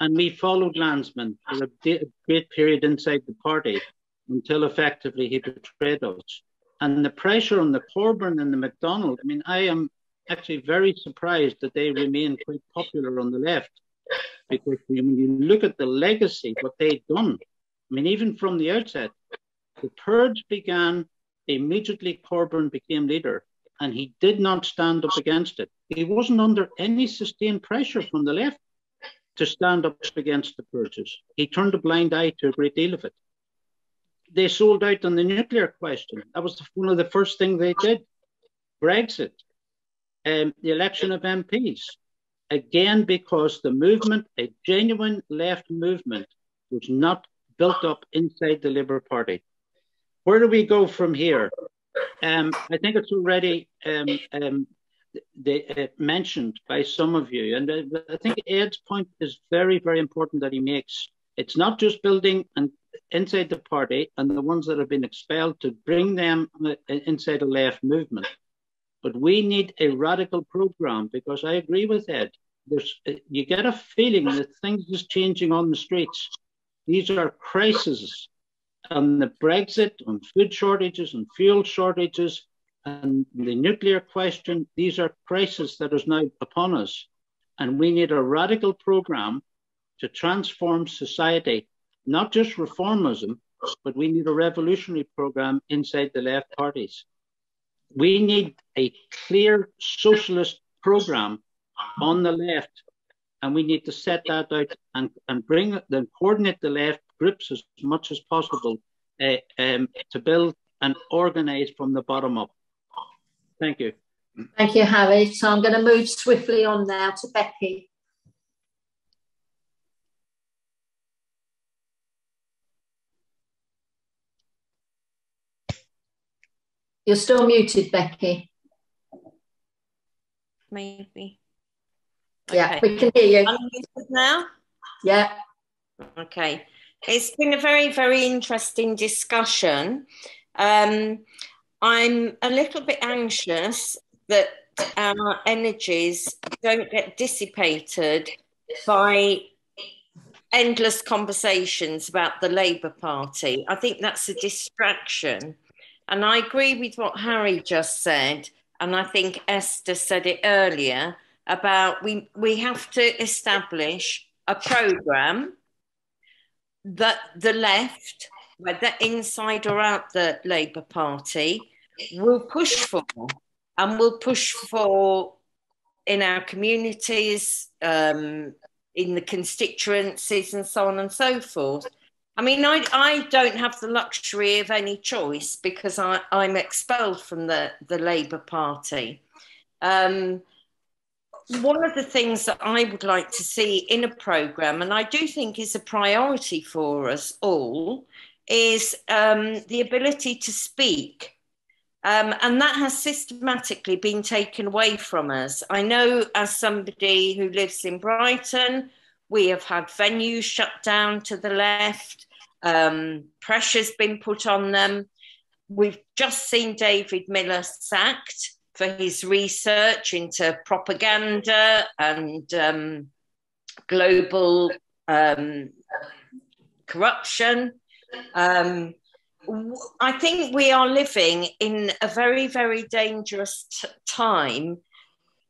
And we followed Lansman for a great period inside the party until effectively he betrayed us. And the pressure on the Corbyn and the McDonnell, I mean, I am actually very surprised that they remain quite popular on the left. Because when you look at the legacy, what they've done, I mean, even from the outset, the purge began, immediately Corbyn became leader, and he did not stand up against it. He wasn't under any sustained pressure from the left to stand up against the purges. He turned a blind eye to a great deal of it. They sold out on the nuclear question. That was one of the first things they did. Brexit, um, the election of MPs. Again, because the movement, a genuine left movement, was not built up inside the Labour Party. Where do we go from here? Um, I think it's already um, um, uh, mentioned by some of you, and I think Ed's point is very, very important that he makes. It's not just building and inside the party and the ones that have been expelled to bring them uh, inside a left movement. But we need a radical program because I agree with Ed. There's, you get a feeling that things is changing on the streets. These are crises on the Brexit, on food shortages and fuel shortages, and the nuclear question. These are crises that is now upon us, and we need a radical program to transform society, not just reformism, but we need a revolutionary program inside the left parties we need a clear socialist program on the left, and we need to set that out and, and bring then coordinate the left groups as much as possible uh, um, to build and organize from the bottom up. Thank you. Thank you, Harry. So I'm going to move swiftly on now to Becky. You're still muted, Becky. Maybe. Yeah, we can hear you. Unmuted now? Yeah. Okay. It's been a very, very interesting discussion. Um, I'm a little bit anxious that our energies don't get dissipated by endless conversations about the Labour Party. I think that's a distraction. And I agree with what Harry just said. And I think Esther said it earlier about we, we have to establish a programme that the left, whether inside or out the Labour Party, will push for and will push for in our communities, um, in the constituencies, and so on and so forth. I mean, I, I don't have the luxury of any choice because I, I'm expelled from the, the Labour Party. Um, one of the things that I would like to see in a programme, and I do think is a priority for us all, is um, the ability to speak. Um, and that has systematically been taken away from us. I know, as somebody who lives in Brighton, we have had venues shut down to the left, um, pressure's been put on them. We've just seen David Miller sacked for his research into propaganda and um, global um, corruption. Um, I think we are living in a very, very dangerous t- time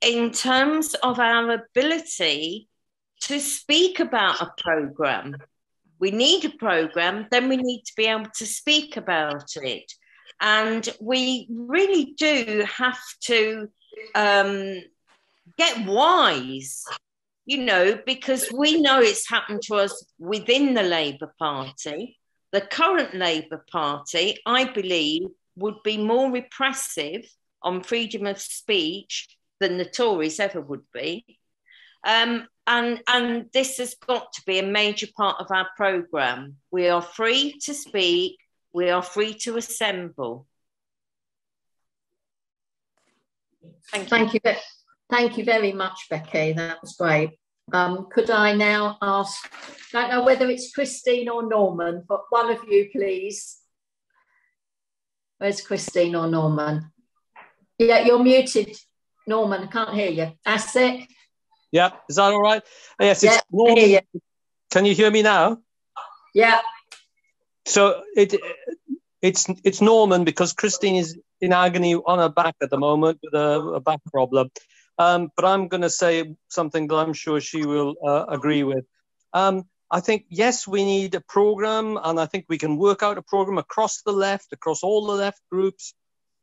in terms of our ability to speak about a program. We need a program, then we need to be able to speak about it. And we really do have to um, get wise, you know, because we know it's happened to us within the Labour Party. The current Labour Party, I believe, would be more repressive on freedom of speech than the Tories ever would be. Um, and, and this has got to be a major part of our programme. We are free to speak, we are free to assemble. Thank you. Thank you, thank you very much, Becky. That was great. Um, could I now ask, I don't know whether it's Christine or Norman, but one of you, please. Where's Christine or Norman? Yeah, you're muted, Norman. I can't hear you. That's it. Yeah, is that all right? Yes, it's yeah. You. Can you hear me now? Yeah. So it it's it's Norman because Christine is in agony on her back at the moment with a, a back problem. Um, but I'm going to say something that I'm sure she will uh, agree with. Um, I think yes, we need a program, and I think we can work out a program across the left, across all the left groups.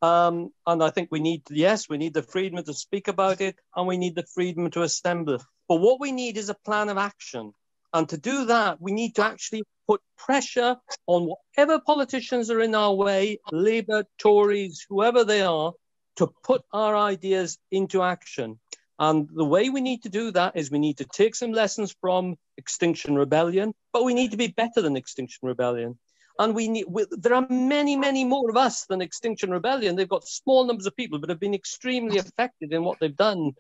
Um, and I think we need yes, we need the freedom to speak about it, and we need the freedom to assemble. But what we need is a plan of action. And to do that, we need to actually put pressure on whatever politicians are in our way, Labour, Tories, whoever they are, to put our ideas into action. And the way we need to do that is we need to take some lessons from Extinction Rebellion, but we need to be better than Extinction Rebellion. And we need, we, there are many, many more of us than Extinction Rebellion. They've got small numbers of people, but have been extremely effective in what they've done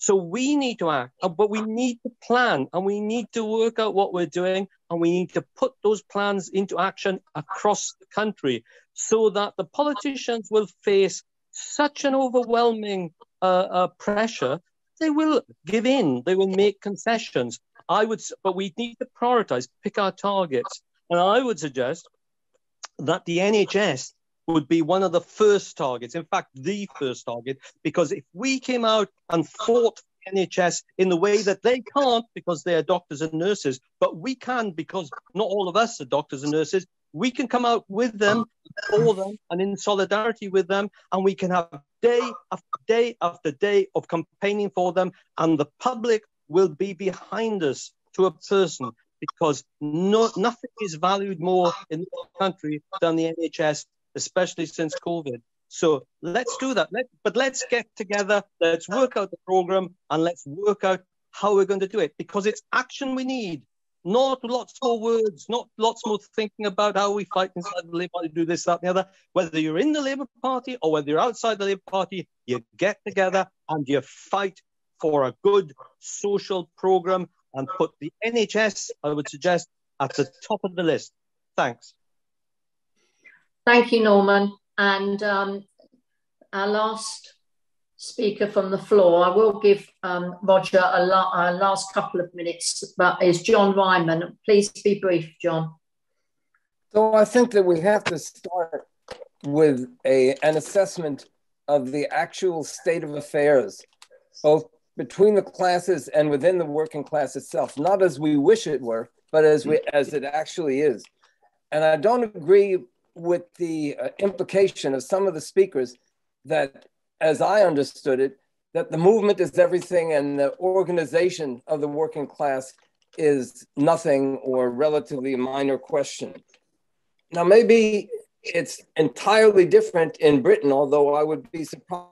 so we need to act, uh, but we need to plan and we need to work out what we're doing and we need to put those plans into action across the country so that the politicians will face such an overwhelming uh, uh, pressure, they will give in, they will make concessions. I would, but we need to prioritize, pick our targets. And I would suggest that the NHS would be one of the first targets, in fact, the first target, because if we came out and fought NHS in the way that they can't because they are doctors and nurses, but we can because not all of us are doctors and nurses. We can come out with them, for them, and in solidarity with them, and we can have day after day after day of campaigning for them, and the public will be behind us to a person because no, nothing is valued more in this country than the NHS, especially since COVID. So let's do that. Let, but let's get together, let's work out the program, and let's work out how we're going to do it because it's action we need. Not lots more words, not lots more thinking about how we fight inside the Labour Party, do this, that, and the other. Whether you're in the Labour Party or whether you're outside the Labour Party, you get together and you fight for a good social programme and put the NHS, I would suggest, at the top of the list. Thanks. Thank you, Norman. And um, our last speaker from the floor, I will give um, Roger a, la a, last couple of minutes, but is John Reimann. Please be brief, John. So I think that we have to start with a, an assessment of the actual state of affairs, both between the classes and within the working class itself, not as we wish it were, but as we as it actually is. And I don't agree with the uh, implication of some of the speakers that, as I understood it, that the movement is everything and the organization of the working class is nothing or relatively minor question. Now, maybe it's entirely different in Britain, although I would be surprised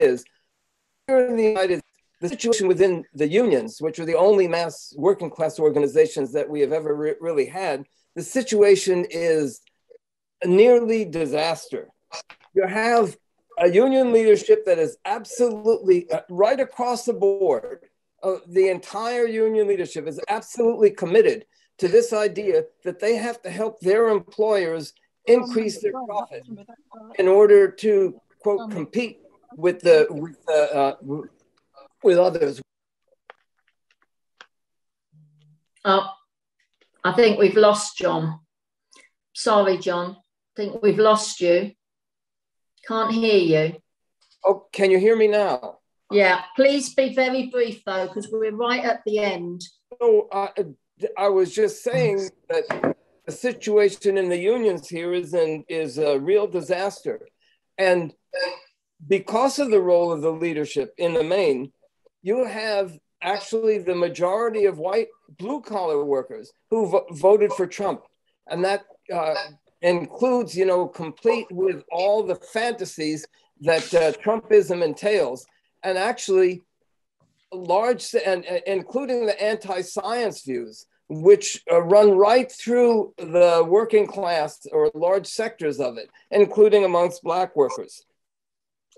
is here in the United the situation within the unions, which are the only mass working class organizations that we have ever re really had, the situation is nearly disaster. You have a union leadership that is absolutely uh, right across the board. Uh, the entire union leadership is absolutely committed to this idea that they have to help their employers increase their profit in order to quote compete with the with the uh, with others. Oh, I think we've lost John. Sorry, John. I think we've lost you. Can't hear you. Oh, can you hear me now? Yeah, please be very brief though, because we're right at the end. So uh, I was just saying that the situation in the unions here is in, is a real disaster, and because of the role of the leadership in the main, you have actually the majority of white blue collar workers who vo- voted for Trump. And that uh, includes, you know, complete with all the fantasies that uh, Trumpism entails. And actually, large, and uh, including the anti science views, which uh, run right through the working class or large sectors of it, including amongst Black workers.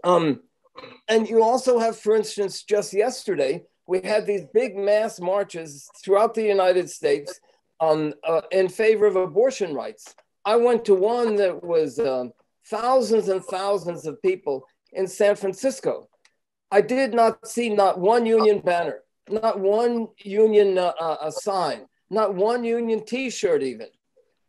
Um, and you also have, for instance, just yesterday, we had these big mass marches throughout the United States um, uh, in favor of abortion rights. I went to one that was um, thousands and thousands of people in San Francisco. I did not see not one union banner, not one union uh, uh, sign, not one union T-shirt even.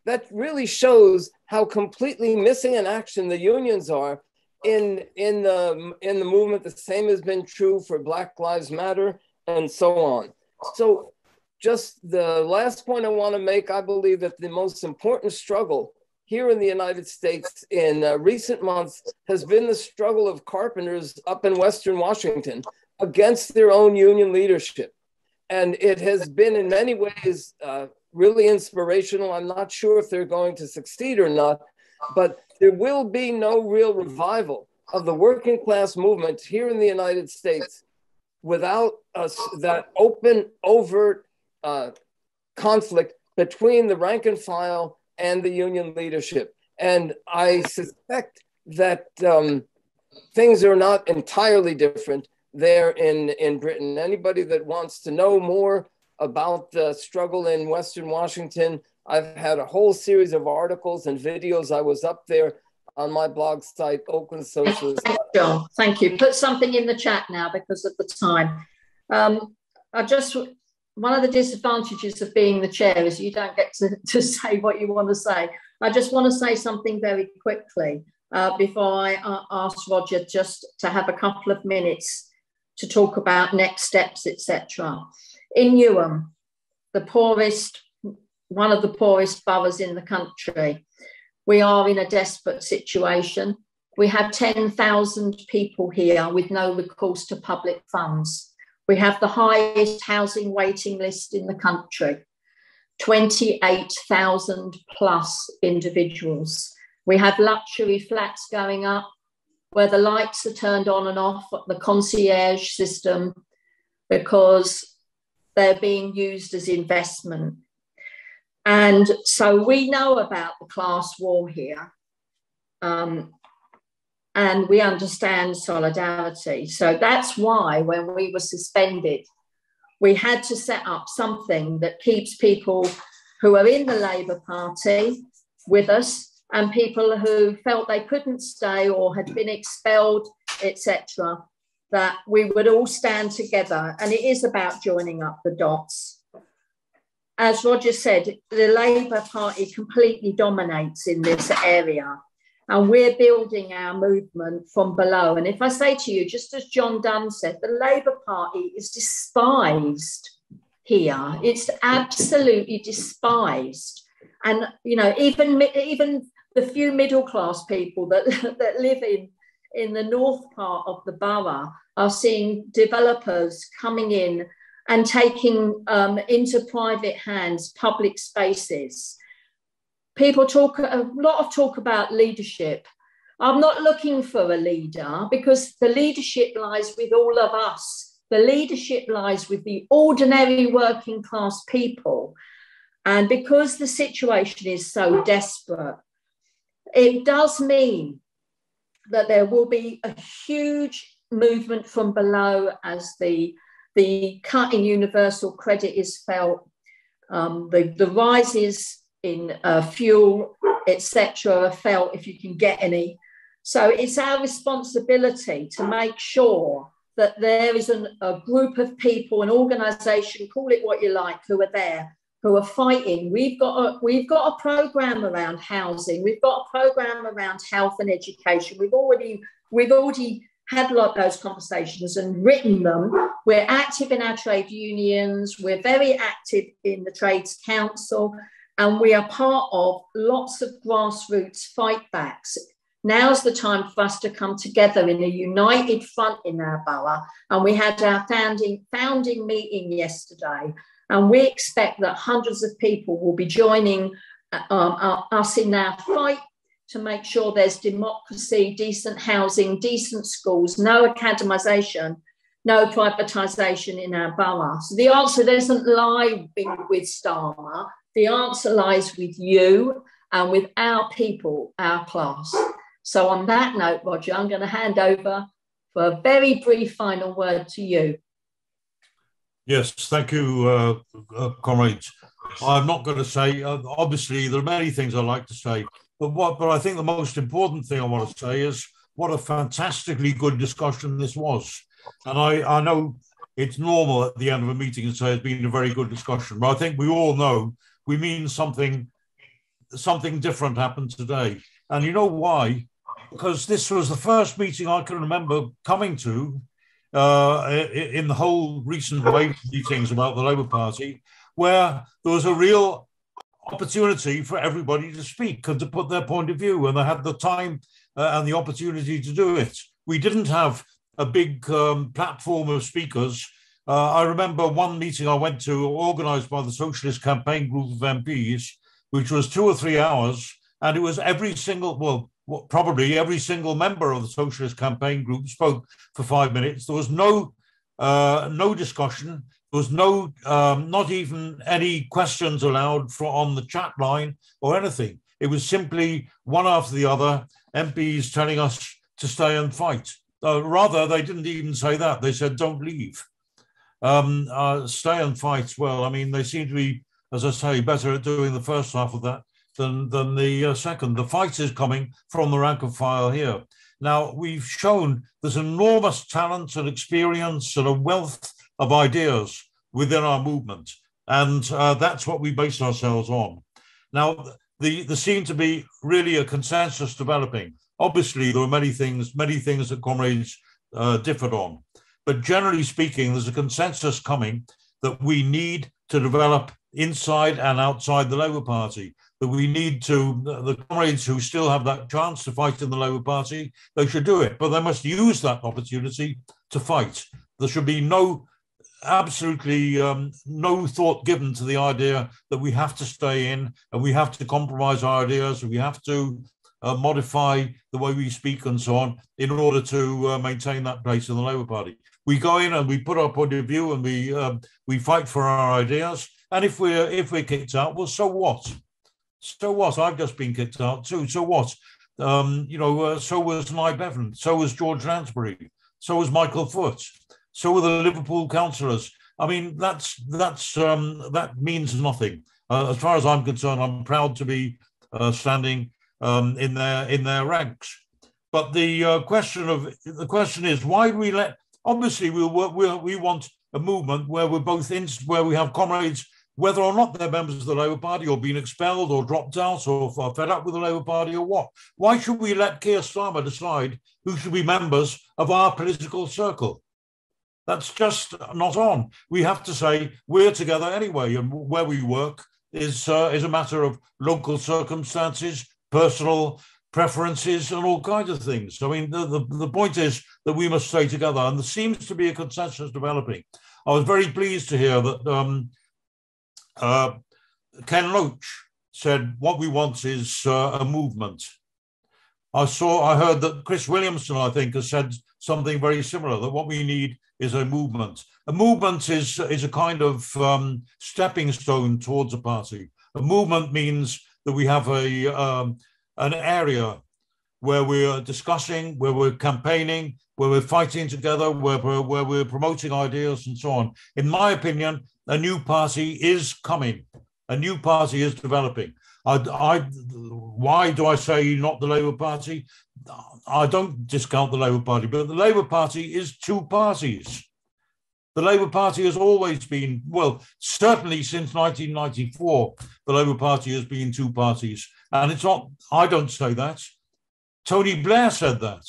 That really shows how completely missing in action the unions are in in the in the movement. The same has been true for Black Lives Matter and so on. So, just the last point I want to make, I believe that the most important struggle here in the United States in uh, recent months has been the struggle of carpenters up in Western Washington against their own union leadership. And it has been in many ways uh, really inspirational. I'm not sure if they're going to succeed or not, but there will be no real revival of the working class movement here in the United States without us that open, overt uh, conflict between the rank and file and the union leadership. And I suspect that um, things are not entirely different there in, in Britain. Anybody that wants to know more about the struggle in Western Washington, I've had a whole series of articles and videos. I was up there on my blog site, Oakland Socialist. Thank you, John. Thank you. Put something in the chat now because of the time. Um, I just one of the disadvantages of being the chair is you don't get to, to say what you want to say. I just want to say something very quickly uh, before I uh, ask Roger just to have a couple of minutes to talk about next steps, etc. In Newham, the poorest one of the poorest boroughs in the country. We are in a desperate situation. We have 10,000 people here with no recourse to public funds. We have the highest housing waiting list in the country 28,000 plus individuals. We have luxury flats going up where the lights are turned on and off, at the concierge system, because they're being used as investment. And so we know about the class war here. Um, and we understand solidarity. So that's why when we were suspended, we had to set up something that keeps people who are in the Labour Party with us and people who felt they couldn't stay or had been expelled, etc., that we would all stand together. And it is about joining up the dots. As Roger said, the Labour Party completely dominates in this area. And we're building our movement from below. And if I say to you, just as John Donne said, the Labour Party is despised here. It's absolutely despised. And you know, even even the few middle class people that, that live in, in the north part of the borough are seeing developers coming in and taking um, into private hands public spaces. People talk a lot of talk about leadership. I'm not looking for a leader because the leadership lies with all of us. The leadership lies with the ordinary working class people. And because the situation is so desperate, it does mean that there will be a huge movement from below as the, the cut in universal credit is felt, um, the, the rises in uh, fuel, etc., are felt if you can get any. So it's our responsibility to make sure that there is an, a group of people, an organisation, call it what you like, who are there who are fighting. We've got a, we've got a program around housing. We've got a program around health and education. We've already we've already had lot those conversations and written them. We're active in our trade unions. We're very active in the Trades Council, and we are part of lots of grassroots fightbacks. Now's the time for us to come together in a united front in our borough. And we had our founding founding meeting yesterday, and we expect that hundreds of people will be joining um, us in our fight to make sure there's democracy, decent housing, decent schools, no academisation, no privatisation in our borough. So the answer doesn't lie with Starmer. The answer lies with you and with our people, our class. So on that note, Roger, I'm going to hand over for a very brief final word to you. Yes, thank you, uh, uh, comrades. I'm not going to say, uh, obviously, there are many things I'd like to say, but what, but I think the most important thing I want to say is what a fantastically good discussion this was. And I, I know it's normal at the end of a meeting to say it's been a very good discussion, but I think we all know we mean something, something different happened today. And you know why? Because this was the first meeting I can remember coming to uh, in the whole recent wave meetings about the Labour Party, where there was a real opportunity for everybody to speak and to put their point of view, and they had the time uh, and the opportunity to do it. We didn't have a big um, platform of speakers. Uh, I remember one meeting I went to, organised by the Socialist Campaign Group of MPs, which was two or three hours, and it was every single, well, probably every single member of the Socialist Campaign Group spoke for five minutes. There was no uh, no discussion. There was no um, not even any questions allowed for on the chat line or anything. It was simply one after the other. MPs telling us to stay and fight. Uh, rather, they didn't even say that. They said, "Don't leave, um, uh, stay and fight." Well, I mean, they seem to be, as I say, better at doing the first half of that than, than the uh, second. The fight is coming from the rank and file here. Now, we've shown there's enormous talent and experience and a wealth of ideas within our movement. And uh, that's what we base ourselves on. Now, the, there seemed to be really a consensus developing. Obviously, there were many things, many things that comrades uh, differed on. But generally speaking, there's a consensus coming that we need to develop inside and outside the Labour Party that we need to, the comrades who still have that chance to fight in the Labour Party, they should do it. But they must use that opportunity to fight. There should be no, absolutely um, no thought given to the idea that we have to stay in and we have to compromise our ideas, we have to uh, modify the way we speak and so on in order to uh, maintain that place in the Labour Party. We go in and we put our point of view and we um, we fight for our ideas. And if we're if we're kicked out, well, so what? So what? I've just been kicked out too. So what? Um, you know, uh, so was Nye Bevan. So was George Lansbury. So was Michael Foot. So were the Liverpool councillors. I mean, that's that's um, that means nothing. Uh, as far as I'm concerned, I'm proud to be uh, standing um, in their in their ranks. But the uh, question of the question is why do we let? Obviously, we we we want a movement where we're both in, where we have comrades, whether or not they're members of the Labour Party or been expelled or dropped out or, fed up with the Labour Party or what. Why should we let Keir Starmer decide who should be members of our political circle? That's just not on. We have to say we're together anyway, and where we work is uh, is a matter of local circumstances, personal preferences and all kinds of things. I mean, the, the, the, point is that we must stay together, and there seems to be a consensus developing. I was very pleased to hear that um, uh, Ken Loach said what we want is uh, a movement. I saw, I heard that Chris Williamson, I think, has said something very similar. That what we need is a movement. A movement is is a kind of um, stepping stone towards a party. A movement means that we have a um, an area where we're discussing, where we're campaigning, where we're fighting together, where we're, where we're promoting ideas and so on. In my opinion, a new party is coming. A new party is developing. I, I, why do I say not the Labour Party? I don't discount the Labour Party, but the Labour Party is two parties. The Labour Party has always been, well, certainly since 1994, the Labour Party has been two parties. And it's not, I don't say that. Tony Blair said that.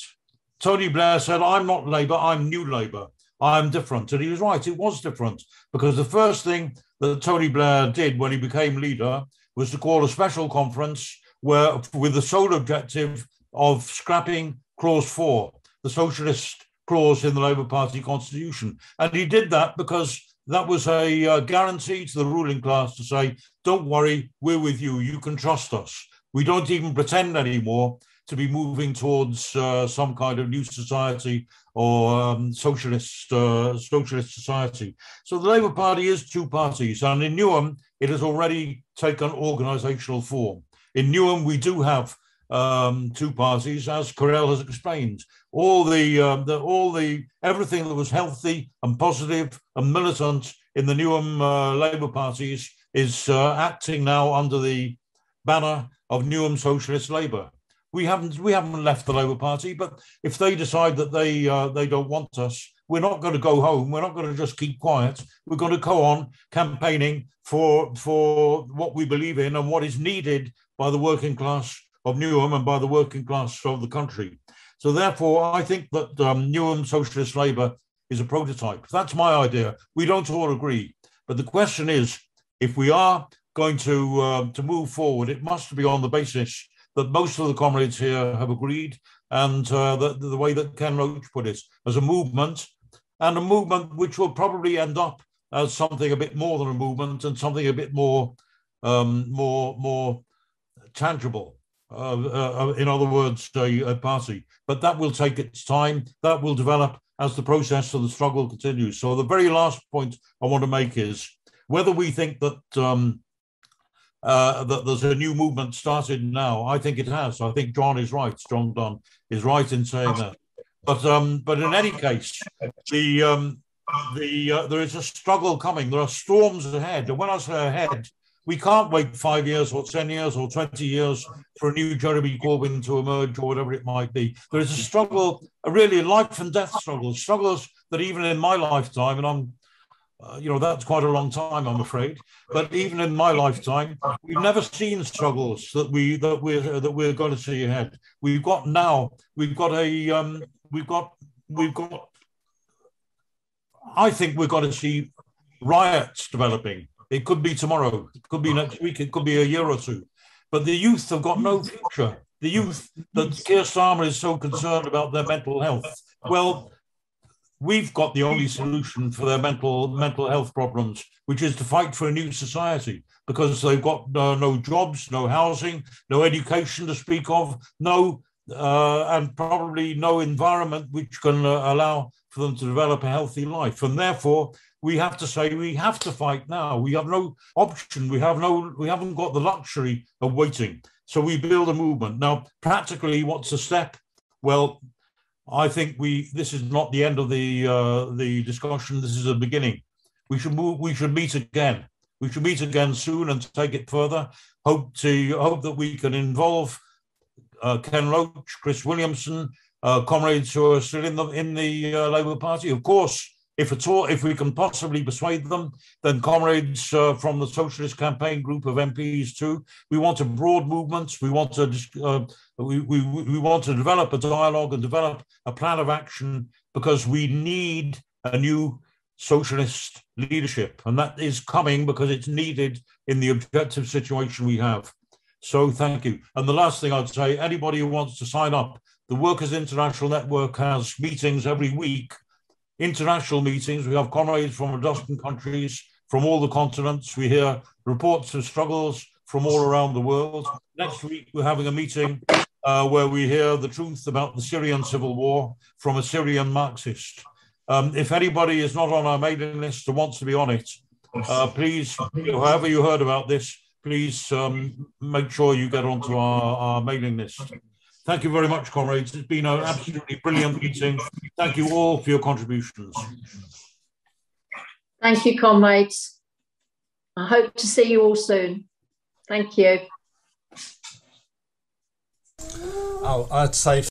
Tony Blair said, I'm not Labour, I'm New Labour. I'm different. And he was right, it was different. Because the first thing that Tony Blair did when he became leader was to call a special conference where, with the sole objective of scrapping Clause 4, the socialist clause in the Labour Party constitution. And he did that because that was a uh, guarantee to the ruling class to say, don't worry, we're with you, you can trust us. We don't even pretend anymore to be moving towards uh, some kind of new society or um, socialist uh, socialist society. So the Labour Party is two parties, and in Newham it has already taken organisational form. In Newham we do have um, two parties, as Carol has explained. All the, um, the, all the everything that was healthy and positive and militant in the Newham uh, Labour parties is uh, acting now under the banner of Newham Socialist Labour. We haven't we haven't left the Labour Party, but if they decide that they uh, they don't want us, we're not going to go home. We're not going to just keep quiet. We're going to go on campaigning for for what we believe in and what is needed by the working class of Newham and by the working class of the country. So therefore, I think that um, Newham Socialist Labour is a prototype. That's my idea. We don't all agree. But the question is, if we are going to, uh, to move forward, it must be on the basis that most of the comrades here have agreed and uh, the, the way that Ken Loach put it, as a movement, and a movement which will probably end up as something a bit more than a movement and something a bit more, um, more, more tangible. Uh, in other words, a, party. But that will take its time. That will develop as the process of the struggle continues. So the very last point I want to make is whether we think that um, uh, that there's a new movement started now. I think it has. I think John is right. John Dunn is right in saying that. But um, but in any case, the um, the uh, there is a struggle coming. There are storms ahead. And when I say ahead, we can't wait five years or 10 years or 20 years for a new Jeremy Corbyn to emerge or whatever it might be. There is a struggle, a really life and death struggle, struggles that even in my lifetime, and I'm, uh, you know, that's quite a long time, I'm afraid. But even in my lifetime, we've never seen struggles that we that we're that we're going to see ahead. We've got now, we've got a, um, we've got, we've got. I think we're going to see riots developing it could be tomorrow. It could be next week. It could be a year or two. but the youth have got no future. The youth that Keir Starmer is so concerned about their mental health. Well, we've got the only solution for their mental mental health problems, which is to fight for a new society because they've got uh, no jobs, no housing, no education to speak of, no uh, and probably no environment which can uh, allow for them to develop a healthy life. And therefore, we have to say we have to fight now. We have no option. We have no. We haven't got the luxury of waiting. So we build a movement now. Practically, what's the step? Well, I think we. This is not the end of the uh, the discussion. This is the beginning. We should move. We should meet again. We should meet again soon and take it further. Hope to hope that we can involve uh, Ken Loach, Chris Williamson, uh, comrades who are still in the in the uh, Labour Party. Of course, if all, if we can possibly persuade them, then comrades uh, from the Socialist Campaign Group of MPs too. We want a broad movement. We want to uh, we, we we want to develop a dialogue and develop a plan of action because we need a new socialist leadership, and that is coming because it's needed in the objective situation we have. So thank you. And the last thing I'd say, anybody who wants to sign up, the Workers' International Network has meetings every week, international meetings. We have comrades from a dozen countries, from all the continents. We hear reports of struggles from all around the world. Next week, we're having a meeting uh, where we hear the truth about the Syrian civil war from a Syrian Marxist. Um, if anybody is not on our mailing list and wants to be on it, uh, please, however you heard about this, please um, make sure you get onto our, our mailing list. Thank you very much, comrades. It's been an absolutely brilliant meeting. Thank you all for your contributions. Thank you, comrades. I hope to see you all soon. Thank you. Oh, I'd say